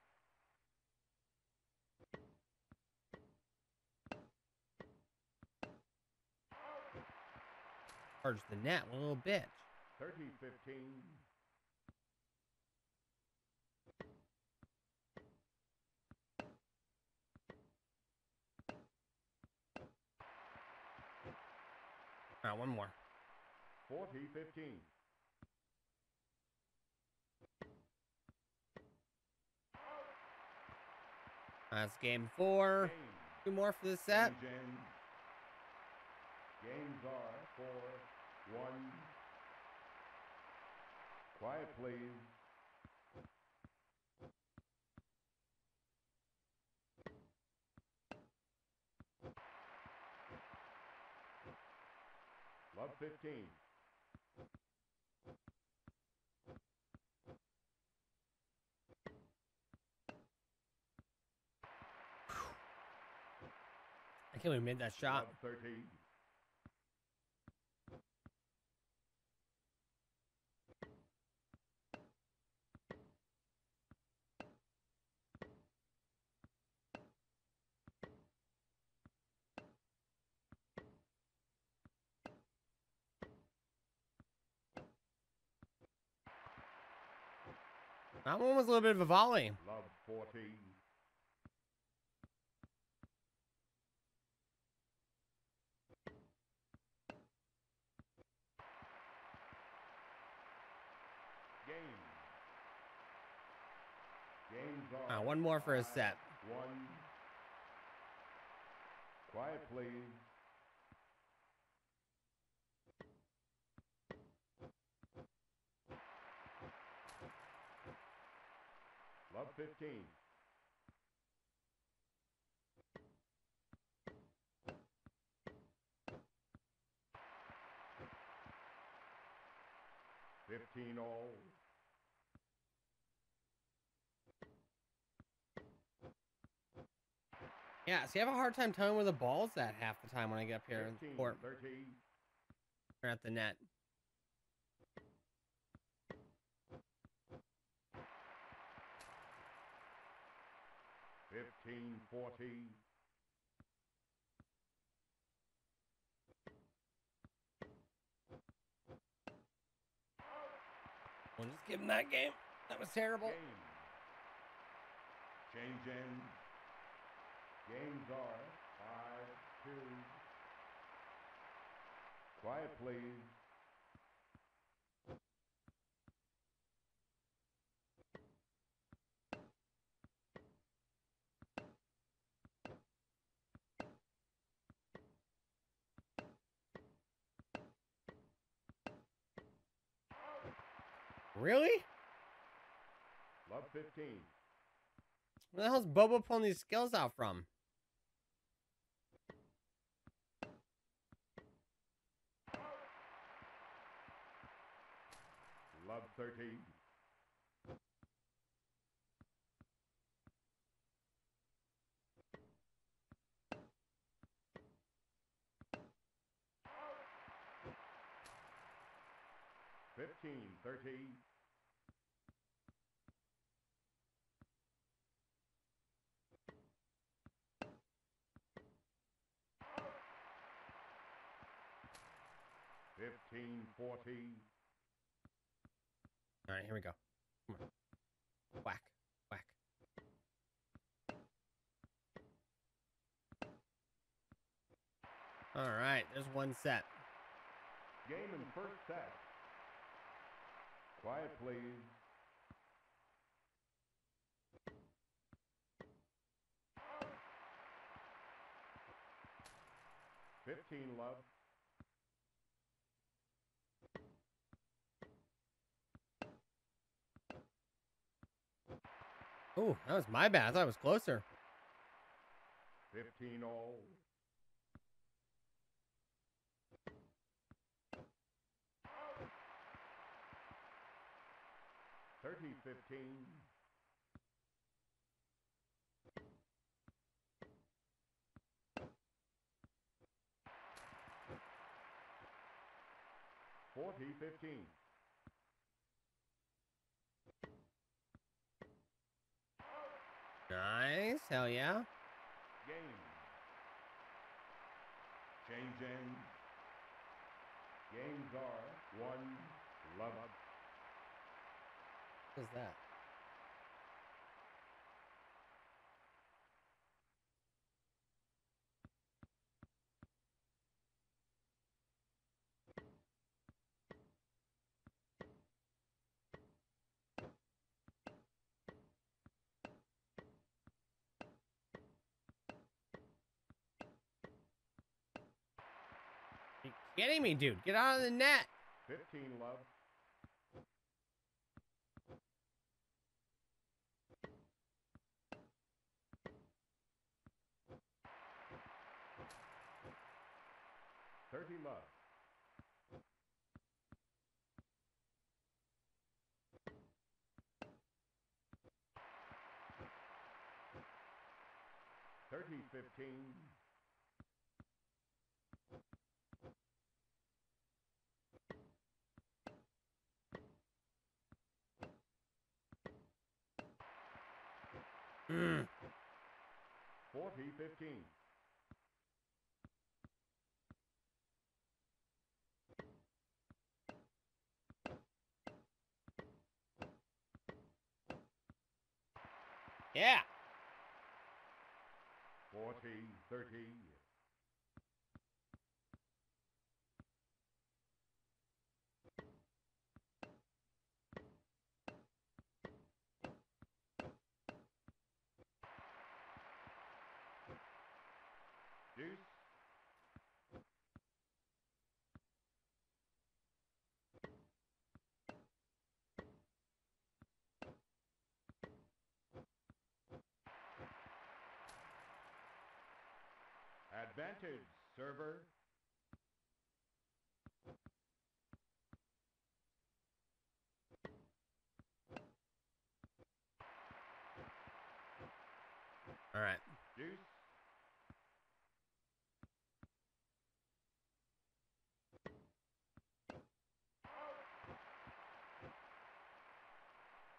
Charge the net, a little bitch. 30 15. All right, one more. 40 15. That's game four. Game. Two more for the set. Games are four, one. Quiet, please. Love 15. I can't we made that shot. Love 13. That one was a little bit of a volley. Love 14. Game. Games Ah, on. one more for Five, set. One. Quiet, please. Love 15. Fifteen all. Yeah, see, I have a hard time telling where the ball's at half the time when I get up here in the 15, court 13. or at the net. Fifteen, forty. We'll just give him that game. That was terrible. Game. Change in. Games are five, two. Quiet, please. Really? Love 15. Where the hell's Bobo pulling these skills out from? Love 13. Fifteen, thirteen. Fifteen, fourteen. All right, here we go. Come on. Whack, whack. All right, there's one set. Game in first set. Quiet, please. Fifteen, love. Oh, that was my bad. I thought it was closer. Fifteen all. 30-15. Forty fifteen. Nice, hell yeah. Game. changing. Games are one love. What is that? You kidding me, dude? Get out of the net. 15 love. 15. Mm. 4P15. Yeah. 40, 30, Advantage, server. All right. Deuce.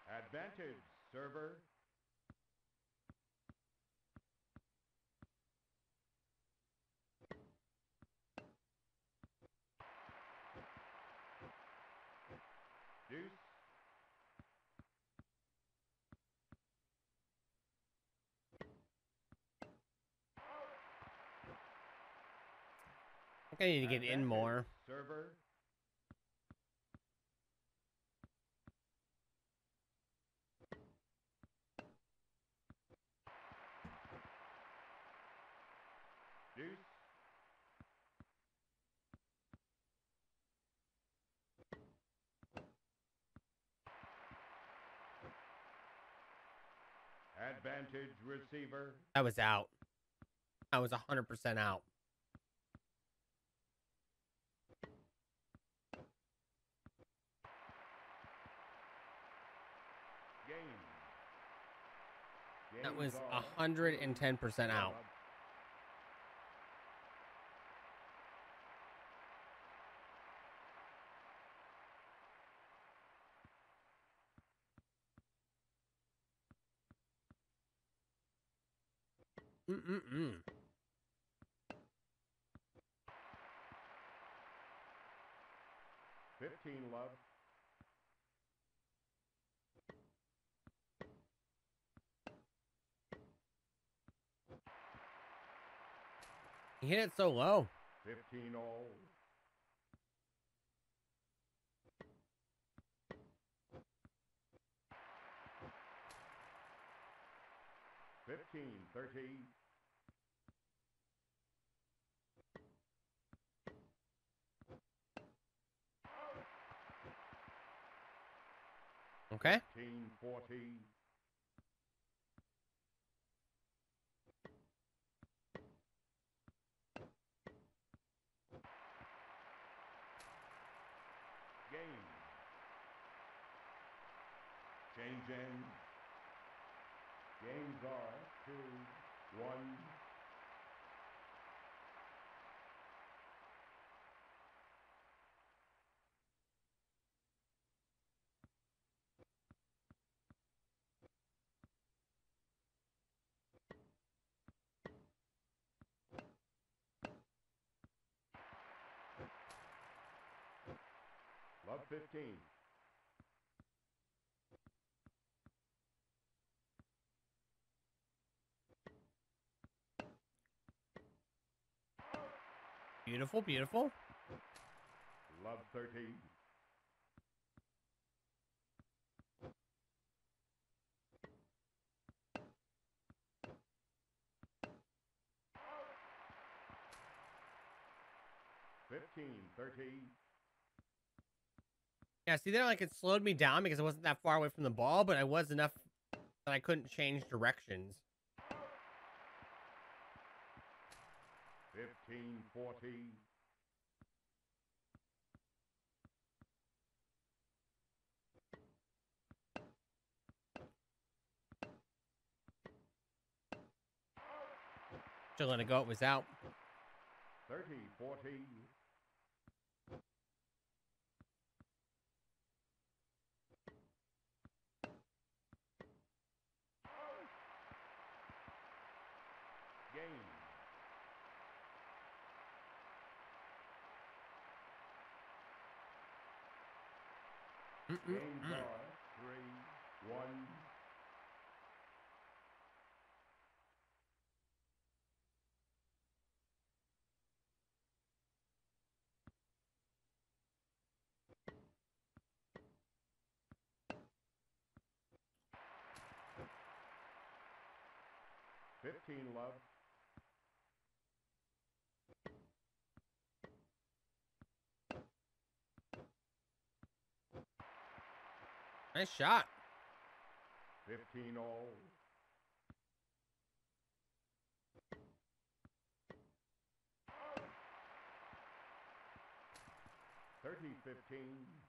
Advantage, server. Deuce. I need to get in more. Server. Deuce. Advantage receiver. I was out. I was 100% out. Game. That was Games 110% out. Mm-mm-mm. Fifteen love. He hit it so low. 15 all. Fifteen, thirteen. Okay. Fifteen, fourteen. 14. St. James. Games are two, one. Love 15. Beautiful, beautiful. Love 13. Fifteen, thirteen, Yeah, see there, like it slowed me down because I wasn't that far away from the ball, but I was enough that I couldn't change directions. gonna go. goat was out. 30, 40. 15, love. Nice shot. 15 all. Thirty fifteen.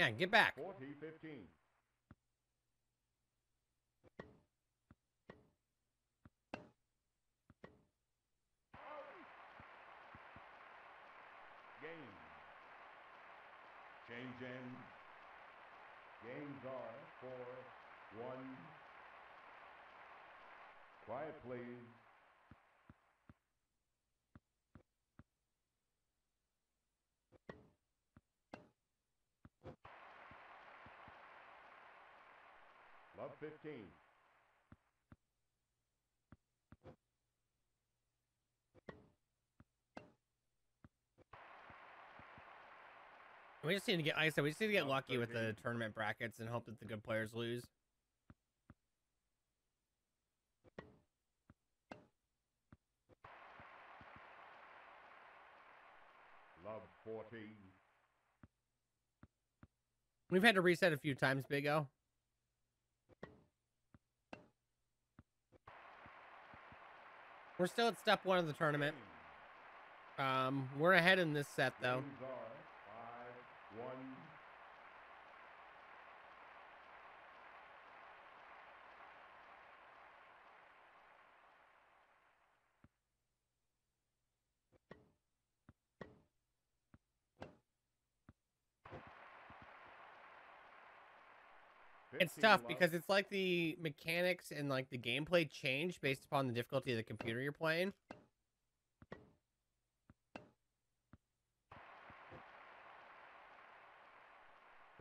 Yeah, get back. Forty fifteen. Game. Change in. Games are four, one. Quiet, please. Love 15. We just need to get, like I said, we just need to get lucky with the tournament brackets and hope that the good players lose. Love 14. We've had to reset a few times, Big O. We're still at step one of the tournament. Um, we're ahead in this set though. Five, one. It's tough because it's like the mechanics and like the gameplay change based upon the difficulty of the computer you're playing.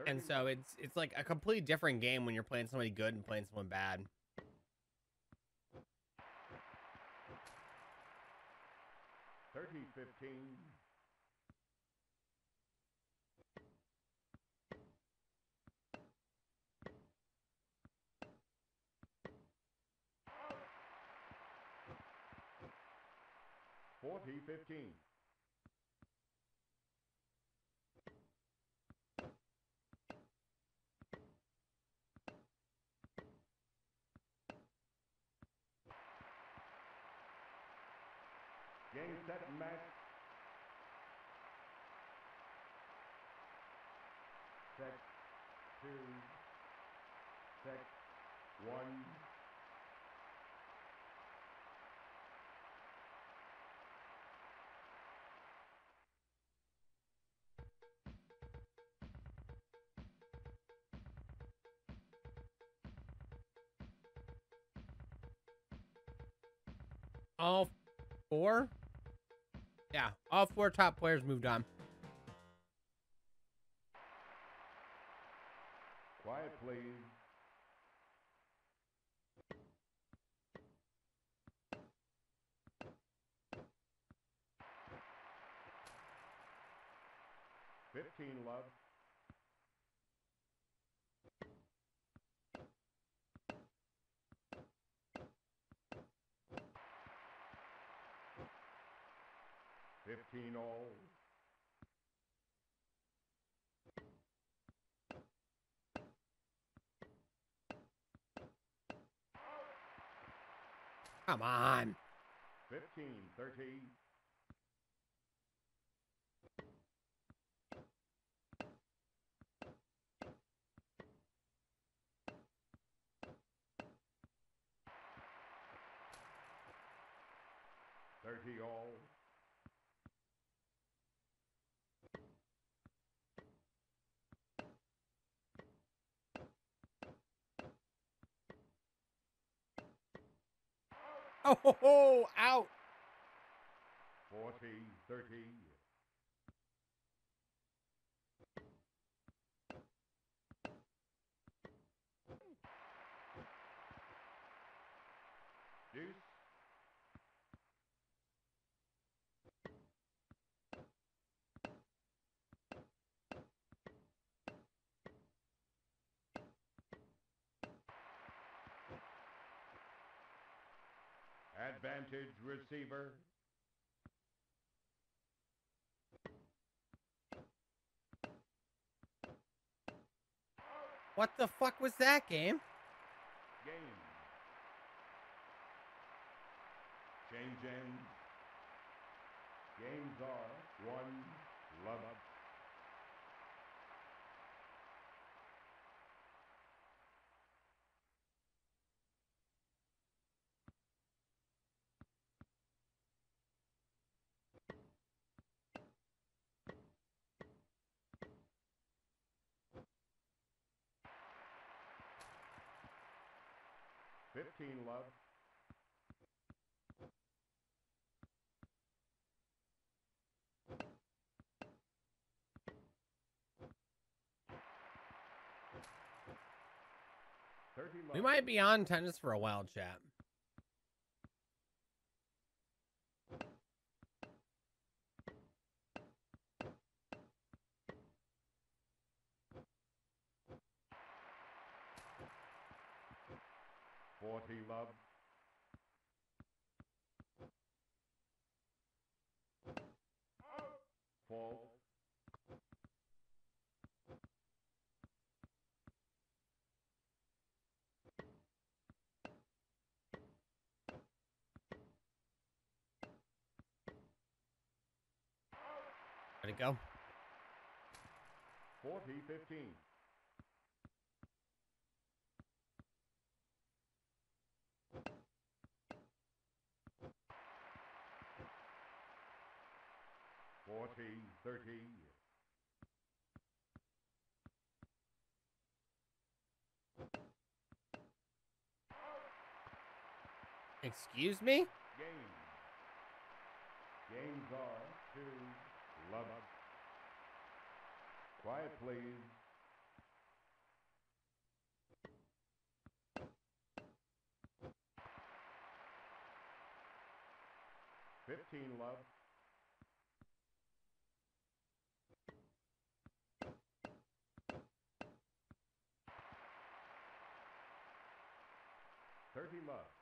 And so it's it's like a completely different game when you're playing somebody good and playing someone bad. Thirty fifteen. Forty fifteen. Game set match. Set two. Set one. All four? Yeah, all four top players moved on. Quiet, please. Fifteen love. All. Come on. Fifteen, thirty. Thirty all. [LAUGHS] Oh, out. 40, 30, Advantage receiver. What the fuck was that game? Game. Change ends. Games are one love up. Fifteen love. We might be on tennis for a while, chat. P-Love. False. Let it go. 40 15. Excuse me? Game. Games are two love. Quiet, please. Fifteen love. Thirty love.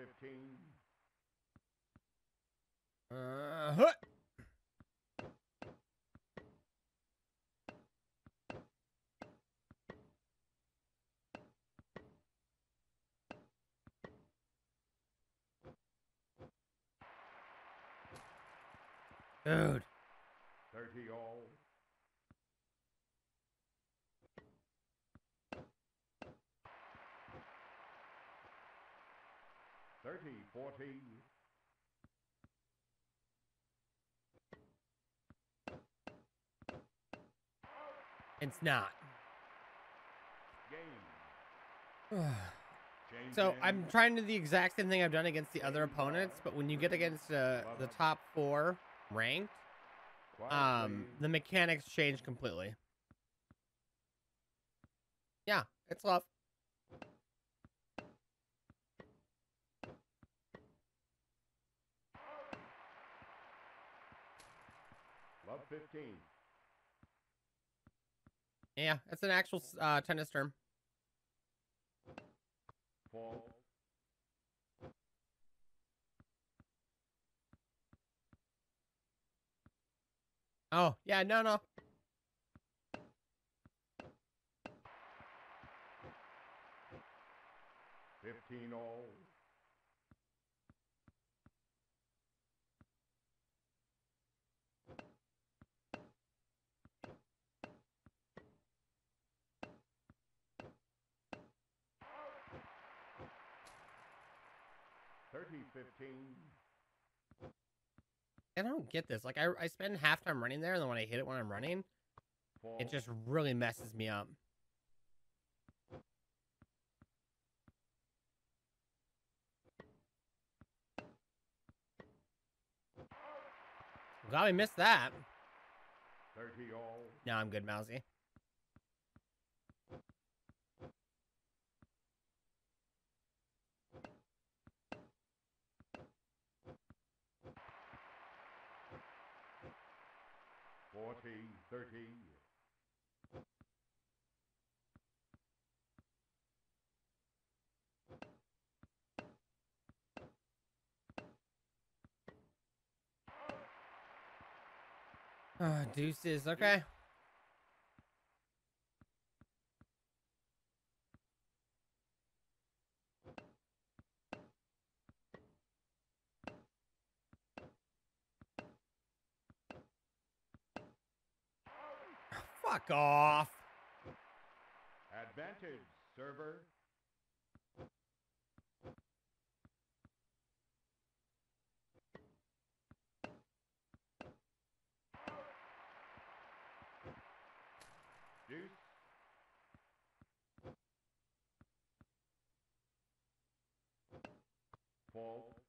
Thirty fifteen. Uh, huh. Dude. Thirty all. Thirty, forty. It's not. Game. [SIGHS] So. I'm trying to do the exact same thing I've done against the other opponents, but when you get against uh, the top four ranked, um, the mechanics change completely. Yeah, it's love. Love 15. Yeah, it's an actual uh, tennis term. Oh, yeah, no, no. Fifteen all. Thirty fifteen. I don't get this. Like, I, I spend half time running there, and then when I hit it when I'm running, it just really messes me up. Glad we missed that. thirty all. No, I'm good, Mousy. Forty thirty. Uh, deuces. Okay. Fuck off. Advantage server. Deuce. Fall.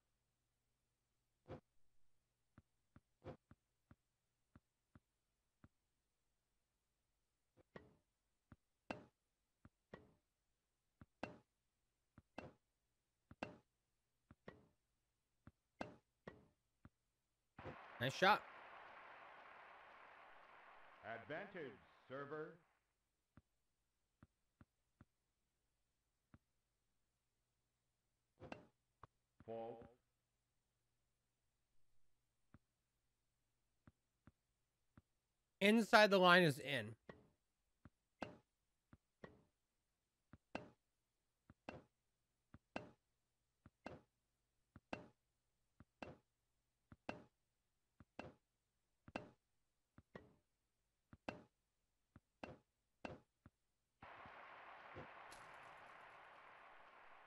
Nice shot. Advantage server. Fall. Inside the line is in.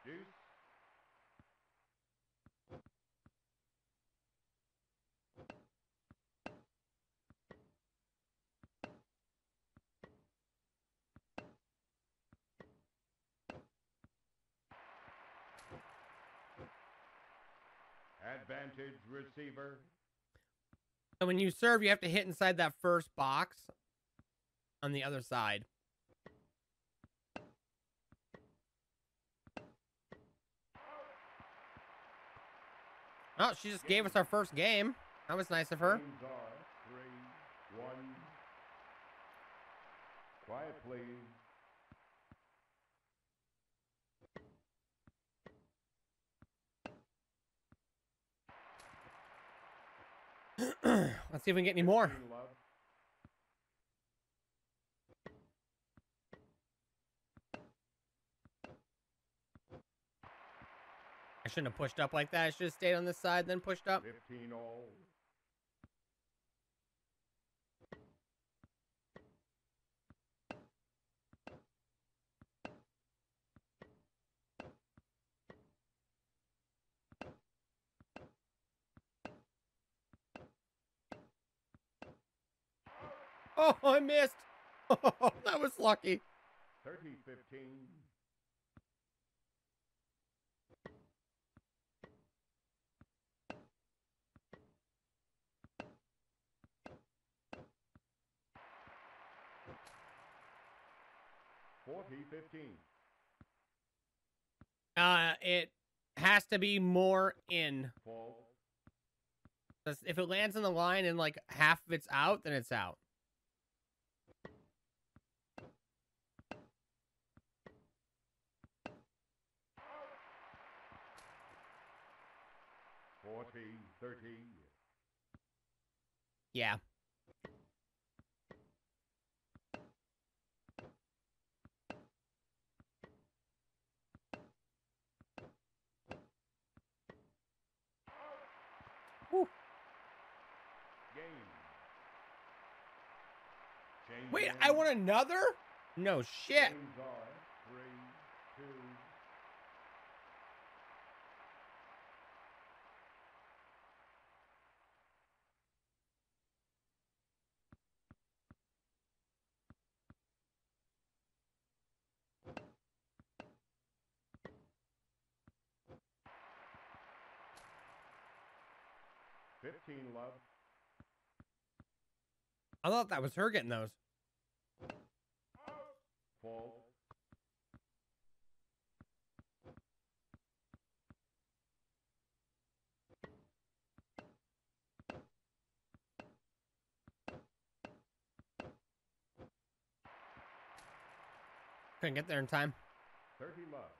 Deuce. Advantage receiver. So when you serve, you have to hit inside that first box on the other side. Oh, she just gave us our first game. That was nice of her. Three. Quiet, please. Let's see if we can get any more. I shouldn't have pushed up like that. I should have stayed on this side, then pushed up. 15 all. [LAUGHS] Oh, I missed. [LAUGHS] Oh, that was lucky. 30 15. Forty fifteen. Uh, it has to be more in. If it lands in the line and like half of it's out, then it's out. Forty thirty. Yeah. Wait. I want another? No shit. Games are three, two. Fifteen love. I thought that was her getting those. Couldn't get there in time. Thirty love.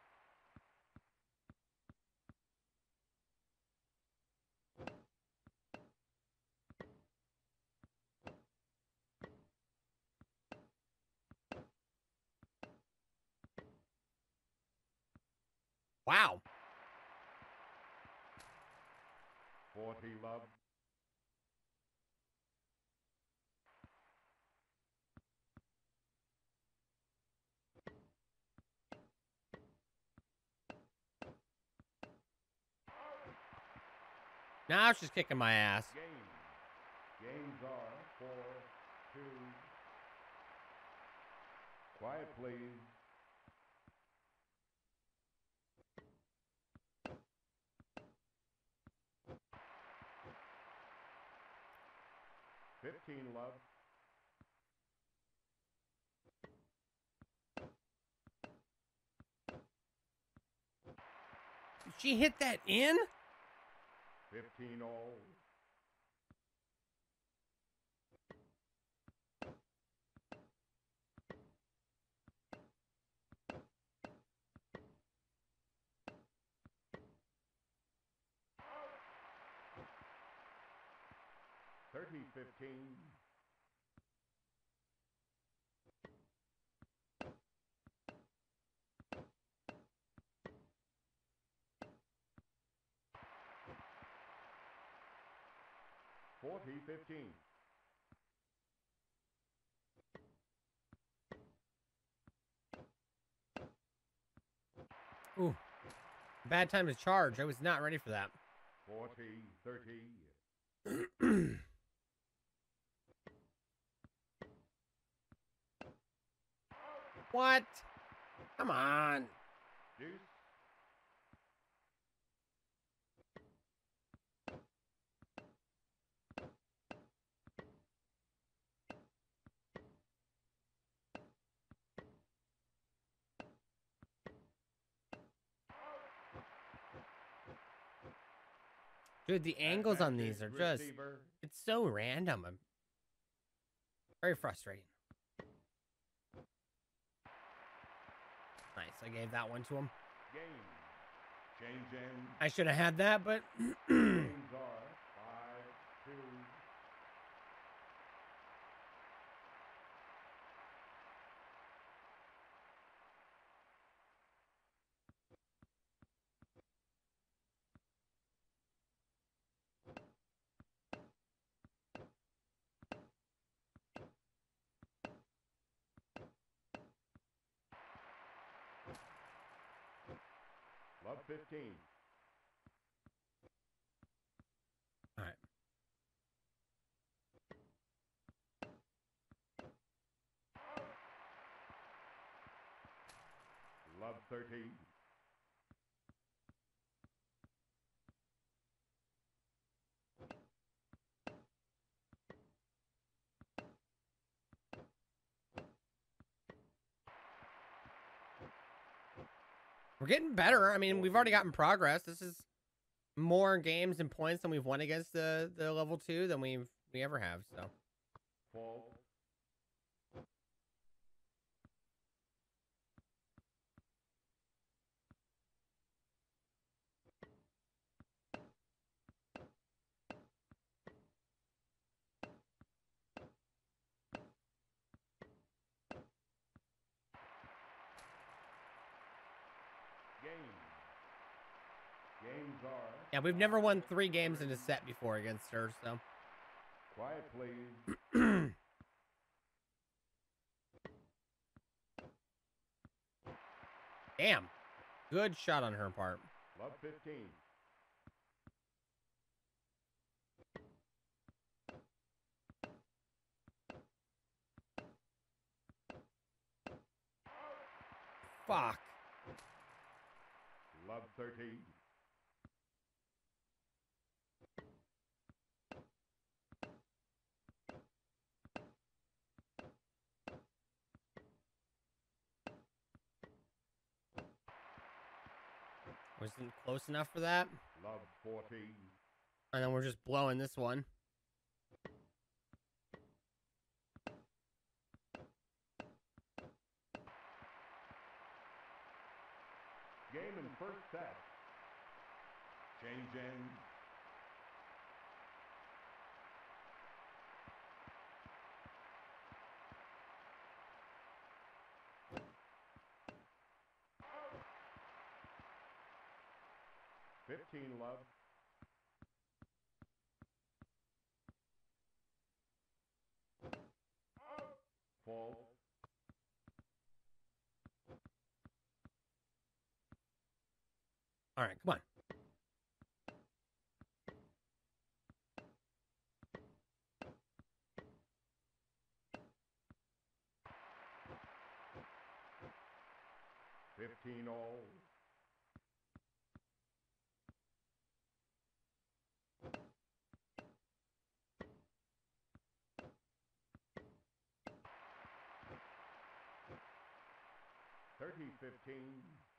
Wow. Forty love. Now she's kicking my ass. Game. Games are four, two. Quiet, please. Fifteen love. Did she hit that in? Fifteen all. Thirty fifteen. Forty fifteen. Ooh. Bad time to charge. I was not ready for that. Forty thirty. [CLEARS THROAT] what? Come on. Deuce. Dude, the angles on these are just, it's so random. I'm very frustrating. Nice. I gave that one to him. Game. Change in. I should have had that, but [CLEARS THROAT] 15. All right. Love 13. We're getting better. I mean, we've already gotten progress. This is more games and points than we've won against the the level two than we've we ever have. So Fault. Game. Games are. Yeah, we've never won three games in a set before against her. So Quiet, please. [CLEARS THROAT] damn, good shot on her part. Love 15. Fuck. Love 13. Wasn't close enough for that. Love 14. And then we're just blowing this one. Game in first set. Change in. Fifteen love. Fault. All right, come on. Fifteen all.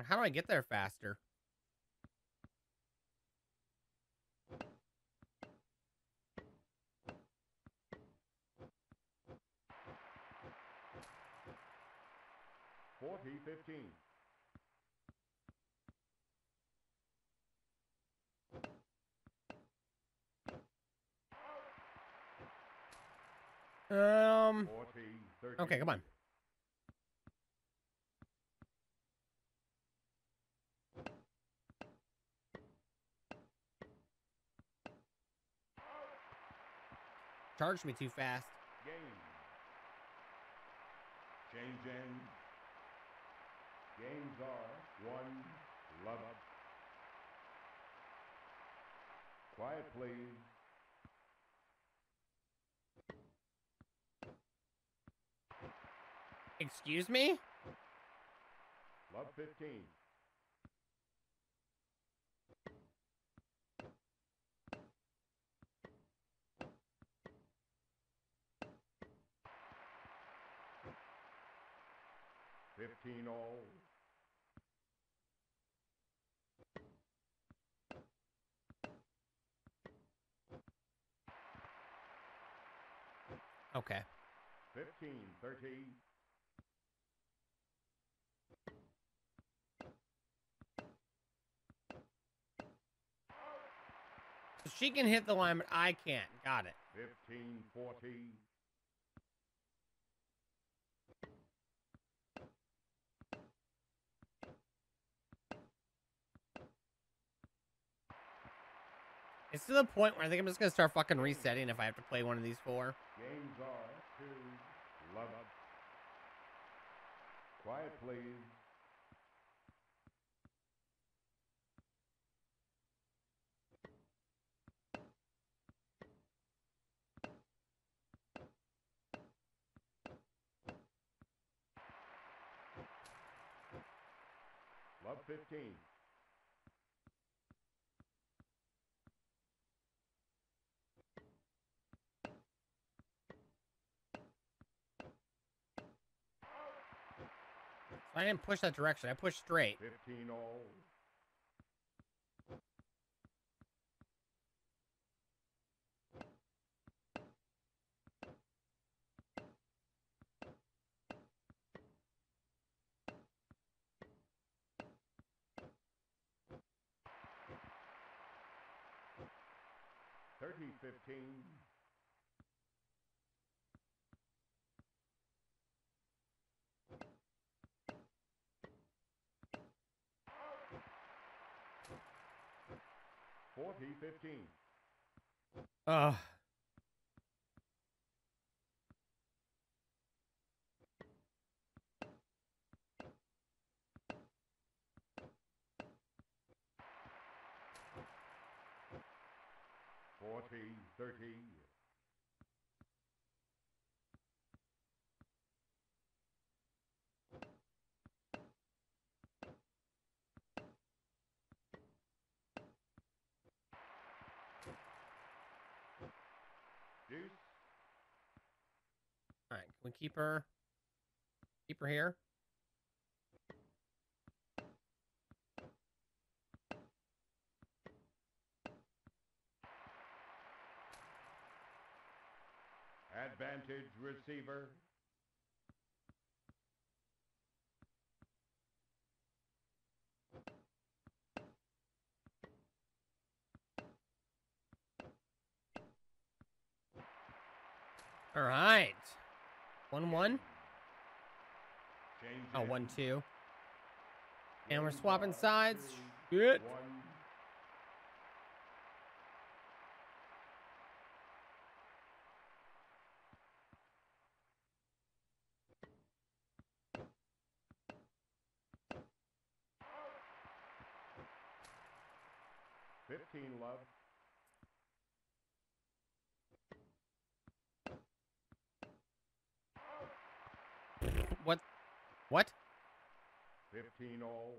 How do I get there faster? Forty fifteen. Um. Forty thirteen. Okay, come on. Charged me too fast. Game. Change in. Games are one love up. Quiet, please. Excuse me? Love 15. All. Okay. Fifteen, thirteen. So she can hit the line, but I can't. Got it. Fifteen, forty. To the point where I think I'm just gonna start fucking resetting if I have to play one of these four. Games are two love up. Quiet, please. Love 15. I didn't push that direction. I pushed straight. 15 all. Thirty fifteen. Ugh. Forty thirty. Deuce. All right, can we keep her? Keep her here. Advantage receiver. All right. One one. Change Oh, one two. And we're swapping sides. One. Fifteen love. What? What? Fifteen all.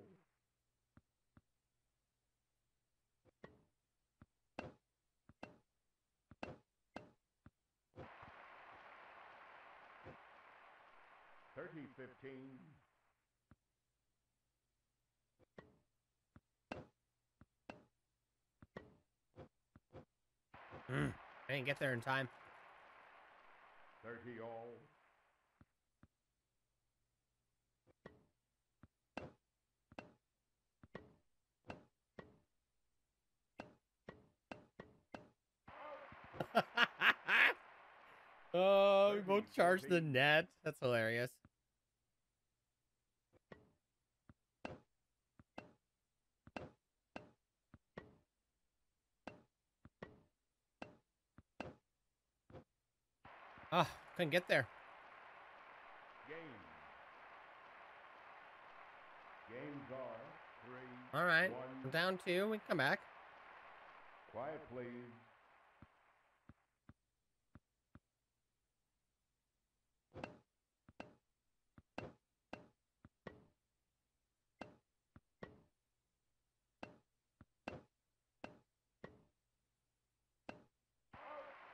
Thirty fifteen. Mm, I didn't get there in time. Thirty all. [LAUGHS] oh, we both charged the net. That's hilarious. Oh, couldn't get there. Game. Games are three. All right, One. Down two. We come back. Quiet, please.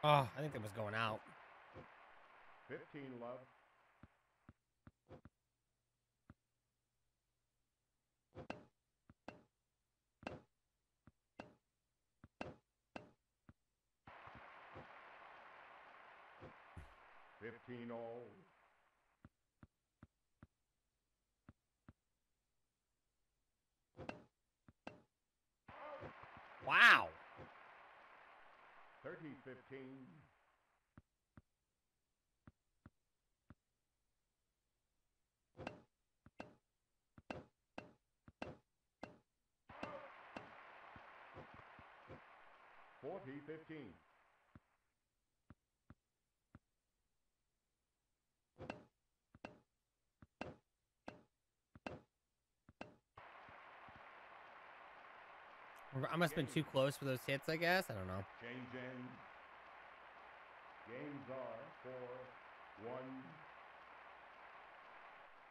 Oh, I think it was going out. Fifteen love. Fifteen all. Wow. Thirty fifteen. Forty fifteen. I must have been too close for those hits, I guess. I don't know. Change in. Games are for one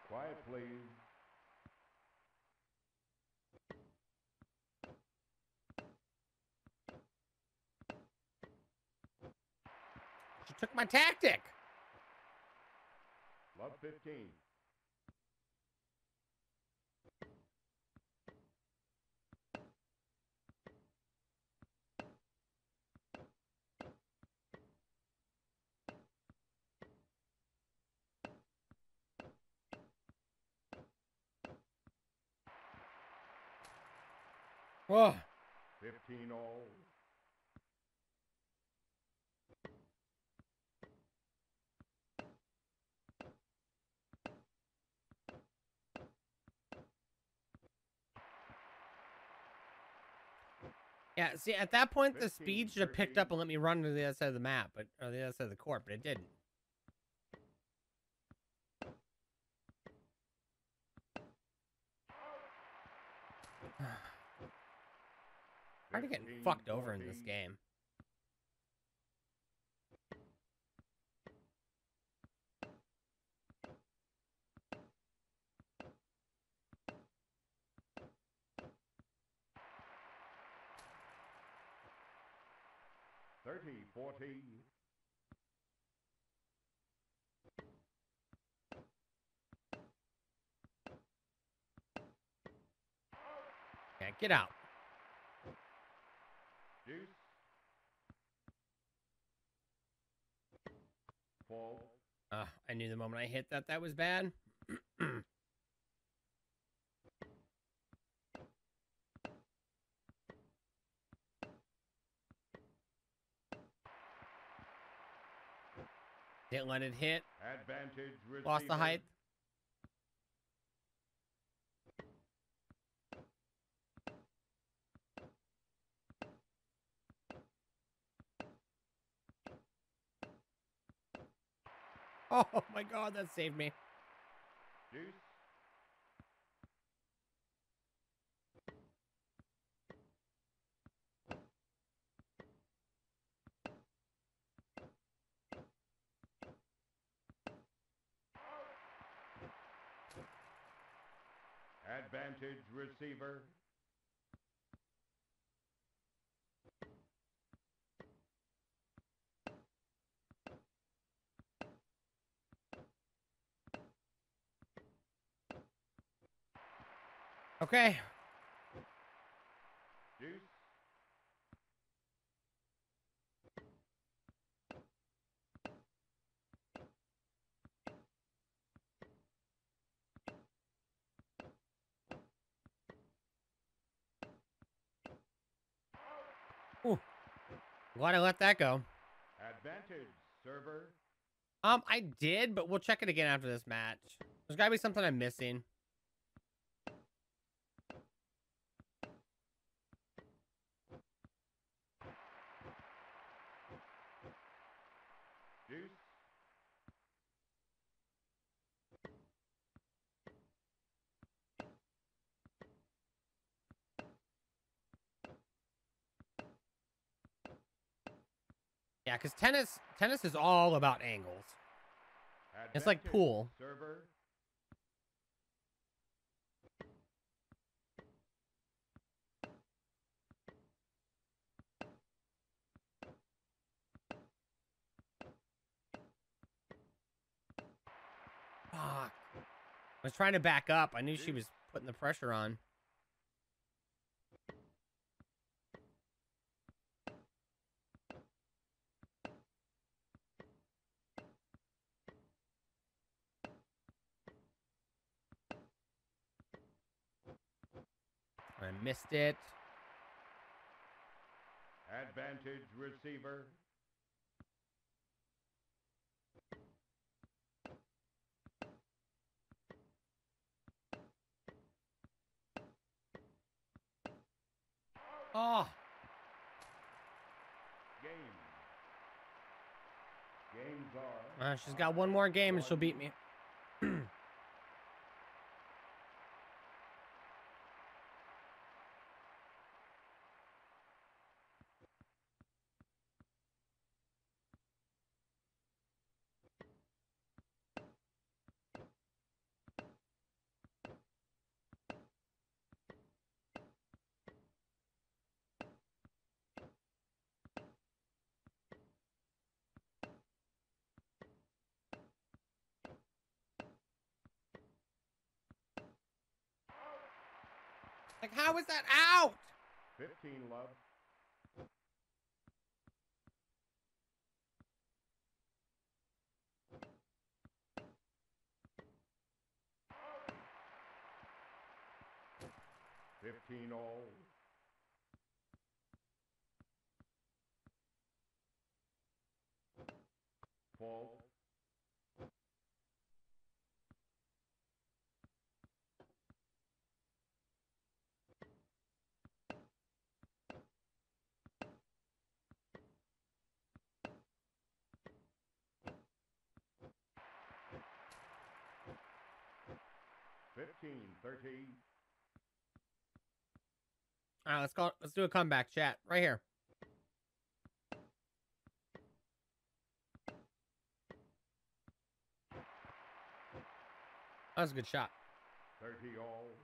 quiet please She took my tactic. Love 15. Whoa. 15 all. Yeah, see, at that point, the speed should have picked up and let me run to the other side of the map, but or the other side of the court, but it didn't. Already getting 15, fucked over in this game. Thirty, forty. Yeah, get out. Deuce. Fall. Uh, I knew the moment I hit that that was bad. [CLEARS THROAT] Didn't let it hit. Advantage. Lost the height. [LAUGHS] Oh my god, that saved me. Deuce. Advantage receiver. Okay. Deuce. Glad I let that go. Advantage server. Um, I did, but we'll check it again after this match. There's gotta be something I'm missing. Deuce. Yeah, because tennis tennis is all about angles. It's like pool. Server. Fuck. I was trying to back up. I knew she was putting the pressure on. I missed it. Advantage receiver. Oh, Game. Games are. uh, she's got one more game and she'll beat me. Like, how is that out? 15 love. Fifteen all. Fault. Fifteen, thirteen. All right, let's go. Let's do a comeback chat right here. That was a good shot. Thirty all.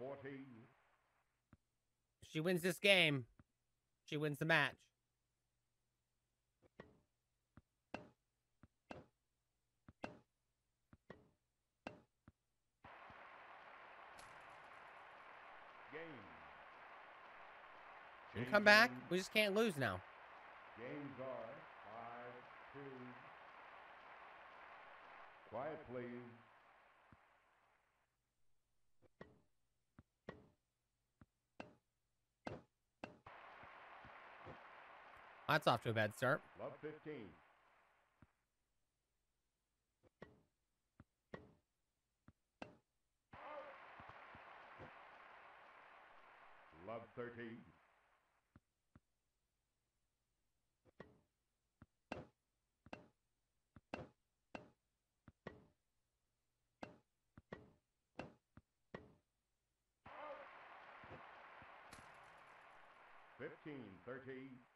Thirty, forty. She wins this game, she wins the match. Game. We come back. We just can't lose now. Games are five, two. Quiet, please. That's off to a bad start. Love 15. Love 13. Fifteen, thirteen.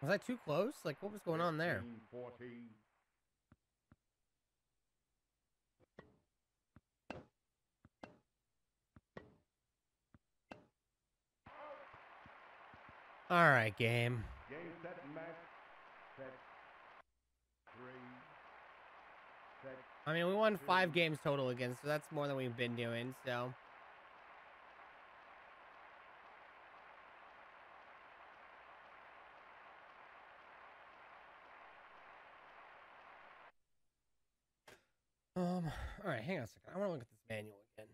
Was I too close? Like, what was going on there? 14. All right, game. Game set match. Set. Three. Set. I mean, we won five games total again, so that's more than we've been doing. So, um, all right, hang on a second. I want to look at this manual again.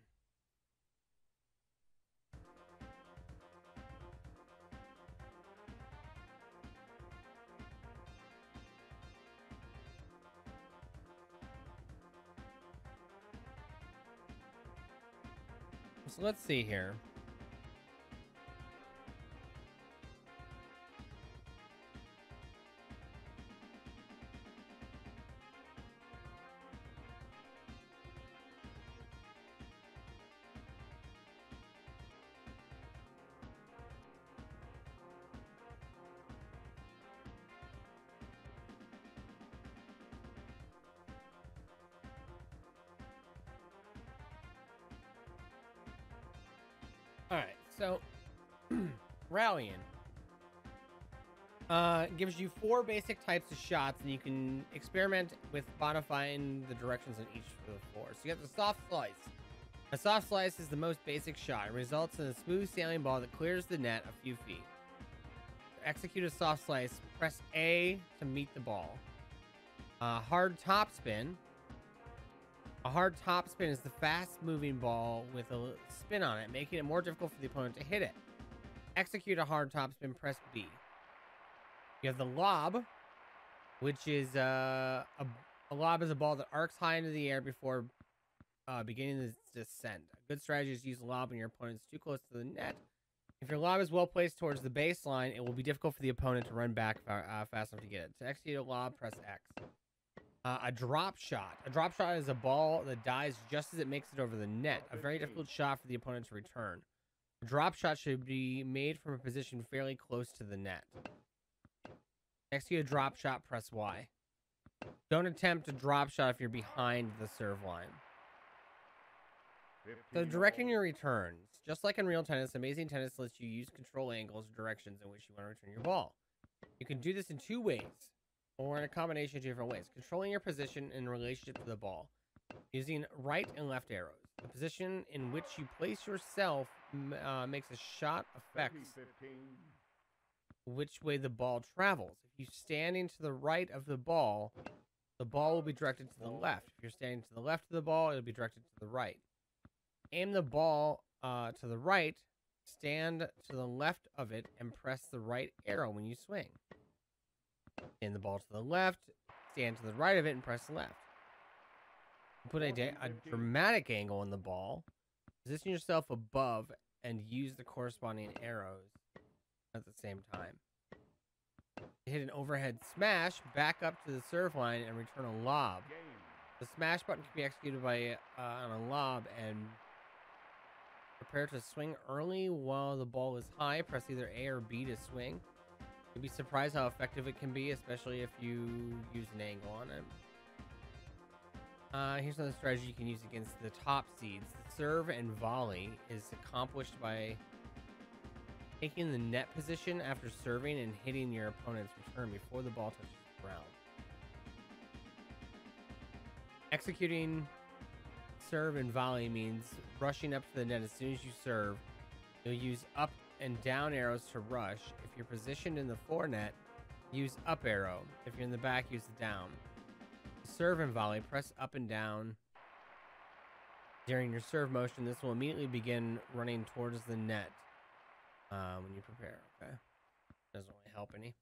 So let's see here. Gives you four basic types of shots, and you can experiment with modifying the directions on each of the four. So you got the soft slice. A soft slice is the most basic shot and results in a smooth sailing ball that clears the net a few feet. To execute a soft slice, press A to meet the ball. A hard top spin. A hard top spin is the fast moving ball with a spin on it, making it more difficult for the opponent to hit it. Execute a hard top spin, press B. You have the lob, which is uh, a, a lob is a ball that arcs high into the air before uh, beginning its descent. A good strategy is to use the lob when your opponent is too close to the net. If your lob is well placed towards the baseline, it will be difficult for the opponent to run back uh, fast enough to get it. To execute a lob, press X. Uh, a drop shot. A drop shot is a ball that dies just as it makes it over the net. A very difficult shot for the opponent to return. A drop shot should be made from a position fairly close to the net. Execute a drop shot, press Y. Don't attempt to drop shot if you're behind the serve line. So directing your returns. Just like in real tennis, Amazing Tennis lets you use control angles or directions in which you want to return your ball. You can do this in two ways, or in a combination of two different ways. Controlling your position in relationship to the ball, using right and left arrows. The position in which you place yourself uh, makes a shot 20, affects 15. Which way the ball travels. If you're standing to the right of the ball, the ball will be directed to the left. If you're standing to the left of the ball, it'll be directed to the right. Aim the ball uh, to the right, stand to the left of it, and press the right arrow when you swing. Stand the ball to the left, stand to the right of it, and press left. Put a, a dramatic angle on the ball. Position yourself above and use the corresponding arrows at the same time. Hit an overhead smash, back up to the serve line, and return a lob. The smash button can be executed by uh, on a lob and prepare to swing early while the ball is high. Press either A or B to swing. You'll be surprised how effective it can be, especially if you use an angle on it. Uh, here's another strategy you can use against the top seeds. Serve and volley is accomplished by taking the net position after serving and hitting your opponent's return before the ball touches the ground. Executing serve and volley means rushing up to the net as soon as you serve. You'll use up and down arrows to rush. If you're positioned in the forenet, use up arrow. If you're in the back, use the down. Serve and volley, press up and down. During your serve motion, this will immediately begin running towards the net uh, when you prepare. Okay, doesn't really help any.